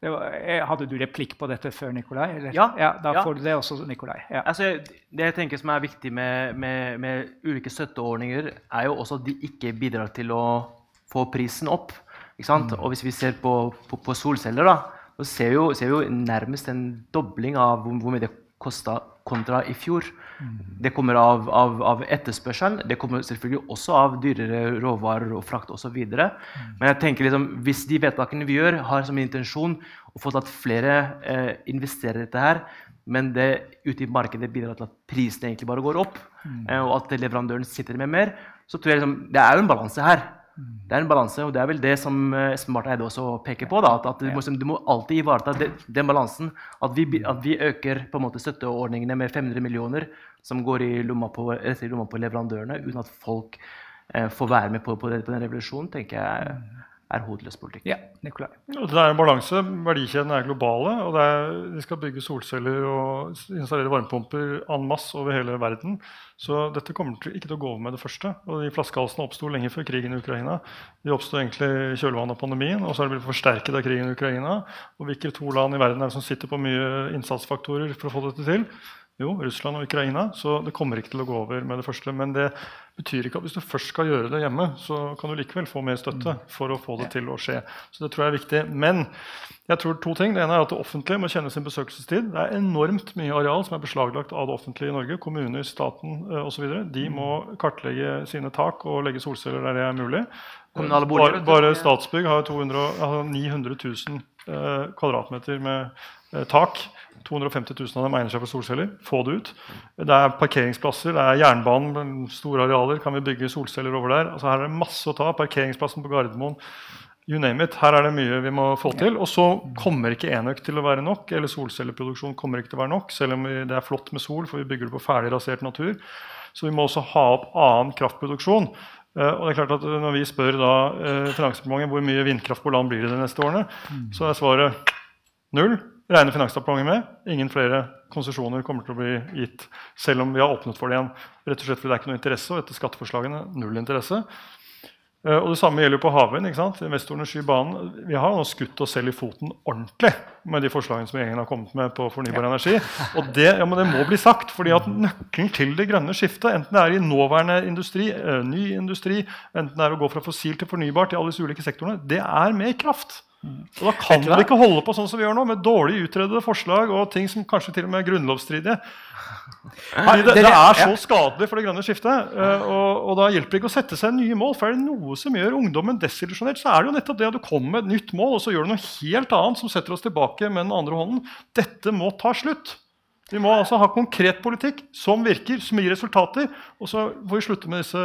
S2: det var, eh, hadde du replikk på dette før, Nikolai? Eller?
S7: Ja,
S2: Da
S7: ja.
S2: får du det også, Nikolai. Ja.
S7: Altså, det jeg tenker som er viktig med, med, med ulike støtteordninger, er jo også at de ikke bidrar til å få prisen opp. Sant? Og hvis vi ser på, på, på solceller, da, så ser vi, jo, ser vi jo nærmest en dobling av hvor, hvor mye det kosta kontra i fjor. Det kommer av, av, av etterspørselen. Det kommer selvfølgelig også av dyrere råvarer og frakt osv. Men jeg tenker liksom, hvis de vedtakene vi gjør, har som intensjon å få til at flere eh, investerer i dette her, men det ute i markedet bidrar til at prisene egentlig bare går opp, eh, og at leverandøren sitter med mer, så tror jeg liksom, det er jo en balanse her. Det er en balanse, og det er vel det som Smart Espen Barth Eide også peker på. Da, at, du, må, du må alltid ivareta den balansen. At vi, at vi øker på en måte støtteordningene med 500 millioner, som går i lomma på, i lomma på leverandørene, uten at folk eh, får være med på, på, den, på den revolusjonen, tenker jeg er hodeløs politikk.
S2: Ja, Nikolai.
S8: Det er en balanse. Verdikjedene er globale. og det er, De skal bygge solceller og installere varmepumper en masse over hele verden. Så dette kommer til, ikke til å gå over med det første. Og de flaskehalsene oppsto lenge før krigen i Ukraina. De oppsto egentlig i kjølvannet av pandemien, og så er det blitt forsterket av krigen i Ukraina. Og hvilke to land i verden er det som sitter på mye innsatsfaktorer for å få dette til? Jo, Russland og Ukraina. Så det kommer ikke til å gå over med det første. Men det betyr ikke at hvis du først skal gjøre det hjemme, så kan du likevel få mer støtte for å få det til å skje. Så det tror jeg er viktig. Men jeg tror to ting. Det ene er at det offentlige må kjenne sin besøkelsestid. Det er enormt mye areal som er beslaglagt av det offentlige i Norge. Kommuner, staten eh, osv. De må kartlegge sine tak og legge solceller der det er mulig. Bare, bare Statsbygg har 200, har 900 000 eh, kvadratmeter med eh, tak. 250 000 av dem egner seg for solceller. Få det ut. Det er parkeringsplasser, det er jernbanen, store arealer. Kan vi bygge solceller over der? Altså Her er det masse å ta. Parkeringsplassen på Gardermoen. You name it. Her er det mye vi må få til. Og så kommer ikke enøk til å være nok, eller solcelleproduksjon kommer ikke til å være nok, selv om det er flott med sol, for vi bygger det på ferdig rasert natur. Så vi må også ha opp annen kraftproduksjon. Eh, og det er klart at Når vi spør da eh, Finansdepartementet hvor mye vindkraft på land blir det de neste årene, så er svaret null. Regner Finansdepartementet med. Ingen flere konsesjoner kommer til å bli gitt, selv om vi har åpnet for det igjen. Rett og slett fordi det er ikke noe interesse, og etter skatteforslagene null interesse. Eh, Og Det samme gjelder jo på havvind. ikke sant? Investorene skyr banen. Vi har nå skutt oss selv i foten ordentlig med de forslagene som regjeringen har kommet med på fornybar energi. Og det, ja, men det må bli sagt, fordi at nøkkelen til det grønne skiftet, enten det er i nåværende industri, eh, ny industri, enten det er å gå fra fossil til fornybar, til alle disse ulike sektorene, det er mer kraft. Og da kan vi ikke holde på sånn som vi gjør nå, med dårlig utredede forslag og ting som kanskje til og med er grunnlovsstridige. Det, det er så skadelig for det grønne skiftet. eh, Og, og da hjelper det ikke å sette seg nye mål. For er det noe som gjør ungdommen desillusjonert, så er det jo nettopp det at du kommer med et nytt mål, og så gjør du noe helt annet som setter oss tilbake med den andre hånden. Dette må ta slutt. Vi må altså ha konkret politikk som virker, som gir resultater. Og så får vi slutte med disse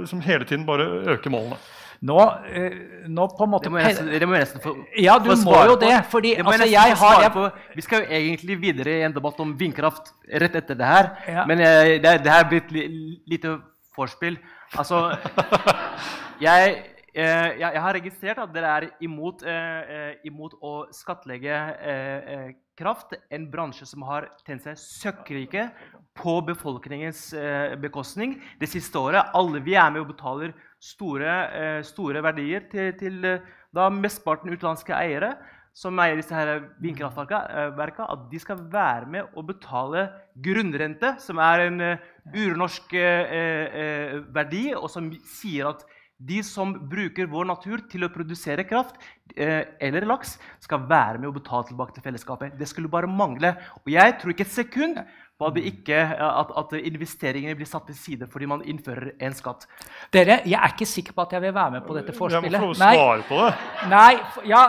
S8: liksom hele tiden bare øke målene.
S2: Nå, eh, nå på en måte
S7: Det må jeg nesten, det må jeg nesten få,
S2: Ja, du må jo det, fordi,
S7: Det
S2: altså, jeg har- jeg-
S7: på. Vi skal jo egentlig videre i en debatt om vindkraft rett etter det her.
S2: Ja.
S7: Men eh, det, det her blir et li, lite vorspiel. Altså jeg, eh, jeg, jeg har registrert at dere er imot, eh, imot å skattlegge eh, kraft, en bransje som har tjent seg søkkrike på befolkningens eh, bekostning det siste året. Alle vi er med og betaler store, eh, store verdier til, til eh, da mesteparten utenlandske eiere som eier disse her vindkraftverkene, at de skal være med og betale grunnrente, som er en eh, urnorsk eh, eh, verdi, og som sier at de som bruker vår natur til å produsere kraft eh, eller laks, skal være med og betale tilbake til fellesskapet. Det skulle bare mangle. Og jeg tror ikke et sekund på at, det ikke, at, at investeringene blir satt til side fordi man innfører en skatt.
S2: Dere, jeg er ikke sikker på at jeg vil være med på dette
S8: forspillet.
S2: Jeg
S8: må få svare på det.
S2: Nei, ja,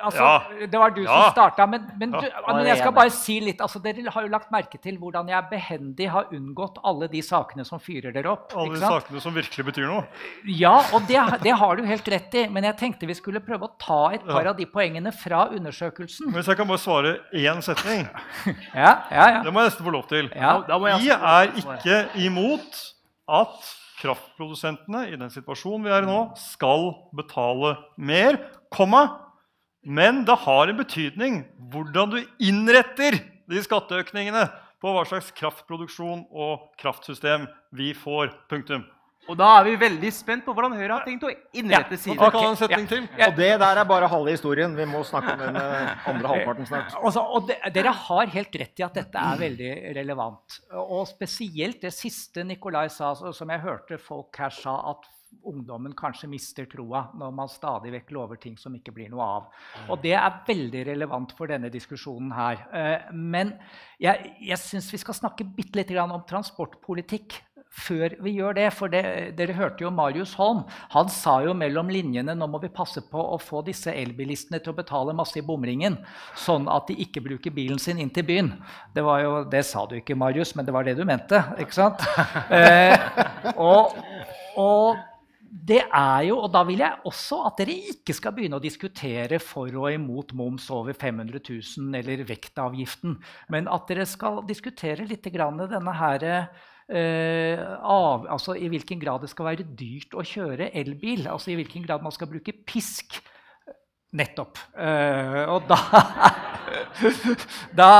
S2: altså,
S8: Ja.
S2: det var du
S8: Ja.
S2: som starta. Men, men, du,
S10: Ja,
S2: men
S10: jeg
S2: skal bare si litt. Altså, dere har jo lagt merke til hvordan jeg behendig har unngått alle de sakene som fyrer dere opp.
S8: Alle
S2: ikke
S8: de sakene som virkelig betyr noe.
S2: Ja, og det, det har du helt rett i. Men jeg tenkte vi skulle prøve å ta et par
S8: Ja.
S2: av de poengene fra undersøkelsen.
S8: Men hvis jeg kan bare svare én setning
S2: Ja, ja, ja.
S8: Det må jeg nesten få lov til.
S2: Ja.
S7: Da må jeg
S8: Vi er ikke imot at kraftprodusentene i den situasjonen vi er i nå, skal betale mer, komma, men det har en betydning hvordan du innretter de skatteøkningene på hva slags kraftproduksjon og kraftsystem vi får. Punktum.
S7: Og da er vi veldig spent på hvordan Høyre har tenkt å innrette sine.
S8: Og okay. en setning til?
S12: Og det der er bare halve historien. Vi må snakke om den eh, andre halvparten snart.
S2: Også, og de, dere har helt rett i at dette er veldig relevant. Og spesielt det siste Nikolai sa, som jeg hørte folk her sa, at ungdommen kanskje mister troa når man stadig vekk lover ting som ikke blir noe av. Og det er veldig relevant for denne diskusjonen her. Eh, Men jeg, jeg syns vi skal snakke bitte litt om transportpolitikk før vi gjør det. For det, dere hørte jo Marius Holm. Han sa jo mellom linjene nå må vi passe på å få disse elbilistene til å betale masse i bomringen, sånn at de ikke bruker bilen sin inn til byen. Det, var jo, det sa du ikke, Marius, men det var det du mente. ikke sant? Eh, og, og det er jo, og da vil jeg også at dere ikke skal begynne å diskutere for og imot moms over 500 000 eller vektavgiften, men at dere skal diskutere litt grann denne her eh, av, altså I hvilken grad det skal være dyrt å kjøre elbil. Altså i hvilken grad man skal bruke pisk. Nettopp. Eh, og da Da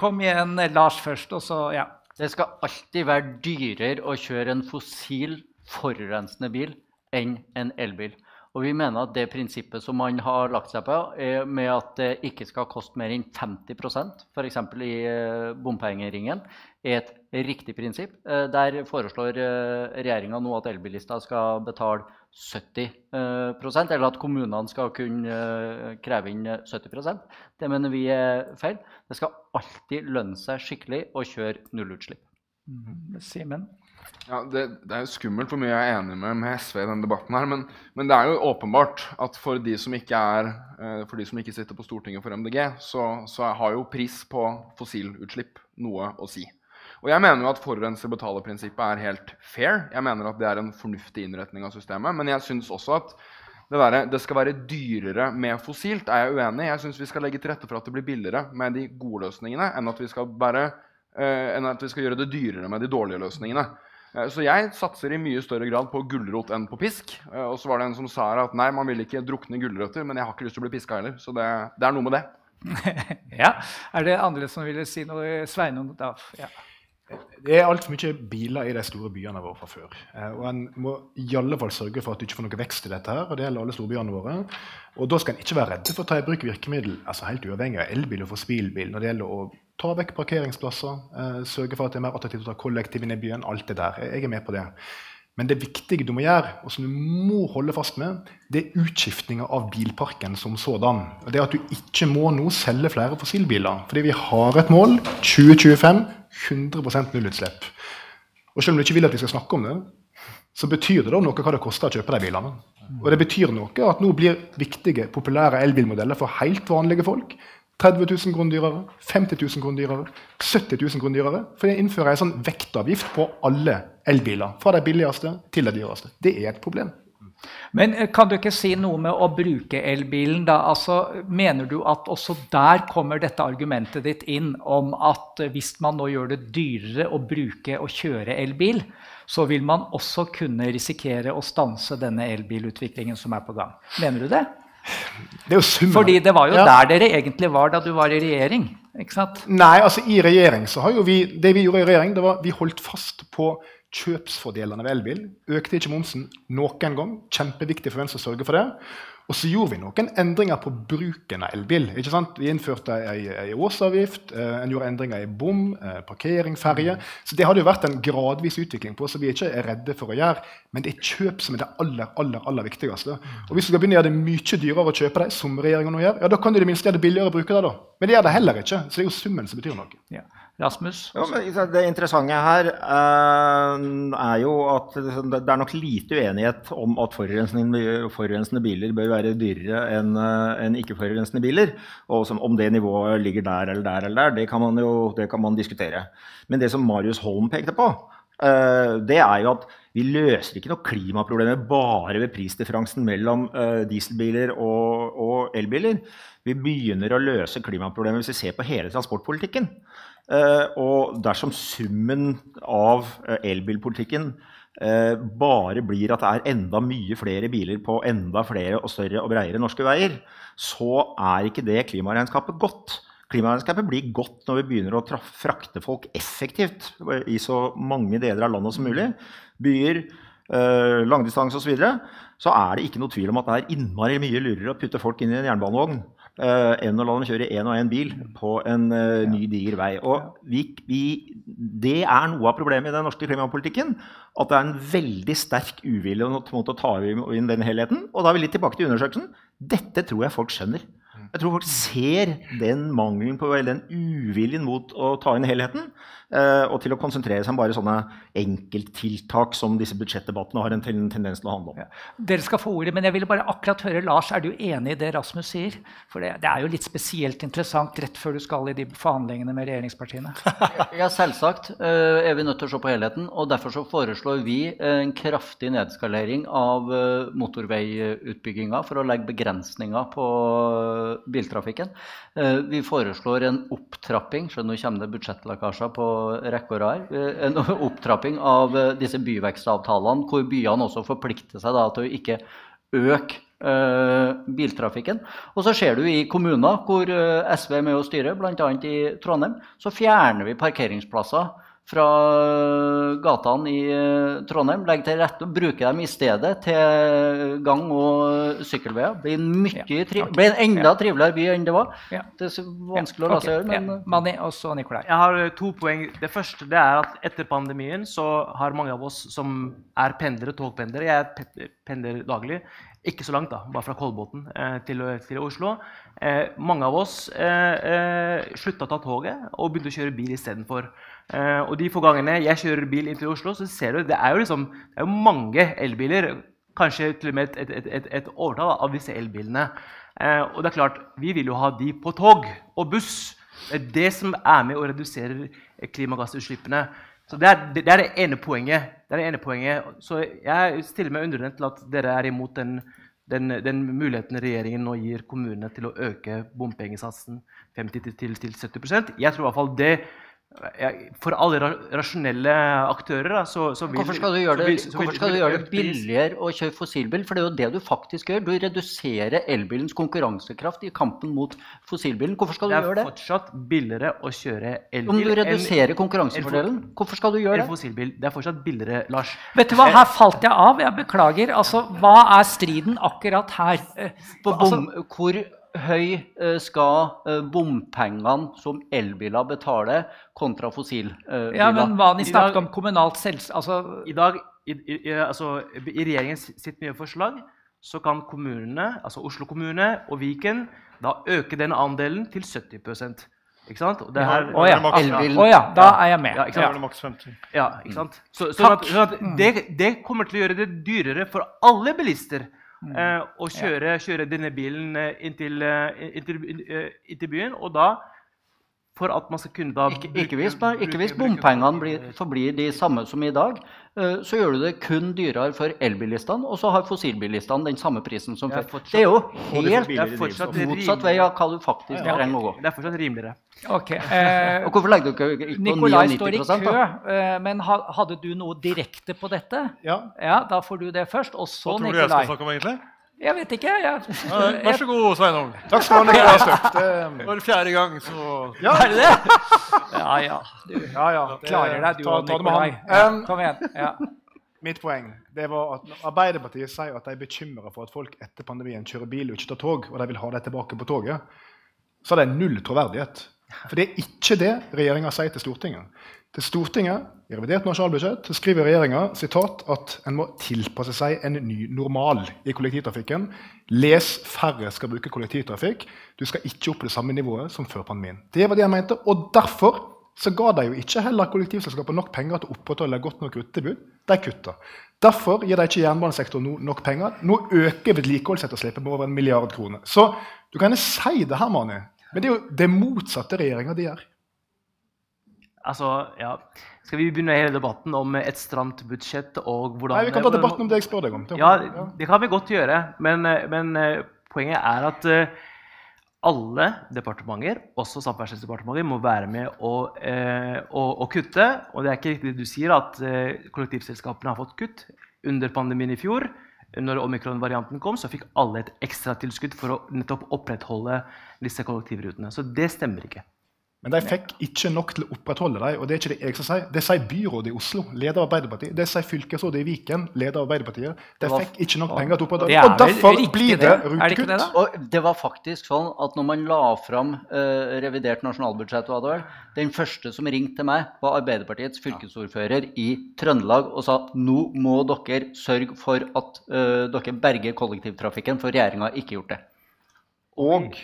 S2: kom igjen Lars først, og så Ja.
S10: Det skal alltid være dyrere å kjøre en fossil, forurensende bil enn en elbil. Og vi mener at det prinsippet som man har lagt seg på, er med at det ikke skal koste mer enn 50% f.eks. i eh, bompengeringen, er et riktig prinsipp. Eh, Der foreslår regjeringa nå at elbilister skal betale 70 eh, prosent, eller at kommunene skal kunne eh, kreve inn eh, 70% Det mener vi er feil. Det skal alltid lønne seg skikkelig å kjøre nullutslipp.
S2: Simen?
S9: Ja, det, det er jo skummelt hvor mye jeg er enig med, med SV i denne debatten. her, men, men det er jo åpenbart at for de som ikke, er, eh, for de som ikke sitter på Stortinget for MDG, så, så har jo pris på fossilutslipp noe å si. Og jeg mener jo at forurenser betaler-prinsippet er helt fair. Jeg mener at det er en fornuftig innretning av systemet. Men jeg syns også at det, der, det skal være dyrere med fossilt, er jeg uenig. Jeg syns vi skal legge til rette for at det blir billigere med de gode løsningene, enn at vi skal, bare, eh, enn at vi skal gjøre det dyrere med de dårlige løsningene. Eh, Så jeg satser i mye større grad på gulrot enn på pisk. Eh, Og så var det en som sa at nei, man vil ikke drukne gulrøtter, men jeg har ikke lyst til å bli piska heller. Så det, det er noe med det.
S2: Ja. Er det andre som ville si noe? Sveinung? Da, ja.
S11: Det er altfor mye biler i de store byene våre fra før. Eh, og En må i alle fall sørge for at du ikke får noe vekst i dette. her, og det gjelder alle storbyene våre. Og Da skal en ikke være redd for å ta i bruk virkemiddel altså helt uavhengig av elbil og fossilbil når det gjelder å ta vekk parkeringsplasser, eh, sørge for at det er mer attraktivt å ta kollektiv i byen. Alt det der. Jeg er med på det. Men det viktige du må gjøre, og som du må holde fast med, det er utskiftinga av bilparken som sådan. Og det at du ikke må nå selge flere fossilbiler. Fordi vi har et mål 2025 100 nullutslipp. Og selv om du ikke vil at vi skal snakke om det, så betyr det da noe hva det koster å kjøpe de bilene. Og det betyr noe at nå blir viktige, populære elbilmodeller for helt vanlige folk 30 000 kroner dyrere, 50 000 kroner dyrere, 70 000 kroner dyrere. For jeg innfører en sånn vektavgift på alle elbiler. Fra de billigste til de dyreste. Det er et problem.
S2: Men eh, kan du ikke si noe med å bruke elbilen, da? Altså, mener du at også der kommer dette argumentet ditt inn om at eh, hvis man nå gjør det dyrere å bruke og kjøre elbil, så vil man også kunne risikere å stanse denne elbilutviklingen som er på gang? Mener du det?
S11: Det er jo summen.
S2: Fordi det var jo
S11: Ja.
S2: der dere egentlig var da du var i regjering. ikke sant?
S11: Nei, altså i regjering så har jo vi Det vi gjorde i regjering, det var vi holdt fast på kjøpsfordelene ved elbil. Økte ikke momsen noen gang. Kjempeviktig for Venstre å sørge for det. Og så gjorde vi noen endringer på bruken av elbil. ikke sant? Vi innførte ei, årsavgift, eh, en gjorde endringer i bom, eh, parkering, ferje. Så det hadde jo vært en gradvis utvikling på, så vi er ikke redde for å gjøre. Men det er kjøp som er det aller aller, aller viktigste. Og hvis du skal begynne å gjøre det mye dyrere å kjøpe det, som regjeringen nå gjør, ja, da kan du i det minste gjøre det billigere å bruke det. da. Men det gjør det heller ikke. Så det er jo summen som betyr noe.
S2: Ja. Rasmus?
S12: Ja, det interessante her eh, er jo at det er nok lite uenighet om at forurensende, biler bør være dyrere enn eh, enn ikke-forurensende biler. Og som, om det nivået ligger der eller der, eller der, det kan man jo kan man diskutere. Men det som Marius Holm pekte på, eh, det er jo at vi løser ikke noe klimaproblemer bare ved prisdifferansen mellom eh, dieselbiler og, og elbiler. Vi begynner å løse klimaproblemet hvis vi ser på hele transportpolitikken. Eh, og dersom summen av eh, elbilpolitikken eh, bare blir at det er enda mye flere biler på enda flere og større og bredere norske veier, så er ikke det klimaregnskapet godt. Klimaregnskapet blir godt når vi begynner å frakte folk effektivt i så mange deler av landet som mulig. Byer, eh, langdistanse osv. Så, videre, så er det ikke noe tvil om at det er innmari mye lurere å putte folk inn i en jernbanevogn enn å la dem kjøre én og én bil på en eh, ny, diger vei. Og vi, vi, det er noe av problemet i den norske klimapolitikken. At det er en veldig sterk uvilje mot mot å ta inn den helheten. Og da er vi litt tilbake til undersøkelsen. Dette tror jeg folk skjønner. Jeg tror folk ser den mangelen på, eller den uviljen mot å ta inn helheten. Eh, og til å konsentrere seg om bare sånne enkelttiltak som disse budsjettdebattene har en tendens til å handle om.
S2: Dere skal få ordet, men jeg ville bare akkurat høre, Lars, er du enig i det Rasmus sier? For det, det er jo litt spesielt interessant rett før du skal i de forhandlingene med regjeringspartiene.
S10: Ja, selvsagt eh, er vi nødt til å se på helheten. og Derfor så foreslår vi en kraftig nedskalering av eh, motorveiutbygginga for å legge begrensninger på eh, biltrafikken. Eh, Vi foreslår en opptrapping skjønner nå kommer det budsjettlekkasjer på rekke og rad, eh, en opptrapping av eh, disse byvekstavtalene, hvor byene også forplikter seg da, til å ikke øke uh, biltrafikken. Og så ser du i kommuner hvor SV er med å styre, bl.a. i Trondheim, så fjerner vi parkeringsplasser fra gatene i eh, Trondheim. Legge til rette og bruke dem i stedet til gang- og sykkelveier. Blir, mye okay. blir en enda triveligere by enn det var.
S2: Ja.
S10: Det er så vanskelig å la seg gjøre, men
S2: ja. Mani og så Nikolai.
S7: Jeg har eh, to poeng. Det første det er at etter pandemien så har mange av oss som er pendlere, togpendlere Jeg pe- pendler daglig. Ikke så langt, da, bare fra Kolbotn eh, til, til Oslo. Eh, mange av oss eh, eh, slutta å ta toget og begynte å kjøre bil istedenfor. Eh, og de få gangene jeg kjører bil inn til Oslo, så ser du det er jo liksom det er jo mange elbiler. Kanskje til og med et, et, et, et overtall av disse elbilene. Eh, og det er klart, vi vil jo ha de på tog og buss. Det er det som er med å redusere klimagassutslippene. Så det er det, det er det ene poenget. Det er det ene poenget. Så jeg stiller meg undrende til at dere er imot den, den, den muligheten regjeringen nå gir kommunene til å øke bompengesatsen 50 til, til, til 70% Jeg tror i hvert fall det jeg- For alle rasjonelle aktører da, så, så vil
S10: Hvorfor skal du gjøre
S7: så
S10: det,
S7: vil- så vil-
S10: hvorfor skal du gjøre det billigere å kjøre fossilbil? For det er jo det du faktisk gjør. Du reduserer elbilens konkurransekraft i kampen mot fossilbilen. Hvorfor skal du gjøre
S7: Det
S10: Det er
S7: fortsatt billigere å kjøre elbil
S10: Om du reduserer konkurransefordelen, hvorfor skal du gjøre det?
S7: fossilbil. Det er fortsatt billigere, Lars.
S2: Vet du hva, her falt jeg av. Jeg beklager. Altså, hva er striden akkurat her?
S10: På bom, altså- hvor høy eh, skal eh, bompengene som elbiler betaler, kontra fossilbiler?
S2: Ja, men hva de
S7: I
S2: snakket om kommunalt selvs... Altså,
S7: I dag, i, i, altså, I regjeringens sitt nye forslag så kan kommunene, altså Oslo kommune og Viken, da øke den andelen til 70 ikke sant? Og det her,
S2: Å ja.
S10: Elbil.
S2: Å ja, da er jeg med.
S7: Ja, ikke sant?
S8: maks 50.
S7: Ja, ikke sant? Så, så, at, sånn at det, det kommer til å gjøre det dyrere for alle bilister eh, og kjøre, kjøre denne bilen inntil, eh, inn til, inn, eh, inn til byen. Og da, for at man skal kunne da
S10: Ikke, ikke hvis, bompengene blir, forblir de samme som i dag, eh, så gjør du det kun dyrere for elbilistene, og så har fossilbilistene den samme prisen som
S7: Det
S10: før.
S7: fortsatt-
S10: Det er jo helt
S7: Det er
S10: motsatt vei av hva du faktisk
S7: Ja.
S10: trenger å gå.
S7: Det er fortsatt rimeligere.
S2: Ok, eh,
S10: Og hvorfor legger du ikke på
S2: Nikolai står i kø,
S10: da?
S2: eh, men hadde du noe direkte på dette?
S11: Ja.
S2: Ja, da får du det først, og
S8: Hva tror du jeg skal snakke om, egentlig?
S2: Jeg vet ikke, jeg.
S8: Ja, Vær så god, Sveinung.
S11: Takk skal du ha, Det-
S8: Var det fjerde gang, så
S11: Ja,
S2: Er det det? Ja, ja. Du
S11: ja, ja.
S2: klarer deg, du
S11: ta- ta det med han.
S2: Ja,
S11: Um,
S2: kom igjen. Ja.
S11: Mitt poeng det var at Arbeiderpartiet sier at de er bekymra for at folk etter pandemien kjører bil og ikke tar tog, og de vil ha dem tilbake på toget, så har de null troverdighet. For det er ikke det regjeringa sier til Stortinget. Til Stortinget i revidert nasjonalbudsjett skriver regjeringa at en må tilpasse seg en ny normal i kollektivtrafikken. Les færre skal bruke kollektivtrafikk. Du skal ikke opp på det samme nivået som før pandemien. Det var det jeg mente, og derfor så ga de jo ikke heller kollektivselskapene nok penger til å opprettholde godt nok rutetilbud. De kutta. Derfor gir de ikke jernbanesektoren no, nok penger. Nå øker vedlikeholdsetterslepet med over en milliard kroner. Så du kan gjerne si det her, Mani, men det er jo det motsatte regjeringa de gjør.
S7: Altså, ja. Skal vi begynne hele debatten om et stramt budsjett og hvordan
S11: Nei, Vi kan ta debatten om det jeg spør deg om.
S7: Ja, det kan vi godt gjøre. Men, men eh, poenget er at eh, alle departementer, også Samferdselsdepartementet, må være med å, eh, å, å kutte. Og det er ikke riktig det du sier, at kollektivselskapene har fått kutt. Under pandemien i fjor, når omikron-varianten kom, så fikk alle et ekstratilskudd for å nettopp opprettholde disse kollektivrutene. Så det stemmer ikke.
S11: Men de fikk ikke nok til å opprettholde dem. Og det er ikke det jeg som sier. Det sier byrådet i Oslo, leder av Arbeiderpartiet. Det sier fylkesrådet i Viken, leder av Arbeiderpartiet. De
S10: var-
S11: fikk ikke nok penger til å opprettholde
S2: er
S11: Og derfor blir det rutekutt.
S2: det.
S10: Og det var faktisk sånn at når man la fram eh, revidert nasjonalbudsjett, var det vel, den første som ringte til meg, var Arbeiderpartiets fylkesordfører i Trøndelag og sa nå må dere sørge for at eh, dere berger kollektivtrafikken, for regjeringa har ikke gjort det.
S12: Og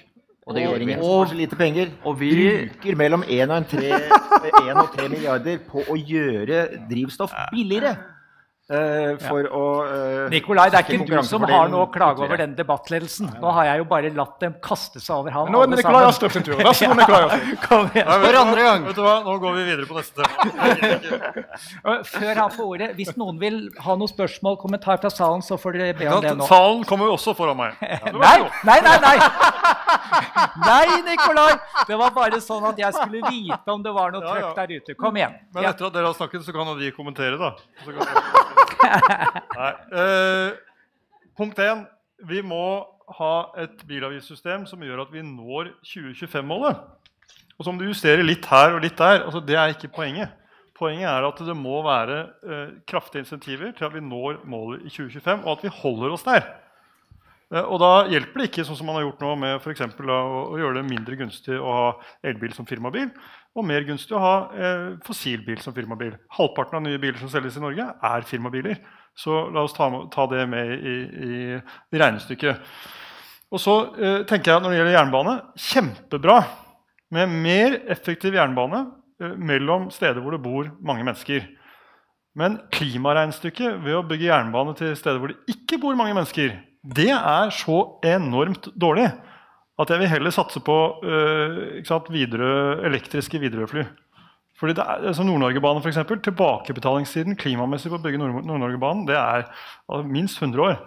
S10: Og det gjør ingen.
S12: og så lite penger
S7: Og vi-
S12: bruker mellom 1 og, en tre, 1 og 3 milliarder på å gjøre drivstoff billigere. Eh, for å uh,
S2: Nikolai, det er ikke du som har noe å klage over den debattledelsen. Nå har jeg jo bare latt dem kaste seg over ham.
S11: Nå er det Nikolai. Astrup sin tur. Vær så god, Nikolai Astrup.
S2: Kom igjen.
S10: For andre gang.
S8: Vet du hva? Nå går vi videre på neste tema.
S2: Før han får ordet, hvis noen vil ha noen spørsmål, kommentar fra salen, så får dere be om det nå.
S8: Salen kommer jo også foran meg. Ja, så
S2: Nei, nei, nei! Nei, nei Nikolai! Det var bare sånn at jeg skulle vite om det var noe
S8: Ja, ja.
S2: trøkk der ute. Kom igjen.
S8: Men etter at dere har snakket, så kan jo de kommentere, da. Så eh, punkt én. Vi må ha et bilavgiftssystem som gjør at vi når 2025-målet. Og som du justerer litt her og litt der. altså Det er ikke poenget. Poenget er at det må være eh, kraftige insentiver til at vi når målet i 2025, og at vi holder oss der. Eh, Og da hjelper det ikke sånn som man har gjort nå med for å gjøre det mindre gunstig å ha elbil som firmabil, og mer gunstig å ha eh, fossilbil som firmabil. Halvparten av nye biler som selges i Norge, er firmabiler. Så la oss ta, ta det med i, i, regnestykket. Og så eh, tenker jeg at Når det gjelder jernbane, kjempebra med mer effektiv jernbane eh, mellom steder hvor det bor mange mennesker. Men klimaregnestykket ved å bygge jernbane til steder hvor det ikke bor mange mennesker, det er så enormt dårlig at jeg vil heller satse på øh, sant, videre, elektriske Widerøe-fly. Fordi det er, som Nord-Norgebanen for eksempel, Tilbakebetalingstiden klimamessig på å bygge Nord- Nord-Norgebanen det er altså, minst 100 år.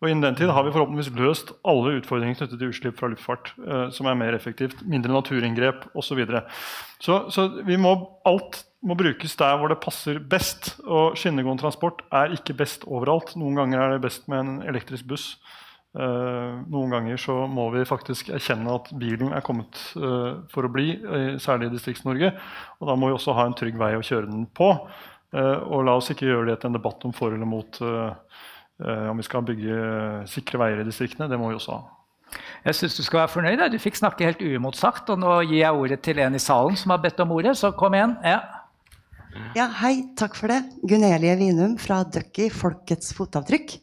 S8: Og Innen den tid har vi forhåpentligvis løst alle utfordringer knyttet til utslipp fra luftfart, øh, som er mer effektivt, mindre naturinngrep osv. Så, videre. så Så vi må, alt må brukes der hvor det passer best. Og skinnegående transport er ikke best overalt. Noen ganger er det best med en elektrisk buss. Eh, noen ganger så må vi faktisk erkjenne at bilen er kommet eh, for å bli, eh, særlig i Distrikts-Norge. Og da må vi også ha en trygg vei å kjøre den på. Og la oss ikke gjøre det til en debatt om for eller mot om vi skal bygge sikre veier i distriktene. Det må vi også ha.
S2: Jeg syns du skal være fornøyd. Du fikk snakke helt uimotsagt. Og nå gir jeg ordet til en i salen som har bedt om ordet, så kom igjen. Ja.
S13: Ja, hei, takk for det. Gunelie Vinum fra Ducky, Folkets fotavtrykk.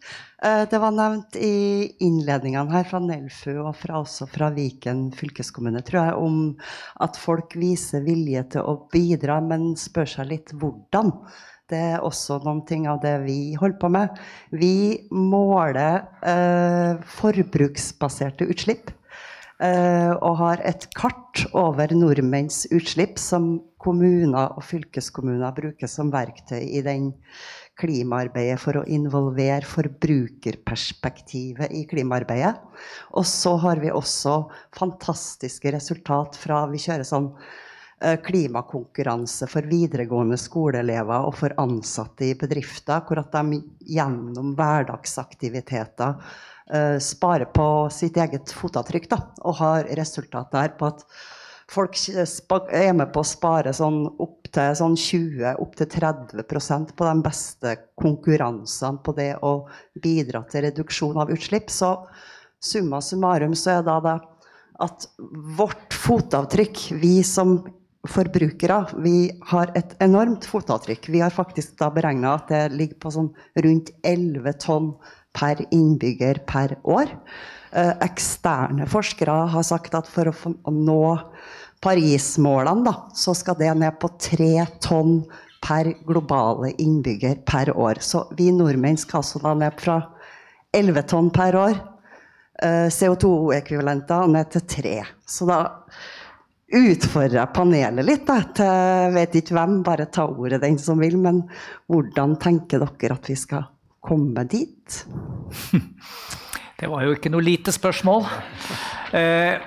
S13: Eh, Det var nevnt i innledningene her fra Nelfu og fra, også fra Viken fylkeskommune, tror jeg, om at folk viser vilje til å bidra, men spør seg litt hvordan. Det er også noen ting av det vi holder på med. Vi måler eh, forbruksbaserte utslipp. eh, og har et kart over nordmenns utslipp som kommuner og fylkeskommuner bruker som verktøy i den klimaarbeidet for å involvere forbrukerperspektivet i klimaarbeidet. Og så har vi også fantastiske resultat fra Vi kjører sånn eh, klimakonkurranse for videregående skoleelever og for ansatte i bedrifter, hvor at de gjennom hverdagsaktiviteter eh, sparer på sitt eget fotavtrykk da, og har resultat der på at folk er med på å spare sånn opptil sånn 20 opp til 30% på de beste konkurransene på det å bidra til reduksjon av utslipp. Så summa summarum så er da det at vårt fotavtrykk, vi som forbrukere, vi har et enormt fotavtrykk. Vi har faktisk da beregna at det ligger på sånn rundt 11 tonn per innbygger per år. Eh, eksterne forskere har sagt at for å, nå Paris-målene, da, så skal det ned på tre tonn per globale innbygger per år. Så vi nordmenn skal altså da ned fra 11 tonn per år, eh, CO2-ekvivalenter, ned til tre. Så da utfordrer jeg panelet litt. Da, til vet ikke hvem, bare ta ordet den som vil. Men hvordan tenker dere at vi skal komme dit?
S2: Det var jo ikke noe lite spørsmål. Eh,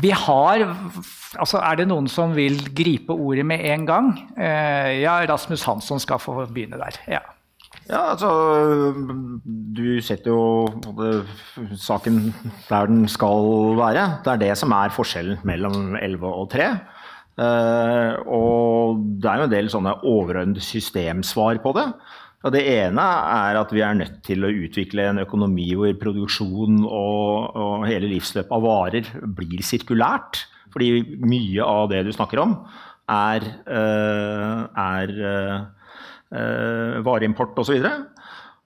S2: vi har Altså, er det noen som vil gripe ordet med en gang? Eh, ja, Rasmus Hansson skal få begynne der. Ja.
S12: Ja, altså Du setter jo saken der den skal være. Det er det som er forskjellen mellom 11 og 3. Eh, og det er jo en del sånne overordnede systemsvar på det. Og det ene er at vi er nødt til å utvikle en økonomi hvor produksjon og, og hele livsløpet av varer blir sirkulært. Fordi mye av det du snakker om, er, eh, er eh, eh, vareimport osv. Så,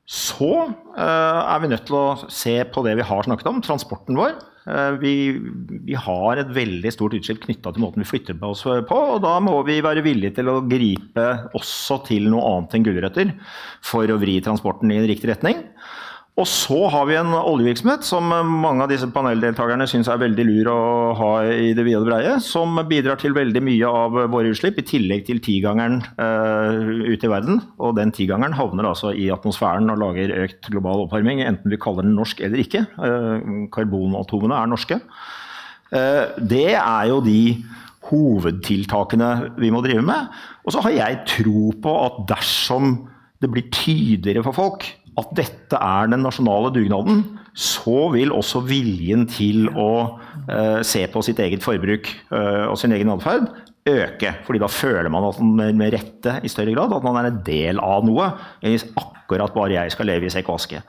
S12: så er vi nødt til å se på det vi har snakket om, transporten vår. Eh, vi, vi har et veldig stort utslipp knytta til måten vi flytter på oss på, og da må vi være villige til å gripe også til noe annet enn gulrøtter for å vri transporten i en riktig retning. Og så har vi en oljevirksomhet som mange av disse paneldeltakerne syns er veldig lur å ha i det vide og breie, som bidrar til veldig mye av våre utslipp, i tillegg til tigangeren uh, ute i verden. Og den tigangeren havner altså i atmosfæren og lager økt global oppvarming, enten vi kaller den norsk eller ikke. Uh, karbonatomene er norske. Uh, det er jo de hovedtiltakene vi må drive med. Og så har jeg tro på at dersom det blir tydeligere for folk at dette er den nasjonale dugnaden, så vil også viljen til å eh, se på sitt eget forbruk eh, og sin egen atferd øke. fordi da føler man at man med rette i større grad at man er en del av noe. Hvis akkurat bare jeg skal leve i sekk og aske.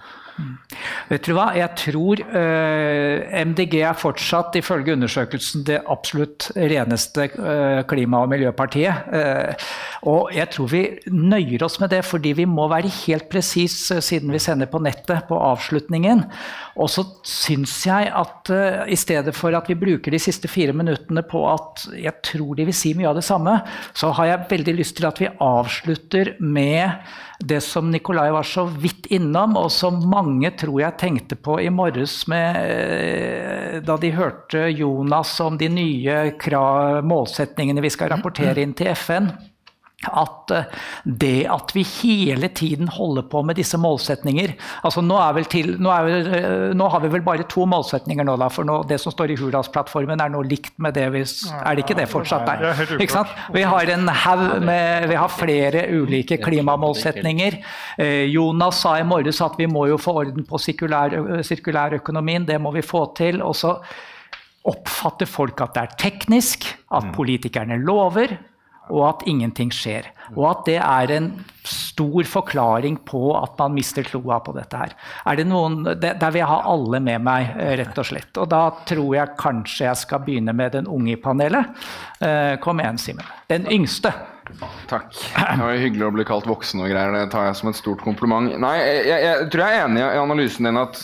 S2: Vet du hva, jeg tror eh, MDG er fortsatt, ifølge undersøkelsen, det absolutt reneste eh, klima- og miljøpartiet. Eh, og jeg tror vi nøyer oss med det, fordi vi må være helt presis siden vi sender på nettet på avslutningen. Og så syns jeg at i stedet for at vi bruker de siste fire minuttene på at jeg tror de vil si mye av det samme, så har jeg veldig lyst til at vi avslutter med det som Nikolai var så vidt innom, og som mange tror jeg tenkte på i morges med, eh, da de hørte Jonas om de nye målsetningene vi skal rapportere inn til FN at eh, det at vi hele tiden holder på med disse målsetninger altså nå, er vel til, nå, er vel, eh, nå har vi vel bare to målsetninger nå, da, for nå, det som står i Hurdalsplattformen er noe likt med det vi Er det ikke det fortsatt?
S8: der? er.
S2: Vi har en haug med Vi har flere ulike klimamålsetninger. Eh, Jonas sa i morges at vi må jo få orden på sirkulær, sirkulærøkonomien. Det må vi få til. Og så oppfatter folk at det er teknisk, at politikerne lover, og at ingenting skjer. Og at det er en stor forklaring på at man mister kloa på dette her. Er det noen, Der vil jeg ha alle med meg, eh, rett og slett. Og da tror jeg kanskje jeg skal begynne med den unge i panelet. Eh, Kom igjen, Simen. Den yngste.
S9: Takk. Det var hyggelig å bli kalt voksen og greier. Det tar jeg som et stort kompliment. Nei, jeg, jeg tror jeg er enig i analysen din at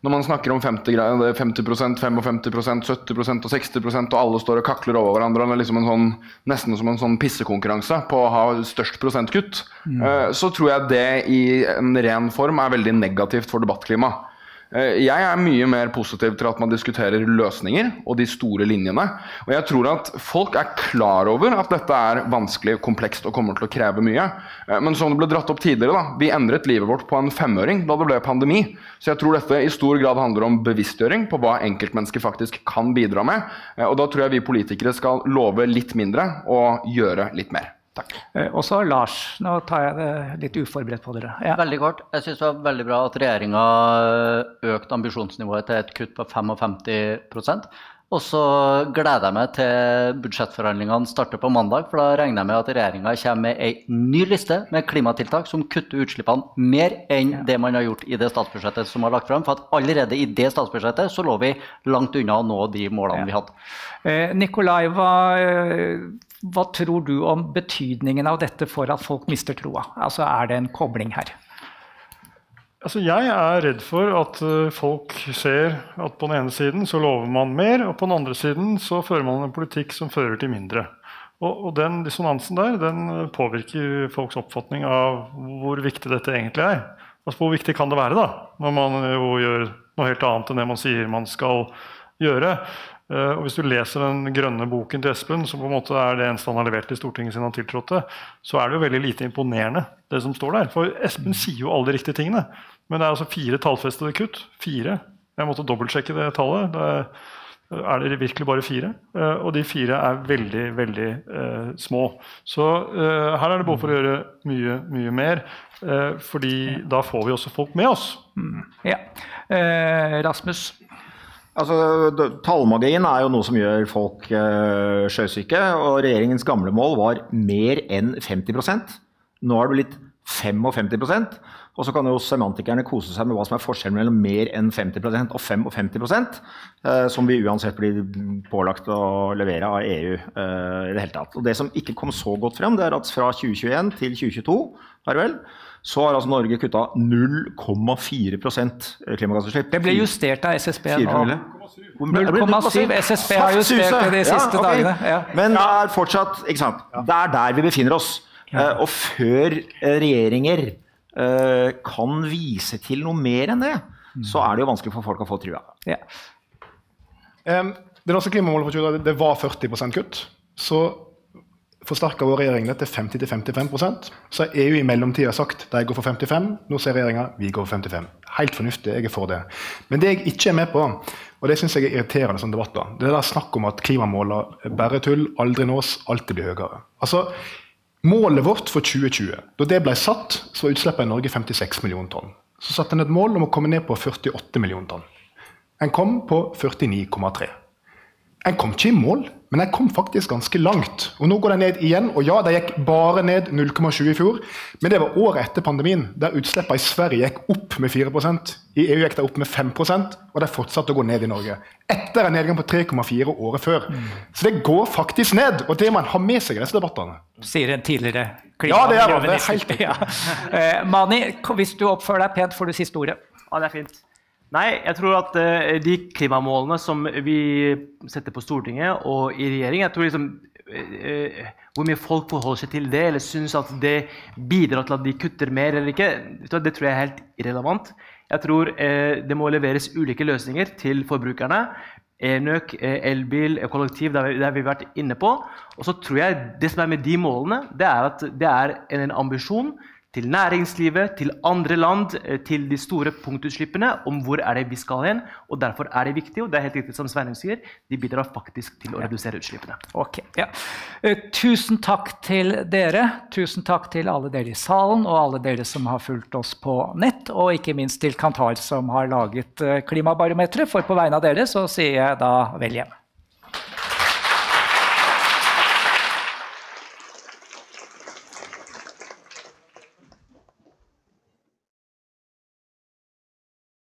S9: når man snakker om 50, 50% 55% 70% og 60% og alle står og kakler over hverandre, det er liksom en sånn, nesten som en sånn pissekonkurranse på å ha størst prosentkutt, mm. Eh, så tror jeg det i en ren form er veldig negativt for debattklimaet. Eh, jeg er mye mer positiv til at man diskuterer løsninger og de store linjene. Og jeg tror at folk er klar over at dette er vanskelig, komplekst og kommer til å kreve mye. Eh, men som det ble dratt opp tidligere, da, vi endret livet vårt på en femøring da det ble pandemi. Så jeg tror dette i stor grad handler om bevisstgjøring på hva enkeltmennesker faktisk kan bidra med. Eh, og da tror jeg vi politikere skal love litt mindre og gjøre litt mer. Takk.
S2: Eh, og så Lars, nå tar jeg det litt uforberedt på dere.
S10: Ja. Veldig kort. Jeg syns det var veldig bra at regjeringa økte ambisjonsnivået til et kutt på 55 og så gleder jeg meg til budsjettforhandlingene starter på mandag. For da regner jeg med at regjeringa kommer med ei ny liste med klimatiltak som kutter utslippene mer enn ja. det man har gjort i det statsbudsjettet som har lagt fram. For at allerede i det statsbudsjettet så lå vi langt unna å nå de målene ja. vi hadde.
S2: Eh, Nikolai, hva hva tror du om betydningen av dette for at folk mister troa? Altså, er det en kobling her?
S8: Altså, jeg er redd for at uh, folk ser at på den ene siden så lover man mer, og på den andre siden så fører man en politikk som fører til mindre. Og, og den dissonansen der den påvirker folks oppfatning av hvor viktig dette egentlig er. Altså, Hvor viktig kan det være da, når man jo gjør noe helt annet enn det man sier man skal gjøre? Eh, og Hvis du leser den grønne boken til Espen, som på en måte er det eneste han har levert til Stortinget siden han tiltrådte, så er det jo veldig lite imponerende, det som står der. For Espen sier jo alle de riktige tingene. Men det er altså fire tallfestede kutt. Fire. Jeg måtte dobbeltsjekke det tallet. Det er, det virkelig bare fire? Eh, og de fire er veldig, veldig eh, små. Så eh, her er det behov for å gjøre mye, mye mer. Eh, fordi da får vi også folk med oss.
S2: Mm. Ja. Eh, Rasmus?
S12: Altså, Tallmagien er jo noe som gjør folk uh, sjøsyke. Og regjeringens gamle mål var mer enn 50% Nå er det blitt 55% Og så kan jo semantikerne kose seg med hva som er forskjellen mellom mer enn 50% og 55 uh, som vi uansett blir pålagt å levere av EU. Uh, i Det hele tatt. Og det som ikke kom så godt frem, det er at fra 2021 til 2022 er vel, så har altså Norge kutta 0,4% klimagassutslipp.
S2: Det ble justert av SSB nå. 0,7. SSB har justert det de siste ja, okay. dagene. Ja.
S12: Men det er fortsatt ikke sant? Det er der vi befinner oss. Uh, og før uh, regjeringer kan vise til noe mer enn det, mm. så er det jo vanskelig for folk å få trua. Ja.
S11: Um, det norske klimamålet for 2030 det var 40% kutt. Så forsterka vår regjering det til 50-55% Så har EU i mellomtida sagt de går for 55 Nå ser regjeringa vi går for 55 Helt fornuftig, jeg er for det. Men det jeg ikke er med på, og det syns jeg er irriterende som debatter, det er der snakk om at klimamålene bare tull, aldri nås, alltid blir høyere. Altså, Målet vårt for 2020, da det ble satt, så var utslippene i Norge 56 millioner tonn. Så satte en et mål om å komme ned på 48 millioner tonn. En kom på 49,3. En kom ikke i mål, men en kom faktisk ganske langt. Og Nå går det ned igjen. Og ja, de gikk bare ned 0,7 i fjor, men det var året etter pandemien, der utslippene i Sverige gikk opp med 4% I EU gikk de opp med 5% og de fortsatte å gå ned i Norge. Etter en nedgang på 3,4 året før. Mm. Så det går faktisk ned, og det må en ha med seg i disse debattene.
S2: Sier en tidligere
S11: klima- Ja, det er det. er helt
S2: ja. uh, Mani, hvis du oppfører deg pent, får du siste ordet.
S7: Ja, det er fint. Nei, jeg tror at uh, de klimamålene som vi setter på Stortinget og i regjering jeg tror liksom, uh, Hvor mye folk forholder seg til det, eller syns at det bidrar til at de kutter mer eller ikke, det tror jeg er helt irrelevant. Jeg tror det må leveres ulike løsninger til forbrukerne. Enøk, elbil, kollektiv, det har vi vært inne på. Og så tror jeg det som er med de målene, det er at det er en ambisjon til næringslivet, til andre land, eh, til de store punktutslippene om hvor er det vi skal hen. og Derfor er det viktig, og det er helt riktig som Sveinung sier, de bidrar faktisk til å redusere utslippene.
S2: Ok, ja. Uh, tusen takk til dere. Tusen takk til alle dere i salen og alle dere som har fulgt oss på nett. Og ikke minst til Kantar som har laget uh, klimabarometeret. For på vegne av dere så sier jeg da vel hjem.